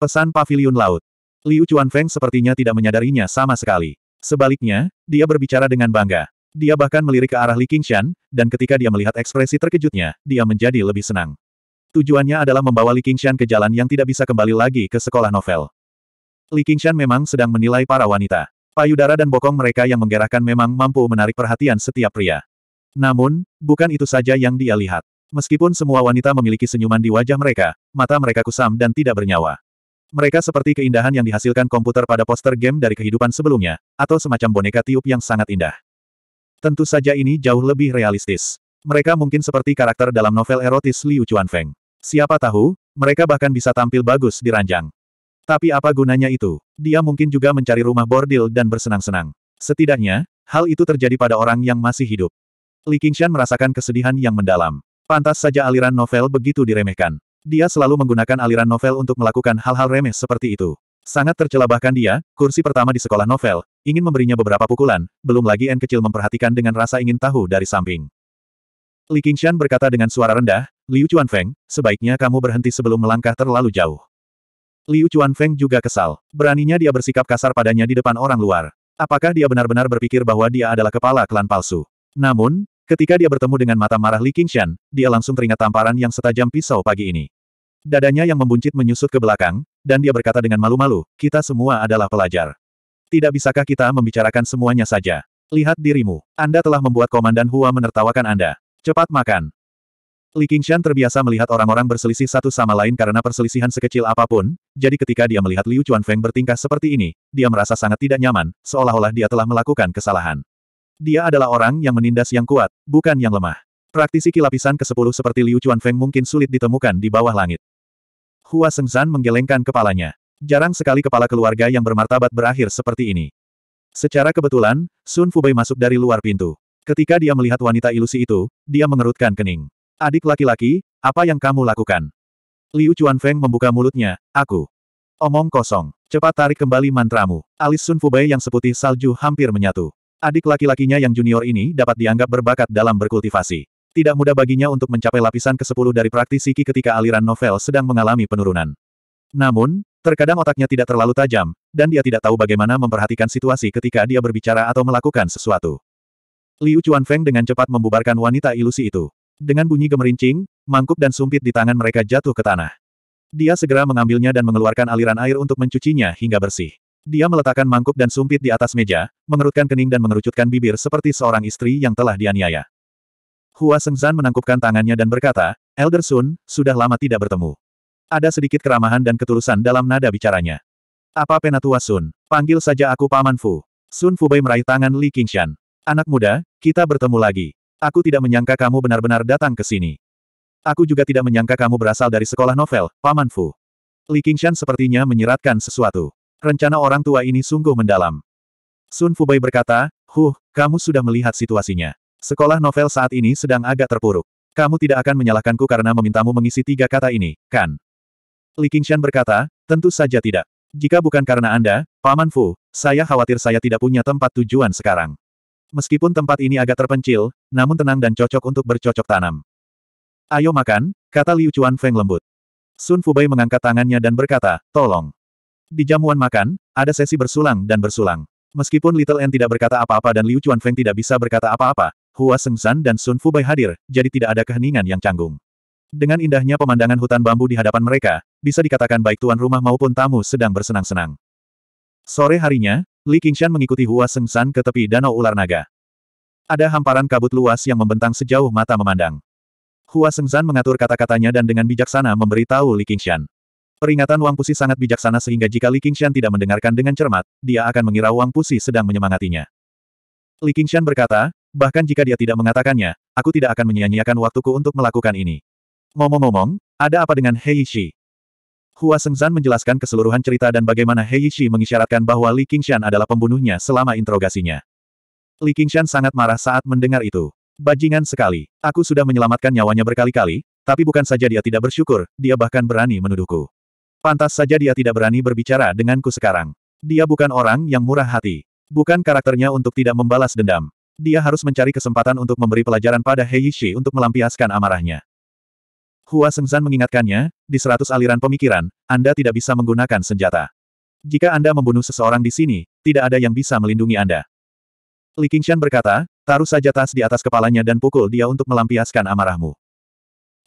Pesan pavilion laut. Liu Chuanfeng sepertinya tidak menyadarinya sama sekali. Sebaliknya, dia berbicara dengan bangga. Dia bahkan melirik ke arah Li Qingshan, dan ketika dia melihat ekspresi terkejutnya, dia menjadi lebih senang. Tujuannya adalah membawa Li Qingshan ke jalan yang tidak bisa kembali lagi ke sekolah novel. Li Qingshan memang sedang menilai para wanita. Payudara dan bokong mereka yang menggerakkan memang mampu menarik perhatian setiap pria. Namun, bukan itu saja yang dia lihat. Meskipun semua wanita memiliki senyuman di wajah mereka, mata mereka kusam dan tidak bernyawa. Mereka seperti keindahan yang dihasilkan komputer pada poster game dari kehidupan sebelumnya, atau semacam boneka tiup yang sangat indah. Tentu saja ini jauh lebih realistis. Mereka mungkin seperti karakter dalam novel erotis Liu Chuanfeng. Siapa tahu, mereka bahkan bisa tampil bagus di ranjang. Tapi apa gunanya itu? Dia mungkin juga mencari rumah bordil dan bersenang-senang. Setidaknya, hal itu terjadi pada orang yang masih hidup. Li Qingshan merasakan kesedihan yang mendalam. Pantas saja aliran novel begitu diremehkan. Dia selalu menggunakan aliran novel untuk melakukan hal-hal remeh seperti itu. Sangat tercela bahkan dia, kursi pertama di sekolah novel, ingin memberinya beberapa pukulan, belum lagi N kecil memperhatikan dengan rasa ingin tahu dari samping. Li Qingshan berkata dengan suara rendah, Liu Chuanfeng, sebaiknya kamu berhenti sebelum melangkah terlalu jauh. Liu Chuanfeng juga kesal. Beraninya dia bersikap kasar padanya di depan orang luar. Apakah dia benar-benar berpikir bahwa dia adalah kepala klan palsu? Namun, ketika dia bertemu dengan mata marah Li Qingshan, dia langsung teringat tamparan yang setajam pisau pagi ini. Dadanya yang membuncit menyusut ke belakang, dan dia berkata dengan malu-malu, kita semua adalah pelajar. Tidak bisakah kita membicarakan semuanya saja? Lihat dirimu. Anda telah membuat Komandan Hua menertawakan Anda. Cepat makan. Li Qingshan terbiasa melihat orang-orang berselisih satu sama lain karena perselisihan sekecil apa pun, jadi ketika dia melihat Liu Chuanfeng bertingkah seperti ini, dia merasa sangat tidak nyaman, seolah-olah dia telah melakukan kesalahan. Dia adalah orang yang menindas yang kuat, bukan yang lemah. Praktisi kilapisan ke-10 seperti Liu Chuanfeng mungkin sulit ditemukan di bawah langit. Hua Sengzan menggelengkan kepalanya. Jarang sekali kepala keluarga yang bermartabat berakhir seperti ini. Secara kebetulan, Sun Fubei masuk dari luar pintu. Ketika dia melihat wanita ilusi itu, dia mengerutkan kening. Adik laki-laki, apa yang kamu lakukan? Liu Chuanfeng membuka mulutnya, aku. Omong kosong. Cepat tarik kembali mantramu. Alis Sun Fubei yang seputih salju hampir menyatu. Adik laki-lakinya yang junior ini dapat dianggap berbakat dalam berkultivasi. Tidak mudah baginya untuk mencapai lapisan ke-10 dari praktisi Qi ketika aliran novel sedang mengalami penurunan. Namun, terkadang otaknya tidak terlalu tajam, dan dia tidak tahu bagaimana memperhatikan situasi ketika dia berbicara atau melakukan sesuatu. Liu Chuanfeng dengan cepat membubarkan wanita ilusi itu. Dengan bunyi gemerincing, mangkuk dan sumpit di tangan mereka jatuh ke tanah. Dia segera mengambilnya dan mengeluarkan aliran air untuk mencucinya hingga bersih. Dia meletakkan mangkuk dan sumpit di atas meja, mengerutkan kening dan mengerucutkan bibir seperti seorang istri yang telah dianiaya. Hua Sengzan menangkupkan tangannya dan berkata, Elder Sun, sudah lama tidak bertemu. Ada sedikit keramahan dan ketulusan dalam nada bicaranya. Apa penatua Sun? Panggil saja aku Paman Fu. Sun Fubei meraih tangan Li Qingshan. Anak muda, kita bertemu lagi. Aku tidak menyangka kamu benar-benar datang ke sini. Aku juga tidak menyangka kamu berasal dari sekolah novel, Paman Fu. Li Qingshan sepertinya menyiratkan sesuatu. Rencana orang tua ini sungguh mendalam. Sun Fubei berkata, Huh, kamu sudah melihat situasinya. Sekolah novel saat ini sedang agak terpuruk. Kamu tidak akan menyalahkanku karena memintamu mengisi tiga kata ini, kan? Li Qingshan berkata, tentu saja tidak. Jika bukan karena Anda, Paman Fu, saya khawatir saya tidak punya tempat tujuan sekarang. Meskipun tempat ini agak terpencil, namun tenang dan cocok untuk bercocok tanam. Ayo makan, kata Liu Chuan Feng lembut. Sun Fubei mengangkat tangannya dan berkata, tolong. Di jamuan makan, ada sesi bersulang dan bersulang. Meskipun Little N tidak berkata apa-apa dan Liu Chuanfeng tidak bisa berkata apa-apa, Hua Sengsan dan Sun Fubai hadir, jadi tidak ada keheningan yang canggung. Dengan indahnya pemandangan hutan bambu di hadapan mereka, bisa dikatakan baik tuan rumah maupun tamu sedang bersenang-senang. Sore harinya, Li Qingshan mengikuti Hua Sengsan ke tepi Danau Ular Naga. Ada hamparan kabut luas yang membentang sejauh mata memandang. Hua Sengsan mengatur kata-katanya dan dengan bijaksana memberitahu Li Qingshan. Peringatan Wang Pusi sangat bijaksana sehingga jika Li Qingshan tidak mendengarkan dengan cermat, dia akan mengira Wang Pusi sedang menyemangatinya. Li Qingshan berkata, bahkan jika dia tidak mengatakannya, aku tidak akan menyia-nyiakan waktuku untuk melakukan ini. Ngomong-ngomong, ada apa dengan Hei Shi? Hua Sengzan menjelaskan keseluruhan cerita dan bagaimana Hei Shi mengisyaratkan bahwa Li Qingshan adalah pembunuhnya selama interogasinya. Li Qingshan sangat marah saat mendengar itu. Bajingan sekali. Aku sudah menyelamatkan nyawanya berkali-kali, tapi bukan saja dia tidak bersyukur, dia bahkan berani menuduhku. Pantas saja dia tidak berani berbicara denganku sekarang. Dia bukan orang yang murah hati. Bukan karakternya untuk tidak membalas dendam. Dia harus mencari kesempatan untuk memberi pelajaran pada Heishi untuk melampiaskan amarahnya. Hua Sengzan mengingatkannya, di seratus aliran pemikiran, Anda tidak bisa menggunakan senjata. Jika Anda membunuh seseorang di sini, tidak ada yang bisa melindungi Anda. Li Qingshan berkata, taruh saja tas di atas kepalanya dan pukul dia untuk melampiaskan amarahmu.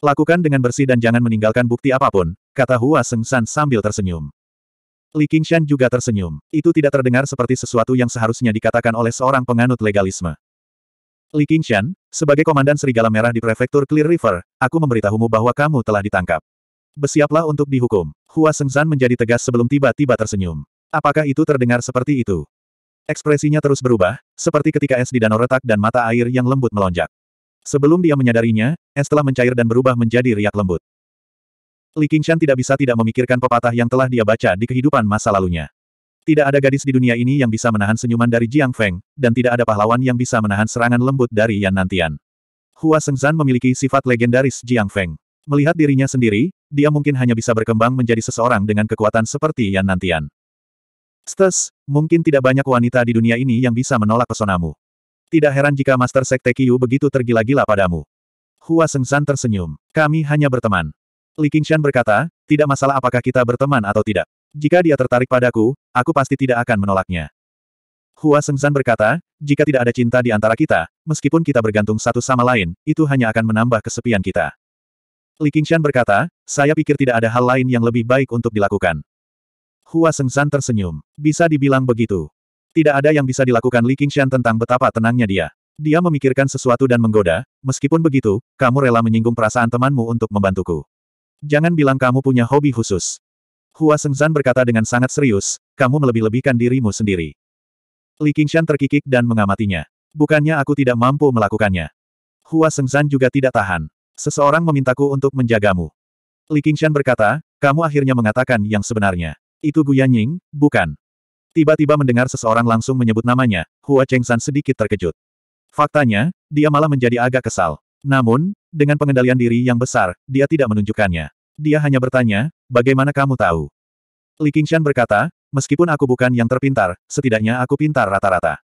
Lakukan dengan bersih dan jangan meninggalkan bukti apa pun, kata Hua Sengsan sambil tersenyum. Li Qingshan juga tersenyum. Itu tidak terdengar seperti sesuatu yang seharusnya dikatakan oleh seorang penganut legalisme. Li Qingshan, sebagai komandan Serigala Merah di Prefektur Clear River, aku memberitahumu bahwa kamu telah ditangkap. Bersiaplah untuk dihukum. Hua Sengsan menjadi tegas sebelum tiba-tiba tersenyum. Apakah itu terdengar seperti itu? Ekspresinya terus berubah, seperti ketika es di danau retak dan mata air yang lembut melonjak. Sebelum dia menyadarinya, es telah mencair dan berubah menjadi riak lembut. Li Qingshan tidak bisa tidak memikirkan pepatah yang telah dia baca di kehidupan masa lalunya. Tidak ada gadis di dunia ini yang bisa menahan senyuman dari Jiang Feng, dan tidak ada pahlawan yang bisa menahan serangan lembut dari Yan Nantian. Hua Sengzan memiliki sifat legendaris Jiang Feng. Melihat dirinya sendiri, dia mungkin hanya bisa berkembang menjadi seseorang dengan kekuatan seperti Yan Nantian. Stes, mungkin tidak banyak wanita di dunia ini yang bisa menolak pesonamu. Tidak heran jika Master Sekte Qiu begitu tergila-gila padamu. Hua Sengsan tersenyum. Kami hanya berteman. Li Qingshan berkata, tidak masalah apakah kita berteman atau tidak. Jika dia tertarik padaku, aku pasti tidak akan menolaknya. Hua Sengsan berkata, jika tidak ada cinta di antara kita, meskipun kita bergantung satu sama lain, itu hanya akan menambah kesepian kita. Li Qingshan berkata, saya pikir tidak ada hal lain yang lebih baik untuk dilakukan. Hua Sengsan tersenyum. Bisa dibilang begitu. Tidak ada yang bisa dilakukan Li Qingshan tentang betapa tenangnya dia. Dia memikirkan sesuatu dan menggoda, meskipun begitu, kamu rela menyinggung perasaan temanmu untuk membantuku. Jangan bilang kamu punya hobi khusus. Hua Sengzan berkata dengan sangat serius, kamu melebih-lebihkan dirimu sendiri. Li Qingshan terkikik dan mengamatinya. Bukannya aku tidak mampu melakukannya. Hua Sengzan juga tidak tahan. Seseorang memintaku untuk menjagamu. Li Qingshan berkata, kamu akhirnya mengatakan yang sebenarnya. Itu Gu Yanying, bukan. Tiba-tiba mendengar seseorang langsung menyebut namanya, Hua Chengsan sedikit terkejut. Faktanya, dia malah menjadi agak kesal. Namun, dengan pengendalian diri yang besar, dia tidak menunjukkannya. Dia hanya bertanya, bagaimana kamu tahu? Li Qingshan berkata, meskipun aku bukan yang terpintar, setidaknya aku pintar rata-rata.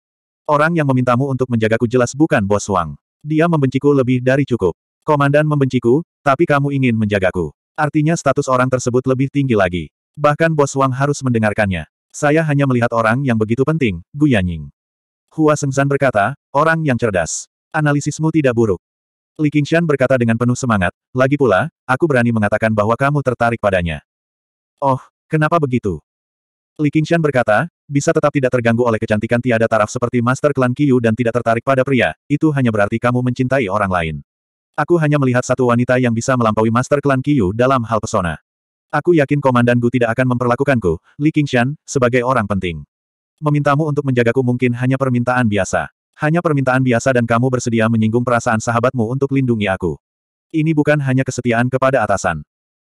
Orang yang memintamu untuk menjagaku jelas bukan bos Wang. Dia membenciku lebih dari cukup. Komandan membenciku, tapi kamu ingin menjagaku. Artinya status orang tersebut lebih tinggi lagi. Bahkan Bos Wang harus mendengarkannya. Saya hanya melihat orang yang begitu penting, Gu Yanying. Hua Sengzan berkata, orang yang cerdas. Analisismu tidak buruk. Li Qingshan berkata dengan penuh semangat, lagi pula, aku berani mengatakan bahwa kamu tertarik padanya. Oh, kenapa begitu? Li Qingshan berkata, bisa tetap tidak terganggu oleh kecantikan tiada taraf seperti Master Klan Qiu dan tidak tertarik pada pria, itu hanya berarti kamu mencintai orang lain. Aku hanya melihat satu wanita yang bisa melampaui Master Klan Qiu dalam hal pesona. Aku yakin Komandan Gu tidak akan memperlakukanku, Li Qingshan, sebagai orang penting. Memintamu untuk menjagaku mungkin hanya permintaan biasa. Hanya permintaan biasa dan kamu bersedia menyinggung perasaan sahabatmu untuk lindungi aku. Ini bukan hanya kesetiaan kepada atasan.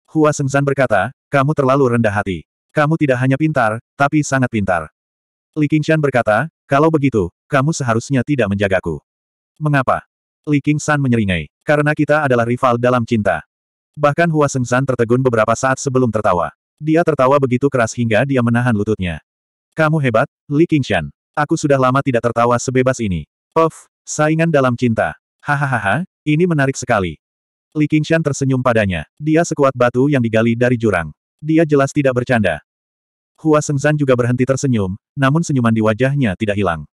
Hua Sengzan berkata, kamu terlalu rendah hati. Kamu tidak hanya pintar, tapi sangat pintar. Li Qingshan berkata, kalau begitu, kamu seharusnya tidak menjagaku. Mengapa? Li Qingshan menyeringai. Karena kita adalah rival dalam cinta. Bahkan Hua Sengzan tertegun beberapa saat sebelum tertawa. Dia tertawa begitu keras hingga dia menahan lututnya. Kamu hebat, Li Qingshan. Aku sudah lama tidak tertawa sebebas ini. Of, saingan dalam cinta. Hahaha, ini menarik sekali. Li Qingshan tersenyum padanya. Dia sekuat batu yang digali dari jurang. Dia jelas tidak bercanda. Hua Sengzan juga berhenti tersenyum, namun senyuman di wajahnya tidak hilang.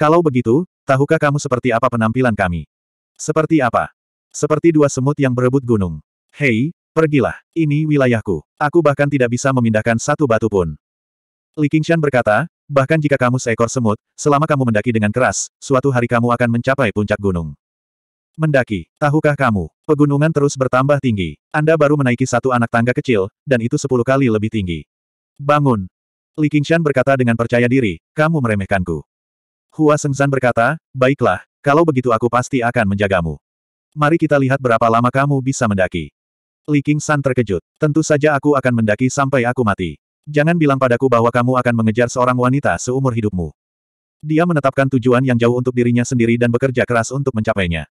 Kalau begitu, tahukah kamu seperti apa penampilan kami? Seperti apa? Seperti dua semut yang berebut gunung. Hei, pergilah, ini wilayahku. Aku bahkan tidak bisa memindahkan satu batu pun. Li Qingshan berkata, bahkan jika kamu seekor semut, selama kamu mendaki dengan keras, suatu hari kamu akan mencapai puncak gunung. Mendaki, tahukah kamu, pegunungan terus bertambah tinggi. Anda baru menaiki satu anak tangga kecil, dan itu sepuluh kali lebih tinggi. Bangun. Li Qingshan berkata dengan percaya diri, kamu meremehkanku. Hua Sengzan berkata, baiklah, kalau begitu aku pasti akan menjagamu. Mari kita lihat berapa lama kamu bisa mendaki. Li Qingshan terkejut. Tentu saja aku akan mendaki sampai aku mati. Jangan bilang padaku bahwa kamu akan mengejar seorang wanita seumur hidupmu. Dia menetapkan tujuan yang jauh untuk dirinya sendiri dan bekerja keras untuk mencapainya.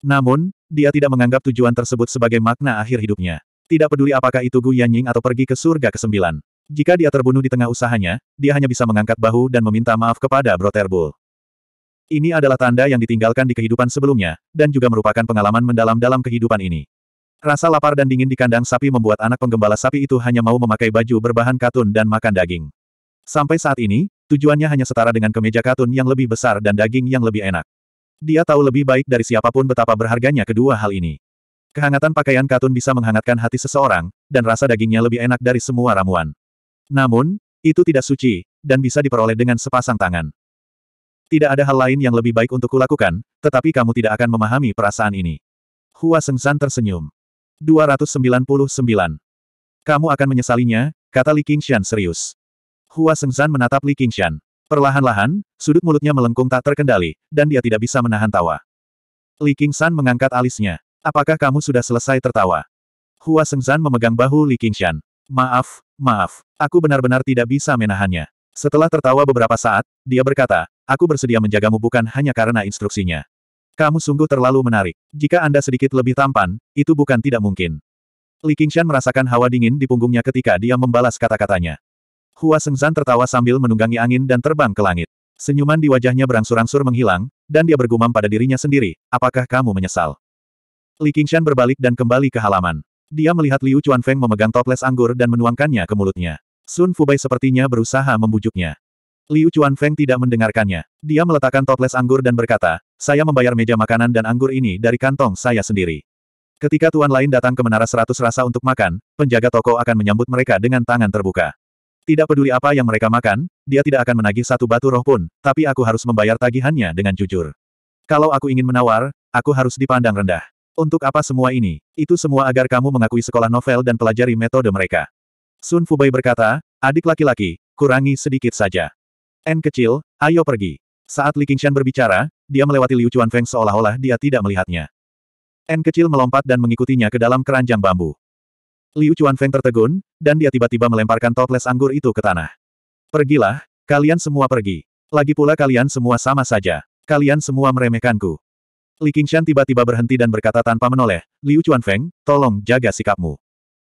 Namun, dia tidak menganggap tujuan tersebut sebagai makna akhir hidupnya. Tidak peduli apakah itu Gu Yanying atau pergi ke surga ke-9. Jika dia terbunuh di tengah usahanya, dia hanya bisa mengangkat bahu dan meminta maaf kepada Brotherbull. Ini adalah tanda yang ditinggalkan di kehidupan sebelumnya, dan juga merupakan pengalaman mendalam dalam kehidupan ini. Rasa lapar dan dingin di kandang sapi membuat anak penggembala sapi itu hanya mau memakai baju berbahan katun dan makan daging. Sampai saat ini, tujuannya hanya setara dengan kemeja katun yang lebih besar dan daging yang lebih enak. Dia tahu lebih baik dari siapa pun betapa berharganya kedua hal ini. Kehangatan pakaian katun bisa menghangatkan hati seseorang, dan rasa dagingnya lebih enak dari semua ramuan. Namun, itu tidak suci, dan bisa diperoleh dengan sepasang tangan. Tidak ada hal lain yang lebih baik untuk kulakukan, tetapi kamu tidak akan memahami perasaan ini. Hua Sengsan tersenyum. 299. Kamu akan menyesalinya, kata Li Qingshan serius. Hua Sengsan menatap Li Qingshan. Perlahan-lahan, sudut mulutnya melengkung tak terkendali, dan dia tidak bisa menahan tawa. Li Qingshan mengangkat alisnya. Apakah kamu sudah selesai tertawa? Hua Sengzan memegang bahu Li Qingshan. Maaf, maaf, aku benar-benar tidak bisa menahannya. Setelah tertawa beberapa saat, dia berkata, aku bersedia menjagamu bukan hanya karena instruksinya. Kamu sungguh terlalu menarik. Jika Anda sedikit lebih tampan, itu bukan tidak mungkin. Li Qingshan merasakan hawa dingin di punggungnya ketika dia membalas kata-katanya. Hua Sengzan tertawa sambil menunggangi angin dan terbang ke langit. Senyuman di wajahnya berangsur-angsur menghilang, dan dia bergumam pada dirinya sendiri, apakah kamu menyesal? Li Qingshan berbalik dan kembali ke halaman. Dia melihat Liu Chuanfeng memegang toples anggur dan menuangkannya ke mulutnya. Sun Fubai sepertinya berusaha membujuknya. Liu Chuanfeng tidak mendengarkannya. Dia meletakkan toples anggur dan berkata, saya membayar meja makanan dan anggur ini dari kantong saya sendiri. Ketika tuan lain datang ke menara seratus rasa untuk makan, penjaga toko akan menyambut mereka dengan tangan terbuka. Tidak peduli apa yang mereka makan, dia tidak akan menagih satu batu roh pun, tapi aku harus membayar tagihannya dengan jujur. Kalau aku ingin menawar, aku harus dipandang rendah. Untuk apa semua ini? Itu semua agar kamu mengakui sekolah novel dan pelajari metode mereka. Sun Fubai berkata, adik laki-laki, kurangi sedikit saja. N kecil, ayo pergi. Saat Li Qingshan berbicara, dia melewati Liu Chuanfeng seolah-olah dia tidak melihatnya. N kecil melompat dan mengikutinya ke dalam keranjang bambu. Liu Chuanfeng tertegun, dan dia tiba-tiba melemparkan toples anggur itu ke tanah. Pergilah, kalian semua pergi. Lagi pula kalian semua sama saja. Kalian semua meremehkanku. Li Qingshan tiba-tiba berhenti dan berkata tanpa menoleh, Liu Chuanfeng, tolong jaga sikapmu.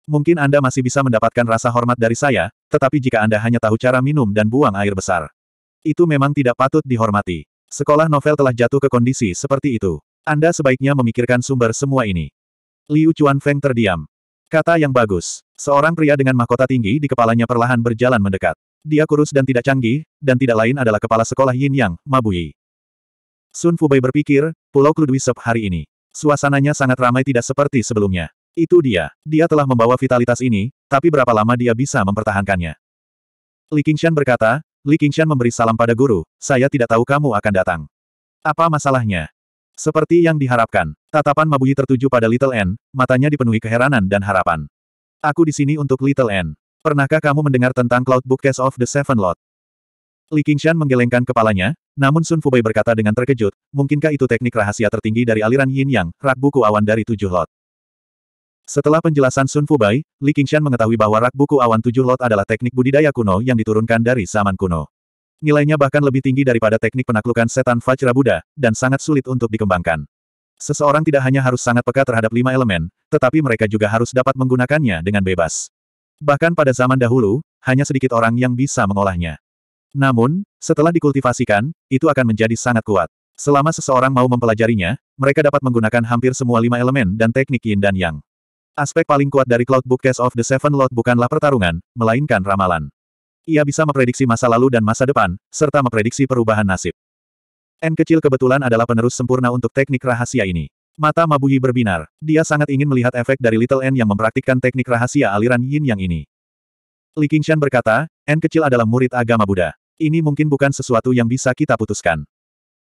Mungkin Anda masih bisa mendapatkan rasa hormat dari saya, tetapi jika Anda hanya tahu cara minum dan buang air besar. Itu memang tidak patut dihormati. Sekolah novel telah jatuh ke kondisi seperti itu. Anda sebaiknya memikirkan sumber semua ini. Liu Chuan Feng terdiam. Kata yang bagus. Seorang pria dengan mahkota tinggi di kepalanya perlahan berjalan mendekat. Dia kurus dan tidak canggih, dan tidak lain adalah kepala sekolah Yin Yang, Mabui. Sun Fubei berpikir, Pulau Kludwisep hari ini. Suasananya sangat ramai tidak seperti sebelumnya. Itu dia. Dia telah membawa vitalitas ini, tapi berapa lama dia bisa mempertahankannya? Li Qingshan berkata, Li Qingshan memberi salam pada guru, saya tidak tahu kamu akan datang. Apa masalahnya? Seperti yang diharapkan, tatapan Mabuhi tertuju pada Little N, matanya dipenuhi keheranan dan harapan. Aku di sini untuk Little N. Pernahkah kamu mendengar tentang Cloud Book Case of the Seven Lot? Li Qingshan menggelengkan kepalanya, namun Sun Fubei berkata dengan terkejut, mungkinkah itu teknik rahasia tertinggi dari aliran Yin Yang, rak buku awan dari tujuh lot? Setelah penjelasan Sun Fubei, Li Qingshan mengetahui bahwa rak buku awan tujuh lot adalah teknik budidaya kuno yang diturunkan dari zaman kuno. Nilainya bahkan lebih tinggi daripada teknik penaklukan setan Vajra Buddha, dan sangat sulit untuk dikembangkan. Seseorang tidak hanya harus sangat peka terhadap lima elemen, tetapi mereka juga harus dapat menggunakannya dengan bebas. Bahkan pada zaman dahulu, hanya sedikit orang yang bisa mengolahnya. Namun, setelah dikultivasikan, itu akan menjadi sangat kuat. Selama seseorang mau mempelajarinya, mereka dapat menggunakan hampir semua lima elemen dan teknik yin dan yang. Aspek paling kuat dari Cloud Book Case of the Seven Lord bukanlah pertarungan, melainkan ramalan. Ia bisa memprediksi masa lalu dan masa depan, serta memprediksi perubahan nasib. N kecil kebetulan adalah penerus sempurna untuk teknik rahasia ini. Mata Mabuhi berbinar. Dia sangat ingin melihat efek dari Little N yang mempraktikkan teknik rahasia aliran Yin yang ini. Li Qingshan berkata, N kecil adalah murid agama Buddha. Ini mungkin bukan sesuatu yang bisa kita putuskan.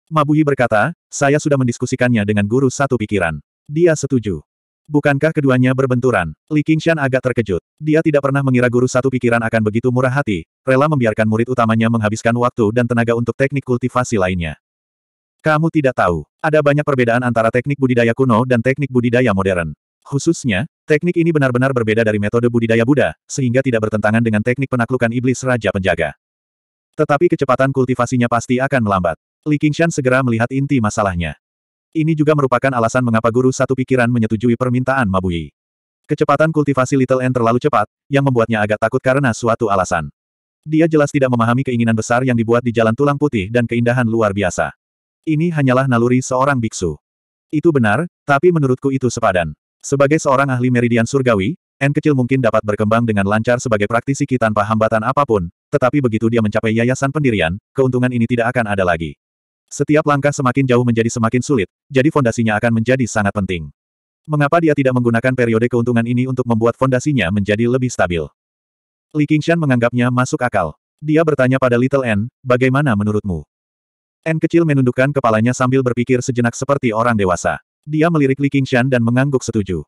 Mabuhi berkata, saya sudah mendiskusikannya dengan guru satu pikiran. Dia setuju. Bukankah keduanya berbenturan? Li Qingshan agak terkejut. Dia tidak pernah mengira guru satu pikiran akan begitu murah hati, rela membiarkan murid utamanya menghabiskan waktu dan tenaga untuk teknik kultivasi lainnya. Kamu tidak tahu, ada banyak perbedaan antara teknik budidaya kuno dan teknik budidaya modern. Khususnya, teknik ini benar-benar berbeda dari metode budidaya Buddha, sehingga tidak bertentangan dengan teknik penaklukan iblis Raja Penjaga. Tetapi kecepatan kultivasinya pasti akan melambat. Li Qingshan segera melihat inti masalahnya. Ini juga merupakan alasan mengapa guru satu pikiran menyetujui permintaan Mabui. Kecepatan kultivasi Little N terlalu cepat, yang membuatnya agak takut karena suatu alasan. Dia jelas tidak memahami keinginan besar yang dibuat di jalan tulang putih dan keindahan luar biasa. Ini hanyalah naluri seorang biksu. Itu benar, tapi menurutku itu sepadan. Sebagai seorang ahli meridian surgawi, N kecil mungkin dapat berkembang dengan lancar sebagai praktisi ki tanpa hambatan apa pun, tetapi begitu dia mencapai yayasan pendirian, keuntungan ini tidak akan ada lagi. Setiap langkah semakin jauh menjadi semakin sulit, jadi fondasinya akan menjadi sangat penting. Mengapa dia tidak menggunakan periode keuntungan ini untuk membuat fondasinya menjadi lebih stabil? Li Qingshan menganggapnya masuk akal. Dia bertanya pada Little N, bagaimana menurutmu? N kecil menundukkan kepalanya sambil berpikir sejenak seperti orang dewasa. Dia melirik Li Qingshan dan mengangguk setuju.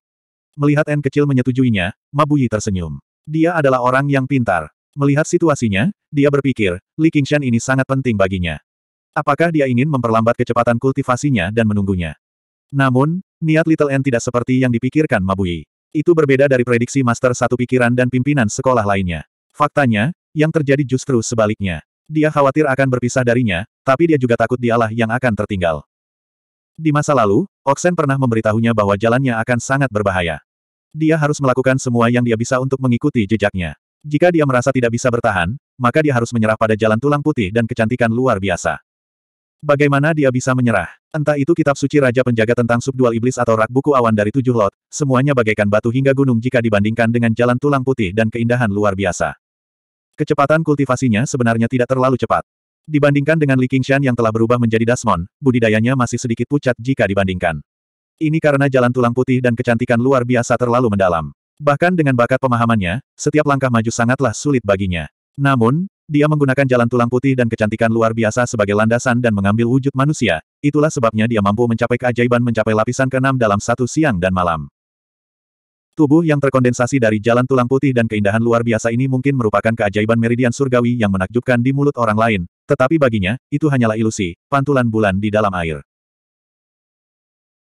Melihat N kecil menyetujuinya, Mabuyi tersenyum. Dia adalah orang yang pintar. Melihat situasinya, dia berpikir, Li Qingshan ini sangat penting baginya. Apakah dia ingin memperlambat kecepatan kultivasinya dan menunggunya? Namun, niat Little N tidak seperti yang dipikirkan Mabui. Itu berbeda dari prediksi Master Satu Pikiran dan pimpinan sekolah lainnya. Faktanya, yang terjadi justru sebaliknya. Dia khawatir akan berpisah darinya, tapi dia juga takut dialah yang akan tertinggal. Di masa lalu, Oxen pernah memberitahunya bahwa jalannya akan sangat berbahaya. Dia harus melakukan semua yang dia bisa untuk mengikuti jejaknya. Jika dia merasa tidak bisa bertahan, maka dia harus menyerah pada jalan tulang putih dan kecantikan luar biasa. Bagaimana dia bisa menyerah? Entah itu kitab suci Raja Penjaga tentang subdual iblis atau rak buku awan dari tujuh lot, semuanya bagaikan batu hingga gunung jika dibandingkan dengan jalan tulang putih dan keindahan luar biasa. Kecepatan kultivasinya sebenarnya tidak terlalu cepat. Dibandingkan dengan Li Qingshan yang telah berubah menjadi Dasmon, budidayanya masih sedikit pucat jika dibandingkan. Ini karena jalan tulang putih dan kecantikan luar biasa terlalu mendalam. Bahkan dengan bakat pemahamannya, setiap langkah maju sangatlah sulit baginya. Namun, dia menggunakan jalan tulang putih dan kecantikan luar biasa sebagai landasan dan mengambil wujud manusia, itulah sebabnya dia mampu mencapai keajaiban mencapai lapisan keenam dalam satu siang dan malam. Tubuh yang terkondensasi dari jalan tulang putih dan keindahan luar biasa ini mungkin merupakan keajaiban meridian surgawi yang menakjubkan di mulut orang lain, tetapi baginya, itu hanyalah ilusi, pantulan bulan di dalam air.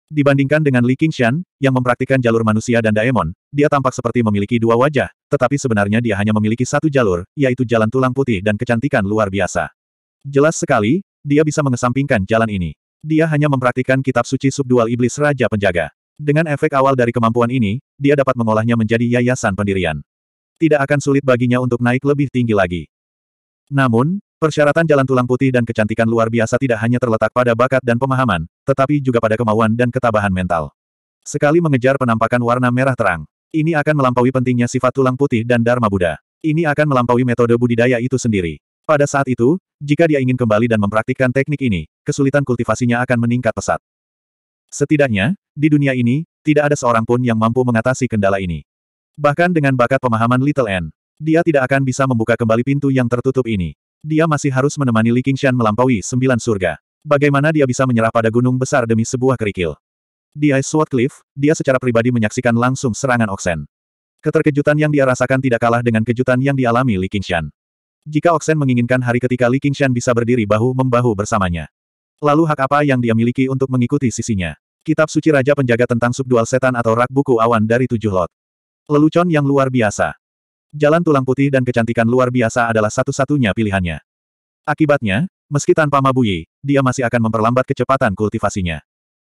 Dibandingkan dengan Li Qingshan, yang mempraktikkan jalur manusia dan daemon, dia tampak seperti memiliki dua wajah, tetapi sebenarnya dia hanya memiliki satu jalur, yaitu jalan tulang putih dan kecantikan luar biasa. Jelas sekali, dia bisa mengesampingkan jalan ini. Dia hanya mempraktikkan kitab suci subdual iblis Raja Penjaga. Dengan efek awal dari kemampuan ini, dia dapat mengolahnya menjadi yayasan pendirian. Tidak akan sulit baginya untuk naik lebih tinggi lagi. Namun, Persyaratan jalan tulang putih dan kecantikan luar biasa tidak hanya terletak pada bakat dan pemahaman, tetapi juga pada kemauan dan ketabahan mental. Sekali mengejar penampakan warna merah terang, ini akan melampaui pentingnya sifat tulang putih dan Dharma Buddha. Ini akan melampaui metode budidaya itu sendiri. Pada saat itu, jika dia ingin kembali dan mempraktikkan teknik ini, kesulitan kultivasinya akan meningkat pesat. Setidaknya, di dunia ini, tidak ada seorang pun yang mampu mengatasi kendala ini. Bahkan dengan bakat pemahaman Little N, dia tidak akan bisa membuka kembali pintu yang tertutup ini. Dia masih harus menemani Li Qingshan melampaui sembilan surga. Bagaimana dia bisa menyerah pada gunung besar demi sebuah kerikil? Di Ice Sword Cliff, dia secara pribadi menyaksikan langsung serangan Oxen. Keterkejutan yang dia rasakan tidak kalah dengan kejutan yang dialami Li Qingshan. Jika Oxen menginginkan hari ketika Li Qingshan bisa berdiri bahu-membahu bersamanya. Lalu hak apa yang dia miliki untuk mengikuti sisinya? Kitab suci Raja Penjaga tentang subdual setan atau rak buku awan dari tujuh lot. Lelucon yang luar biasa. Jalan tulang putih dan kecantikan luar biasa adalah satu-satunya pilihannya. Akibatnya, meski tanpa Mabui, dia masih akan memperlambat kecepatan kultivasinya.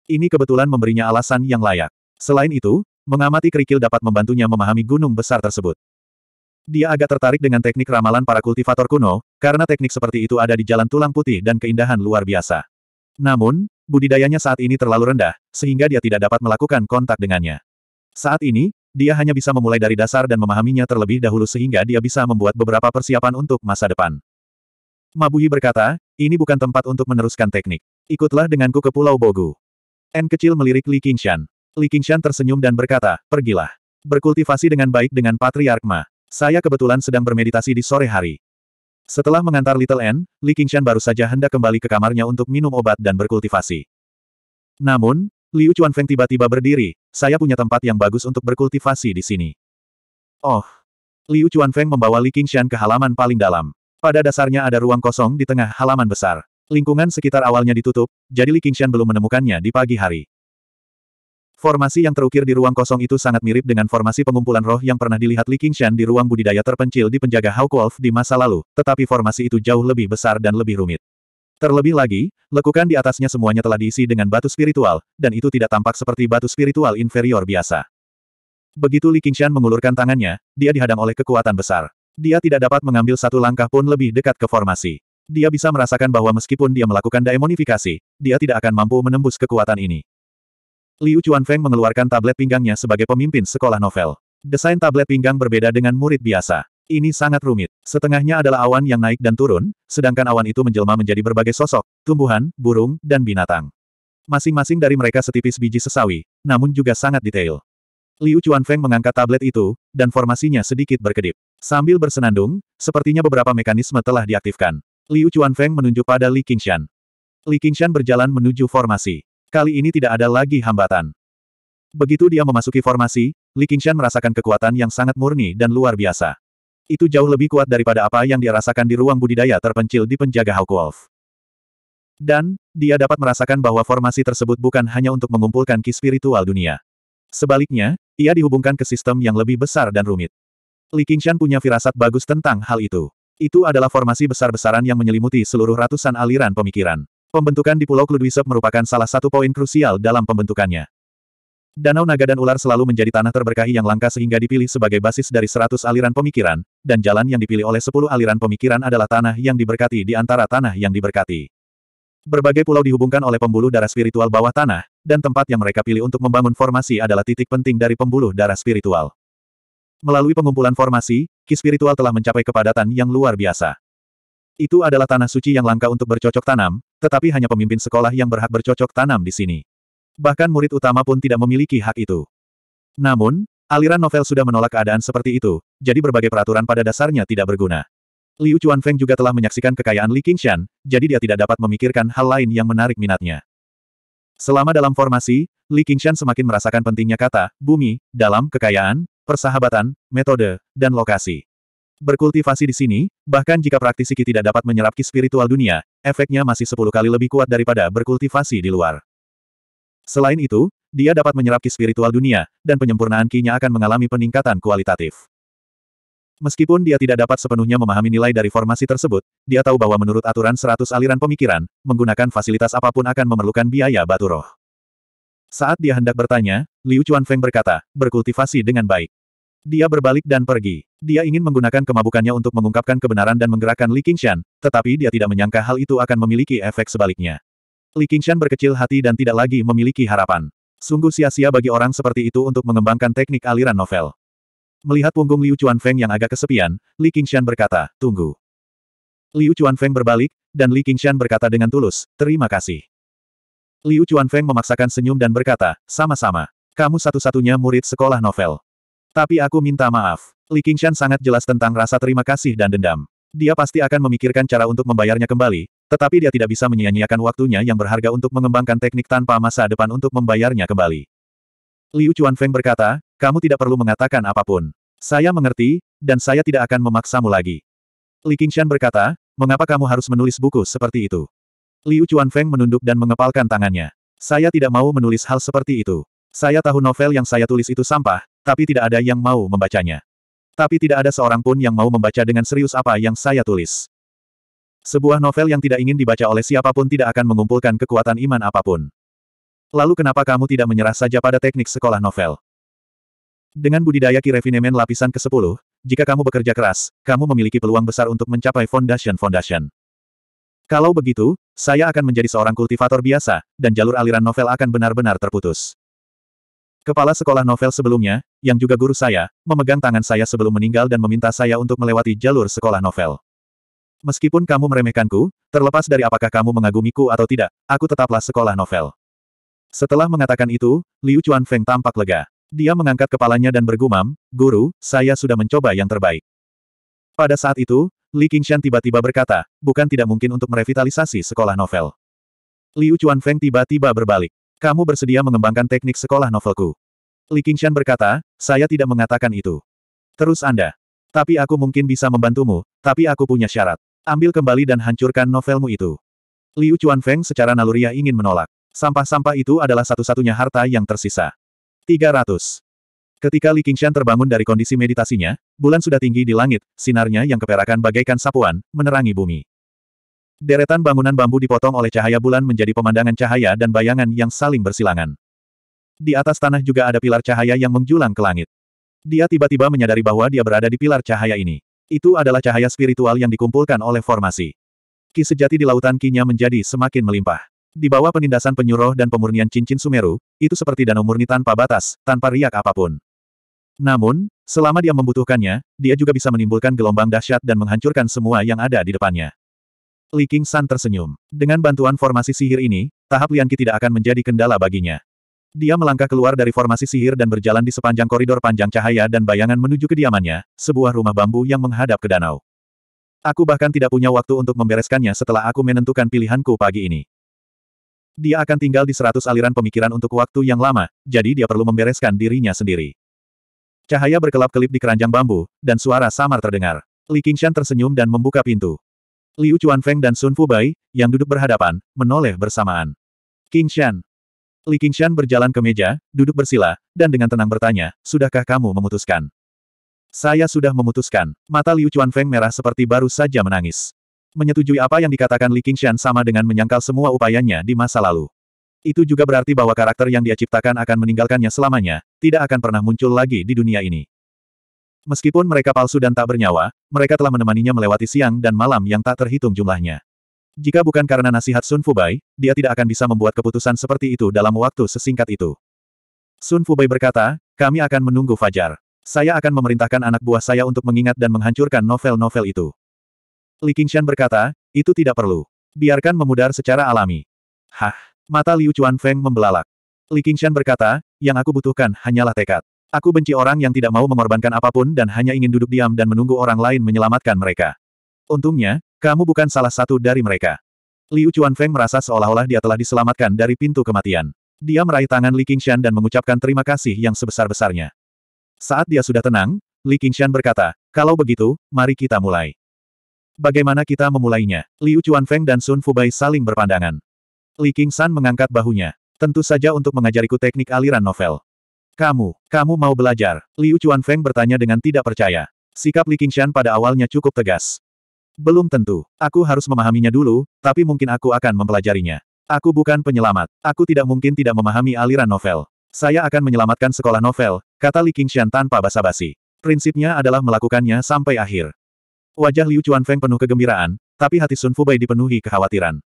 Ini kebetulan memberinya alasan yang layak. Selain itu, mengamati kerikil dapat membantunya memahami gunung besar tersebut. Dia agak tertarik dengan teknik ramalan para kultivator kuno, karena teknik seperti itu ada di jalan tulang putih dan keindahan luar biasa. Namun, budidayanya saat ini terlalu rendah, sehingga dia tidak dapat melakukan kontak dengannya. Saat ini, dia hanya bisa memulai dari dasar dan memahaminya terlebih dahulu sehingga dia bisa membuat beberapa persiapan untuk masa depan. Mabuhi berkata, ini bukan tempat untuk meneruskan teknik. Ikutlah denganku ke Pulau Bogu. N kecil melirik Li Qingshan. Li Qingshan tersenyum dan berkata, pergilah. Berkultivasi dengan baik dengan Patriark Ma. Saya kebetulan sedang bermeditasi di sore hari. Setelah mengantar Little N, Li Qingshan baru saja hendak kembali ke kamarnya untuk minum obat dan berkultivasi. Namun, Liu Chuanfeng tiba-tiba berdiri, saya punya tempat yang bagus untuk berkultivasi di sini. Oh. Liu Chuanfeng membawa Li Qingshan ke halaman paling dalam. Pada dasarnya ada ruang kosong di tengah halaman besar. Lingkungan sekitar awalnya ditutup, jadi Li Qingshan belum menemukannya di pagi hari. Formasi yang terukir di ruang kosong itu sangat mirip dengan formasi pengumpulan roh yang pernah dilihat Li Qingshan di ruang budidaya terpencil di penjaga Hawkwolf di masa lalu, tetapi formasi itu jauh lebih besar dan lebih rumit. Terlebih lagi, lekukan di atasnya semuanya telah diisi dengan batu spiritual, dan itu tidak tampak seperti batu spiritual inferior biasa. Begitu Li Qingshan mengulurkan tangannya, dia dihadang oleh kekuatan besar. Dia tidak dapat mengambil satu langkah pun lebih dekat ke formasi. Dia bisa merasakan bahwa meskipun dia melakukan daemonifikasi, dia tidak akan mampu menembus kekuatan ini. Liu Chuanfeng mengeluarkan tablet pinggangnya sebagai pemimpin sekolah novel. Desain tablet pinggang berbeda dengan murid biasa. Ini sangat rumit. Setengahnya adalah awan yang naik dan turun, sedangkan awan itu menjelma menjadi berbagai sosok, tumbuhan, burung, dan binatang. Masing-masing dari mereka setipis biji sesawi, namun juga sangat detail. Liu Chuanfeng mengangkat tablet itu, dan formasinya sedikit berkedip. Sambil bersenandung, sepertinya beberapa mekanisme telah diaktifkan. Liu Chuanfeng menunjuk pada Li Qingshan. Li Qingshan berjalan menuju formasi. Kali ini tidak ada lagi hambatan. Begitu dia memasuki formasi, Li Qingshan merasakan kekuatan yang sangat murni dan luar biasa. Itu jauh lebih kuat daripada apa yang dia rasakan di ruang budidaya terpencil di penjaga Hawkwolf. Dan, dia dapat merasakan bahwa formasi tersebut bukan hanya untuk mengumpulkan ki spiritual dunia. Sebaliknya, ia dihubungkan ke sistem yang lebih besar dan rumit. Li Qingshan punya firasat bagus tentang hal itu. Itu adalah formasi besar-besaran yang menyelimuti seluruh ratusan aliran pemikiran. Pembentukan di Pulau Kludwisep merupakan salah satu poin krusial dalam pembentukannya. Danau Naga dan Ular selalu menjadi tanah terberkahi yang langka sehingga dipilih sebagai basis dari seratus aliran pemikiran, dan jalan yang dipilih oleh sepuluh aliran pemikiran adalah tanah yang diberkati di antara tanah yang diberkati. Berbagai pulau dihubungkan oleh pembuluh darah spiritual bawah tanah, dan tempat yang mereka pilih untuk membangun formasi adalah titik penting dari pembuluh darah spiritual. Melalui pengumpulan formasi, ki spiritual telah mencapai kepadatan yang luar biasa. Itu adalah tanah suci yang langka untuk bercocok tanam, tetapi hanya pemimpin sekolah yang berhak bercocok tanam di sini. Bahkan murid utama pun tidak memiliki hak itu. Namun, aliran novel sudah menolak keadaan seperti itu, jadi berbagai peraturan pada dasarnya tidak berguna. Liu Chuanfeng juga telah menyaksikan kekayaan Li Qingshan, jadi dia tidak dapat memikirkan hal lain yang menarik minatnya. Selama dalam formasi, Li Qingshan semakin merasakan pentingnya kata, bumi, dalam kekayaan, persahabatan, metode, dan lokasi. Berkultivasi di sini, bahkan jika praktisi Ki tidak dapat menyerap Ki spiritual dunia, efeknya masih 10 kali lebih kuat daripada berkultivasi di luar. Selain itu, dia dapat menyerap Ki spiritual dunia, dan penyempurnaan Ki-nya akan mengalami peningkatan kualitatif. Meskipun dia tidak dapat sepenuhnya memahami nilai dari formasi tersebut, dia tahu bahwa menurut aturan 100 aliran pemikiran, menggunakan fasilitas apa pun akan memerlukan biaya batu roh. Saat dia hendak bertanya, Liu Chuanfeng berkata, berkultivasi dengan baik. Dia berbalik dan pergi. Dia ingin menggunakan kemabukannya untuk mengungkapkan kebenaran dan menggerakkan Li Qingshan, tetapi dia tidak menyangka hal itu akan memiliki efek sebaliknya. Li Qingshan berkecil hati dan tidak lagi memiliki harapan. Sungguh sia-sia bagi orang seperti itu untuk mengembangkan teknik aliran novel. Melihat punggung Liu Chuanfeng yang agak kesepian, Li Qingshan berkata, tunggu. Liu Chuanfeng berbalik, dan Li Qingshan berkata dengan tulus, terima kasih. Liu Chuanfeng memaksakan senyum dan berkata, sama-sama. Kamu satu-satunya murid sekolah novel. Tapi aku minta maaf. Li Qingshan sangat jelas tentang rasa terima kasih dan dendam. Dia pasti akan memikirkan cara untuk membayarnya kembali, tetapi dia tidak bisa menyia-nyiakan waktunya yang berharga untuk mengembangkan teknik tanpa masa depan untuk membayarnya kembali. Liu Chuanfeng berkata, kamu tidak perlu mengatakan apa pun. Saya mengerti, dan saya tidak akan memaksamu lagi. Li Qingshan berkata, mengapa kamu harus menulis buku seperti itu? Liu Chuanfeng menunduk dan mengepalkan tangannya. Saya tidak mau menulis hal seperti itu. Saya tahu novel yang saya tulis itu sampah, tapi tidak ada yang mau membacanya. Tapi tidak ada seorang pun yang mau membaca dengan serius apa yang saya tulis. Sebuah novel yang tidak ingin dibaca oleh siapa pun tidak akan mengumpulkan kekuatan iman apa pun. Lalu kenapa kamu tidak menyerah saja pada teknik sekolah novel? Dengan budidaya kirefinemen lapisan ke-10, jika kamu bekerja keras, kamu memiliki peluang besar untuk mencapai foundation-foundation. Kalau begitu, saya akan menjadi seorang kultivator biasa, dan jalur aliran novel akan benar-benar terputus. Kepala sekolah novel sebelumnya, yang juga guru saya, memegang tangan saya sebelum meninggal dan meminta saya untuk melewati jalur sekolah novel. Meskipun kamu meremehkanku, terlepas dari apakah kamu mengagumiku atau tidak, aku tetaplah sekolah novel. Setelah mengatakan itu, Liu Chuanfeng tampak lega. Dia mengangkat kepalanya dan bergumam, Guru, saya sudah mencoba yang terbaik. Pada saat itu, Li Qingshan tiba-tiba berkata, bukan tidak mungkin untuk merevitalisasi sekolah novel. Liu Chuanfeng tiba-tiba berbalik. Kamu bersedia mengembangkan teknik sekolah novelku. Li Qingshan berkata, saya tidak mengatakan itu. Terus Anda. Tapi aku mungkin bisa membantumu, tapi aku punya syarat. Ambil kembali dan hancurkan novelmu itu. Liu Chuanfeng secara naluriah ingin menolak. Sampah-sampah itu adalah satu-satunya harta yang tersisa. 300. Ketika Li Qingshan terbangun dari kondisi meditasinya, bulan sudah tinggi di langit, sinarnya yang keperakan bagaikan sapuan, menerangi bumi. Deretan bangunan bambu dipotong oleh cahaya bulan menjadi pemandangan cahaya dan bayangan yang saling bersilangan. Di atas tanah juga ada pilar cahaya yang menjulang ke langit. Dia tiba-tiba menyadari bahwa dia berada di pilar cahaya ini. Itu adalah cahaya spiritual yang dikumpulkan oleh formasi. Ki sejati di lautan kinya menjadi semakin melimpah. Di bawah penindasan penyuruh dan pemurnian cincin Sumeru, itu seperti danau murni tanpa batas, tanpa riak apa pun. Namun, selama dia membutuhkannya, dia juga bisa menimbulkan gelombang dahsyat dan menghancurkan semua yang ada di depannya. Li King San tersenyum. Dengan bantuan formasi sihir ini, tahap Lian Qi tidak akan menjadi kendala baginya. Dia melangkah keluar dari formasi sihir dan berjalan di sepanjang koridor panjang cahaya dan bayangan menuju kediamannya, sebuah rumah bambu yang menghadap ke danau. Aku bahkan tidak punya waktu untuk membereskannya setelah aku menentukan pilihanku pagi ini. Dia akan tinggal di seratus aliran pemikiran untuk waktu yang lama, jadi dia perlu membereskan dirinya sendiri. Cahaya berkelap-kelip di keranjang bambu, dan suara samar terdengar. Li Qingshan tersenyum dan membuka pintu. Liu Chuanfeng dan Sun Fubai, yang duduk berhadapan, menoleh bersamaan. King Shan. Li Qingshan berjalan ke meja, duduk bersila, dan dengan tenang bertanya, sudahkah kamu memutuskan? Saya sudah memutuskan. Mata Liu Chuanfeng merah seperti baru saja menangis. Menyetujui apa yang dikatakan Li Qingshan sama dengan menyangkal semua upayanya di masa lalu. Itu juga berarti bahwa karakter yang dia ciptakan akan meninggalkannya selamanya, tidak akan pernah muncul lagi di dunia ini. Meskipun mereka palsu dan tak bernyawa, mereka telah menemaninya melewati siang dan malam yang tak terhitung jumlahnya. Jika bukan karena nasihat Sun Fubai, dia tidak akan bisa membuat keputusan seperti itu dalam waktu sesingkat itu. Sun Fubai berkata, kami akan menunggu Fajar. Saya akan memerintahkan anak buah saya untuk mengingat dan menghancurkan novel-novel itu. Li Qingshan berkata, itu tidak perlu. Biarkan memudar secara alami. Hah, mata Liu Chuan Feng membelalak. Li Qingshan berkata, yang aku butuhkan hanyalah tekad. Aku benci orang yang tidak mau mengorbankan apa pun dan hanya ingin duduk diam dan menunggu orang lain menyelamatkan mereka. Untungnya, kamu bukan salah satu dari mereka. Liu Chuanfeng merasa seolah-olah dia telah diselamatkan dari pintu kematian. Dia meraih tangan Li Qingshan dan mengucapkan terima kasih yang sebesar-besarnya. Saat dia sudah tenang, Li Qingshan berkata, kalau begitu, mari kita mulai. Bagaimana kita memulainya? Liu Chuanfeng dan Sun Fubai saling berpandangan. Li Qingshan mengangkat bahunya. Tentu saja untuk mengajariku teknik aliran novel. Kamu, kamu mau belajar? Liu Chuanfeng bertanya dengan tidak percaya. Sikap Li Qingshan pada awalnya cukup tegas. Belum tentu. Aku harus memahaminya dulu, tapi mungkin aku akan mempelajarinya. Aku bukan penyelamat. Aku tidak mungkin tidak memahami aliran novel. Saya akan menyelamatkan sekolah novel, kata Li Qingshan tanpa basa-basi. Prinsipnya adalah melakukannya sampai akhir. Wajah Liu Chuanfeng penuh kegembiraan, tapi hati Sun Fubai dipenuhi kekhawatiran.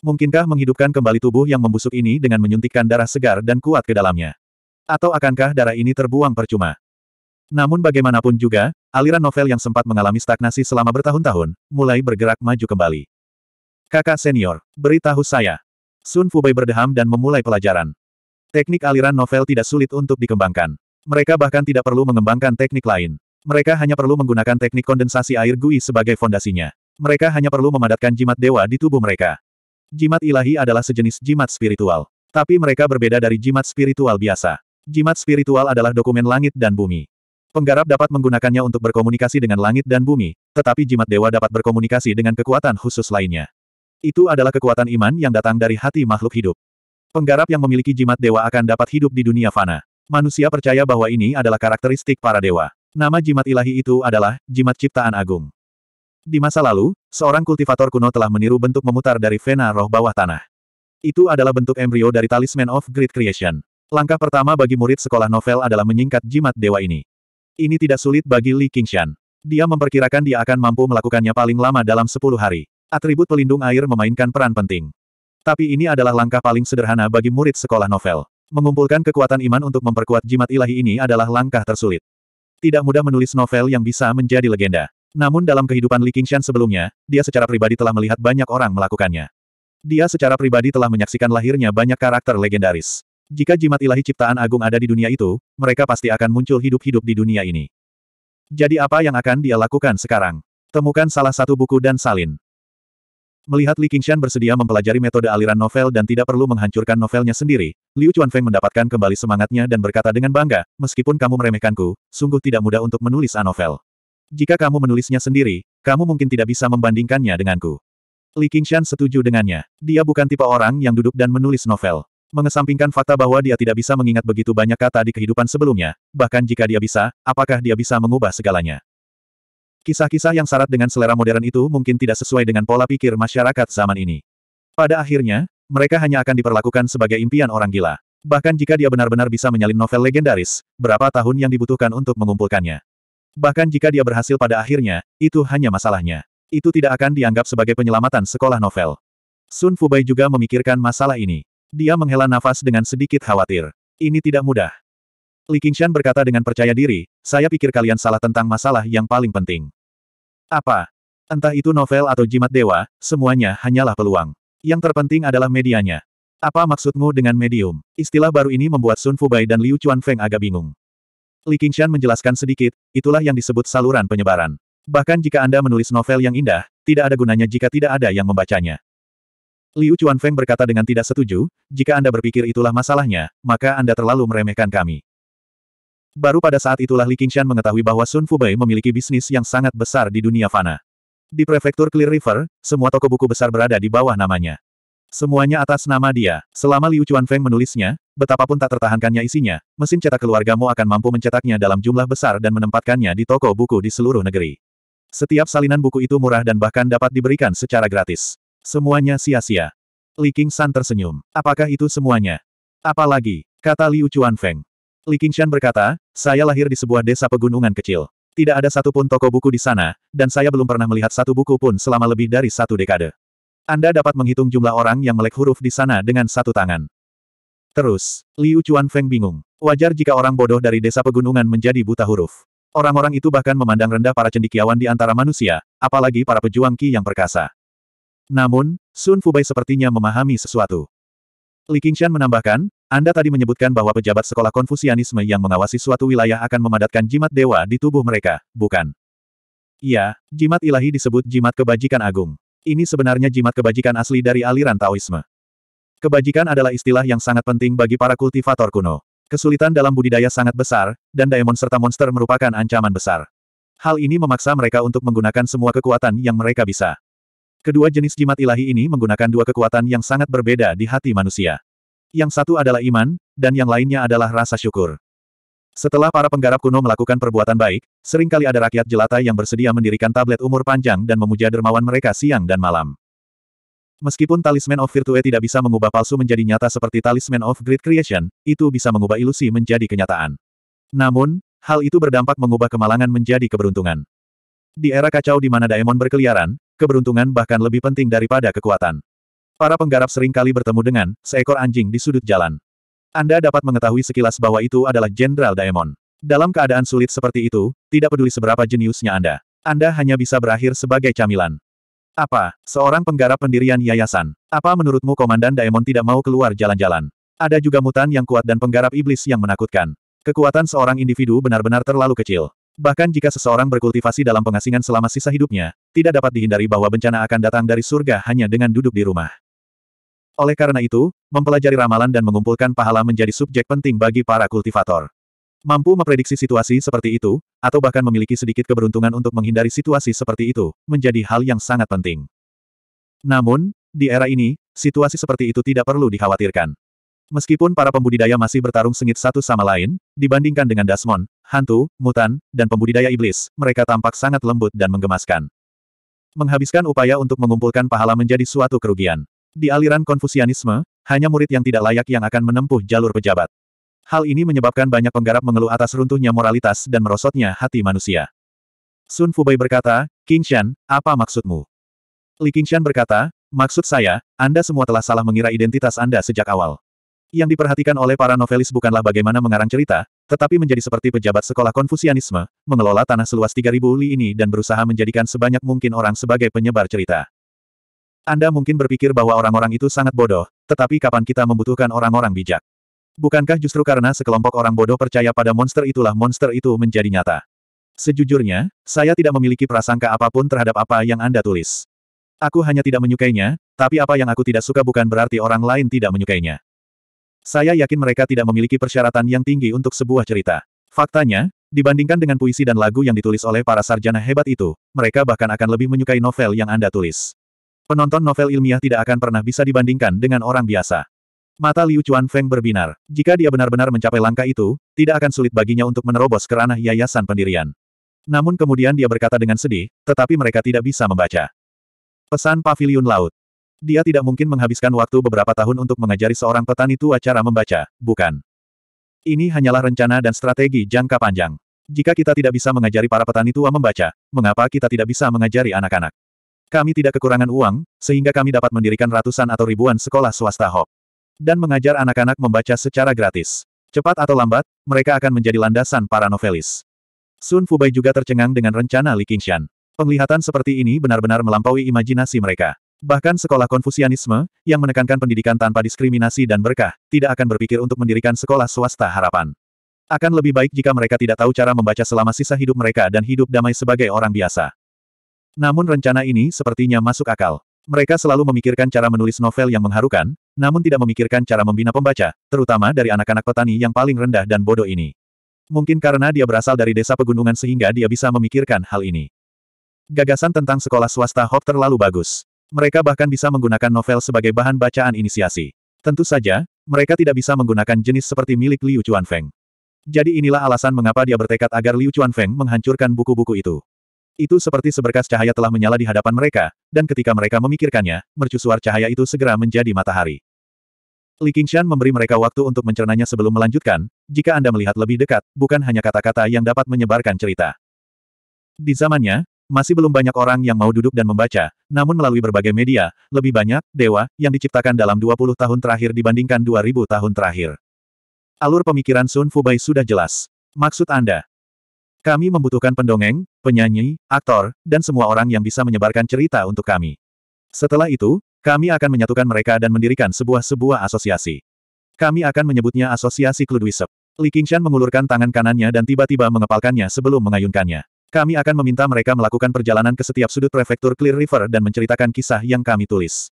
Mungkinkah menghidupkan kembali tubuh yang membusuk ini dengan menyuntikkan darah segar dan kuat ke dalamnya? Atau akankah darah ini terbuang percuma? Namun bagaimanapun juga, aliran novel yang sempat mengalami stagnasi selama bertahun-tahun, mulai bergerak maju kembali. Kakak senior, beritahu saya. Sun Fubei berdeham dan memulai pelajaran. Teknik aliran novel tidak sulit untuk dikembangkan. Mereka bahkan tidak perlu mengembangkan teknik lain. Mereka hanya perlu menggunakan teknik kondensasi air gui sebagai fondasinya. Mereka hanya perlu memadatkan jimat dewa di tubuh mereka. Jimat ilahi adalah sejenis jimat spiritual. Tapi mereka berbeda dari jimat spiritual biasa. Jimat spiritual adalah dokumen langit dan bumi. Penggarap dapat menggunakannya untuk berkomunikasi dengan langit dan bumi, tetapi jimat dewa dapat berkomunikasi dengan kekuatan khusus lainnya. Itu adalah kekuatan iman yang datang dari hati makhluk hidup. Penggarap yang memiliki jimat dewa akan dapat hidup di dunia fana. Manusia percaya bahwa ini adalah karakteristik para dewa. Nama jimat ilahi itu adalah jimat ciptaan agung. Di masa lalu, seorang kultivator kuno telah meniru bentuk memutar dari vena roh bawah tanah. Itu adalah bentuk embrio dari Talisman of Great Creation. Langkah pertama bagi murid sekolah novel adalah menyingkat jimat dewa ini. Ini tidak sulit bagi Li Qingshan. Dia memperkirakan dia akan mampu melakukannya paling lama dalam 10 hari. Atribut pelindung air memainkan peran penting. Tapi ini adalah langkah paling sederhana bagi murid sekolah novel. Mengumpulkan kekuatan iman untuk memperkuat jimat ilahi ini adalah langkah tersulit. Tidak mudah menulis novel yang bisa menjadi legenda. Namun dalam kehidupan Li Qingshan sebelumnya, dia secara pribadi telah melihat banyak orang melakukannya. Dia secara pribadi telah menyaksikan lahirnya banyak karakter legendaris. Jika jimat ilahi ciptaan agung ada di dunia itu, mereka pasti akan muncul hidup-hidup di dunia ini. Jadi apa yang akan dia lakukan sekarang? Temukan salah satu buku dan salin. Melihat Li Qingshan bersedia mempelajari metode aliran novel dan tidak perlu menghancurkan novelnya sendiri, Liu Chuanfeng mendapatkan kembali semangatnya dan berkata dengan bangga, meskipun kamu meremehkanku, sungguh tidak mudah untuk menulis A novel. Jika kamu menulisnya sendiri, kamu mungkin tidak bisa membandingkannya denganku. Li Qingshan setuju dengannya. Dia bukan tipe orang yang duduk dan menulis novel. Mengesampingkan fakta bahwa dia tidak bisa mengingat begitu banyak kata di kehidupan sebelumnya, bahkan jika dia bisa, apakah dia bisa mengubah segalanya? Kisah-kisah yang syarat dengan selera modern itu mungkin tidak sesuai dengan pola pikir masyarakat zaman ini. Pada akhirnya, mereka hanya akan diperlakukan sebagai impian orang gila. Bahkan jika dia benar-benar bisa menyalin novel legendaris, berapa tahun yang dibutuhkan untuk mengumpulkannya? Bahkan jika dia berhasil pada akhirnya, itu hanya masalahnya. Itu tidak akan dianggap sebagai penyelamatan sekolah novel. Sun Fubai juga memikirkan masalah ini. Dia menghela nafas dengan sedikit khawatir. Ini tidak mudah. Li Qingshan berkata dengan percaya diri, saya pikir kalian salah tentang masalah yang paling penting. Apa? Entah itu novel atau jimat dewa, semuanya hanyalah peluang. Yang terpenting adalah medianya. Apa maksudmu dengan medium? Istilah baru ini membuat Sun Fubai dan Liu Chuanfeng agak bingung. Li Qingshan menjelaskan sedikit, itulah yang disebut saluran penyebaran. Bahkan jika Anda menulis novel yang indah, tidak ada gunanya jika tidak ada yang membacanya. Liu Chuanfeng berkata dengan tidak setuju, jika Anda berpikir itulah masalahnya, maka Anda terlalu meremehkan kami. Baru pada saat itulah Li Qingshan mengetahui bahwa Sun Fubei memiliki bisnis yang sangat besar di dunia fana. Di prefektur Clear River, semua toko buku besar berada di bawah namanya. Semuanya atas nama dia. Selama Liu Chuanfeng menulisnya, betapapun tak tertahankannya isinya, mesin cetak keluargamu akan mampu mencetaknya dalam jumlah besar dan menempatkannya di toko buku di seluruh negeri. Setiap salinan buku itu murah dan bahkan dapat diberikan secara gratis. Semuanya sia-sia. Li Qingshan tersenyum. Apakah itu semuanya? Apalagi, kata Liu Chuanfeng. Li Qingshan berkata, saya lahir di sebuah desa pegunungan kecil. Tidak ada satupun toko buku di sana, dan saya belum pernah melihat satu buku pun selama lebih dari satu dekade. Anda dapat menghitung jumlah orang yang melek huruf di sana dengan satu tangan. Terus, Liu Chuan Feng bingung. Wajar jika orang bodoh dari desa pegunungan menjadi buta huruf. Orang-orang itu bahkan memandang rendah para cendikiawan di antara manusia, apalagi para pejuang Qi yang perkasa. Namun, Sun Fubai sepertinya memahami sesuatu. Li Qingshan menambahkan, Anda tadi menyebutkan bahwa pejabat sekolah konfusianisme yang mengawasi suatu wilayah akan memadatkan jimat dewa di tubuh mereka, bukan? Iya, jimat ilahi disebut jimat kebajikan agung. Ini sebenarnya jimat kebajikan asli dari aliran Taoisme. Kebajikan adalah istilah yang sangat penting bagi para kultivator kuno. Kesulitan dalam budidaya sangat besar, dan daemon serta monster merupakan ancaman besar. Hal ini memaksa mereka untuk menggunakan semua kekuatan yang mereka bisa. Kedua jenis jimat ilahi ini menggunakan dua kekuatan yang sangat berbeda di hati manusia. Yang satu adalah iman, dan yang lainnya adalah rasa syukur. Setelah para penggarap kuno melakukan perbuatan baik, sering kali ada rakyat jelata yang bersedia mendirikan tablet umur panjang dan memuja dermawan mereka siang dan malam. Meskipun talisman of virtue tidak bisa mengubah palsu menjadi nyata seperti talisman of great creation, itu bisa mengubah ilusi menjadi kenyataan. Namun, hal itu berdampak mengubah kemalangan menjadi keberuntungan. Di era kacau di mana daemon berkeliaran, keberuntungan bahkan lebih penting daripada kekuatan. Para penggarap sering kali bertemu dengan seekor anjing di sudut jalan. Anda dapat mengetahui sekilas bahwa itu adalah Jenderal Daemon. Dalam keadaan sulit seperti itu, tidak peduli seberapa jeniusnya Anda. Anda hanya bisa berakhir sebagai camilan. Apa, seorang penggarap pendirian yayasan? Apa menurutmu Komandan Daemon tidak mau keluar jalan-jalan? Ada juga mutan yang kuat dan penggarap iblis yang menakutkan. Kekuatan seorang individu benar-benar terlalu kecil. Bahkan jika seseorang berkultivasi dalam pengasingan selama sisa hidupnya, tidak dapat dihindari bahwa bencana akan datang dari surga hanya dengan duduk di rumah. Oleh karena itu, mempelajari ramalan dan mengumpulkan pahala menjadi subjek penting bagi para kultivator. Mampu memprediksi situasi seperti itu, atau bahkan memiliki sedikit keberuntungan untuk menghindari situasi seperti itu, menjadi hal yang sangat penting. Namun, di era ini, situasi seperti itu tidak perlu dikhawatirkan. Meskipun para pembudidaya masih bertarung sengit satu sama lain, dibandingkan dengan Dasmon, hantu, mutan, dan pembudidaya iblis, mereka tampak sangat lembut dan menggemaskan. Menghabiskan upaya untuk mengumpulkan pahala menjadi suatu kerugian. Di aliran konfusianisme, hanya murid yang tidak layak yang akan menempuh jalur pejabat. Hal ini menyebabkan banyak penggarap mengeluh atas runtuhnya moralitas dan merosotnya hati manusia. Sun Fubai berkata, King Shan, apa maksudmu? Li Qingshan berkata, maksud saya, Anda semua telah salah mengira identitas Anda sejak awal. Yang diperhatikan oleh para novelis bukanlah bagaimana mengarang cerita, tetapi menjadi seperti pejabat sekolah konfusianisme, mengelola tanah seluas 3000 li ini dan berusaha menjadikan sebanyak mungkin orang sebagai penyebar cerita. Anda mungkin berpikir bahwa orang-orang itu sangat bodoh, tetapi kapan kita membutuhkan orang-orang bijak? Bukankah justru karena sekelompok orang bodoh percaya pada monster itulah monster itu menjadi nyata? Sejujurnya, saya tidak memiliki prasangka apa pun terhadap apa yang Anda tulis. Aku hanya tidak menyukainya, tapi apa yang aku tidak suka bukan berarti orang lain tidak menyukainya. Saya yakin mereka tidak memiliki persyaratan yang tinggi untuk sebuah cerita. Faktanya, dibandingkan dengan puisi dan lagu yang ditulis oleh para sarjana hebat itu, mereka bahkan akan lebih menyukai novel yang Anda tulis. Penonton novel ilmiah tidak akan pernah bisa dibandingkan dengan orang biasa. Mata Liu Chuan Feng berbinar. Jika dia benar-benar mencapai langkah itu, tidak akan sulit baginya untuk menerobos ke ranah yayasan pendirian. Namun kemudian dia berkata dengan sedih, tetapi mereka tidak bisa membaca. Pesan Paviliun Laut. Dia tidak mungkin menghabiskan waktu beberapa tahun untuk mengajari seorang petani tua cara membaca, bukan? Ini hanyalah rencana dan strategi jangka panjang. Jika kita tidak bisa mengajari para petani tua membaca, mengapa kita tidak bisa mengajari anak-anak? Kami tidak kekurangan uang, sehingga kami dapat mendirikan ratusan atau ribuan sekolah swasta Hop dan mengajar anak-anak membaca secara gratis. Cepat atau lambat, mereka akan menjadi landasan para novelis. Sun Fubai juga tercengang dengan rencana Li Qingshan. Penglihatan seperti ini benar-benar melampaui imajinasi mereka. Bahkan sekolah konfusianisme, yang menekankan pendidikan tanpa diskriminasi dan berkah, tidak akan berpikir untuk mendirikan sekolah swasta harapan. Akan lebih baik jika mereka tidak tahu cara membaca selama sisa hidup mereka dan hidup damai sebagai orang biasa. Namun rencana ini sepertinya masuk akal. Mereka selalu memikirkan cara menulis novel yang mengharukan, namun tidak memikirkan cara membina pembaca, terutama dari anak-anak petani yang paling rendah dan bodoh ini. Mungkin karena dia berasal dari desa pegunungan sehingga dia bisa memikirkan hal ini. Gagasan tentang sekolah swasta Hop terlalu bagus. Mereka bahkan bisa menggunakan novel sebagai bahan bacaan inisiasi. Tentu saja, mereka tidak bisa menggunakan jenis seperti milik Liu Chuanfeng. Jadi inilah alasan mengapa dia bertekad agar Liu Chuanfeng menghancurkan buku-buku itu. Itu seperti seberkas cahaya telah menyala di hadapan mereka, dan ketika mereka memikirkannya, mercusuar cahaya itu segera menjadi matahari. Li Qingshan memberi mereka waktu untuk mencernanya sebelum melanjutkan, jika Anda melihat lebih dekat, bukan hanya kata-kata yang dapat menyebarkan cerita. Di zamannya, masih belum banyak orang yang mau duduk dan membaca, namun melalui berbagai media, lebih banyak, dewa, yang diciptakan dalam 20 tahun terakhir dibandingkan 2000 tahun terakhir. Alur pemikiran Sun Fubai sudah jelas. Maksud Anda, kami membutuhkan pendongeng, penyanyi, aktor, dan semua orang yang bisa menyebarkan cerita untuk kami. Setelah itu, kami akan menyatukan mereka dan mendirikan sebuah-sebuah asosiasi. Kami akan menyebutnya Asosiasi Kludwisep. Li Qingshan mengulurkan tangan kanannya dan tiba-tiba mengepalkannya sebelum mengayunkannya. Kami akan meminta mereka melakukan perjalanan ke setiap sudut prefektur Clear River dan menceritakan kisah yang kami tulis.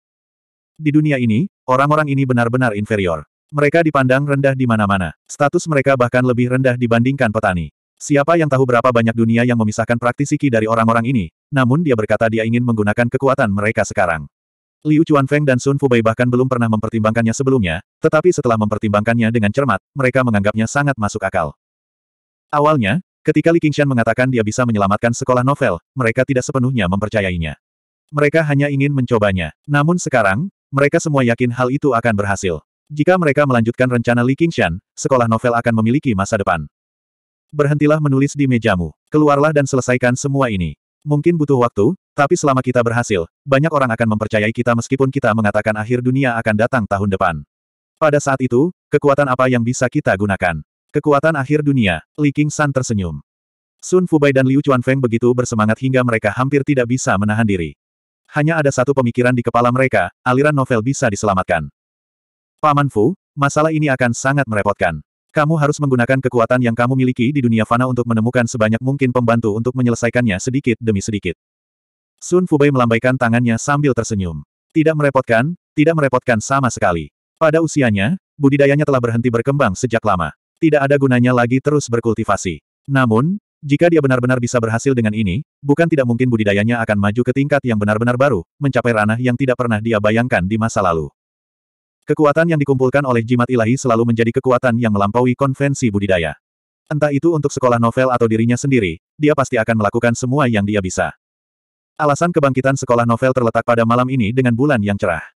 Di dunia ini, orang-orang ini benar-benar inferior. Mereka dipandang rendah di mana-mana. Status mereka bahkan lebih rendah dibandingkan petani. Siapa yang tahu berapa banyak dunia yang memisahkan praktisi Qi dari orang-orang ini, namun dia berkata dia ingin menggunakan kekuatan mereka sekarang. Liu Chuanfeng dan Sun Fubei bahkan belum pernah mempertimbangkannya sebelumnya, tetapi setelah mempertimbangkannya dengan cermat, mereka menganggapnya sangat masuk akal. Awalnya, ketika Li Qingshan mengatakan dia bisa menyelamatkan sekolah novel, mereka tidak sepenuhnya mempercayainya. Mereka hanya ingin mencobanya. Namun sekarang, mereka semua yakin hal itu akan berhasil. Jika mereka melanjutkan rencana Li Qingshan, sekolah novel akan memiliki masa depan. Berhentilah menulis di mejamu. Keluarlah dan selesaikan semua ini. Mungkin butuh waktu, Tapi selama kita berhasil, banyak orang akan mempercayai kita meskipun kita mengatakan akhir dunia akan datang tahun depan. Pada saat itu, kekuatan apa yang bisa kita gunakan? Kekuatan akhir dunia, Li King San tersenyum. Sun Fubai dan Liu Chuanfeng begitu bersemangat hingga mereka hampir tidak bisa menahan diri. Hanya ada satu pemikiran di kepala mereka, aliran novel bisa diselamatkan. Paman Fu, masalah ini akan sangat merepotkan. Kamu harus menggunakan kekuatan yang kamu miliki di dunia fana untuk menemukan sebanyak mungkin pembantu untuk menyelesaikannya sedikit demi sedikit. Sun Fubai melambaikan tangannya sambil tersenyum. Tidak merepotkan, tidak merepotkan sama sekali. Pada usianya, budidayanya telah berhenti berkembang sejak lama. Tidak ada gunanya lagi terus berkultivasi. Namun, jika dia benar-benar bisa berhasil dengan ini, bukan tidak mungkin budidayanya akan maju ke tingkat yang benar-benar baru, mencapai ranah yang tidak pernah dia bayangkan di masa lalu. Kekuatan yang dikumpulkan oleh jimat ilahi selalu menjadi kekuatan yang melampaui konvensi budidaya. Entah itu untuk sekolah novel atau dirinya sendiri, dia pasti akan melakukan semua yang dia bisa. Alasan kebangkitan sekolah novel terletak pada malam ini dengan bulan yang cerah.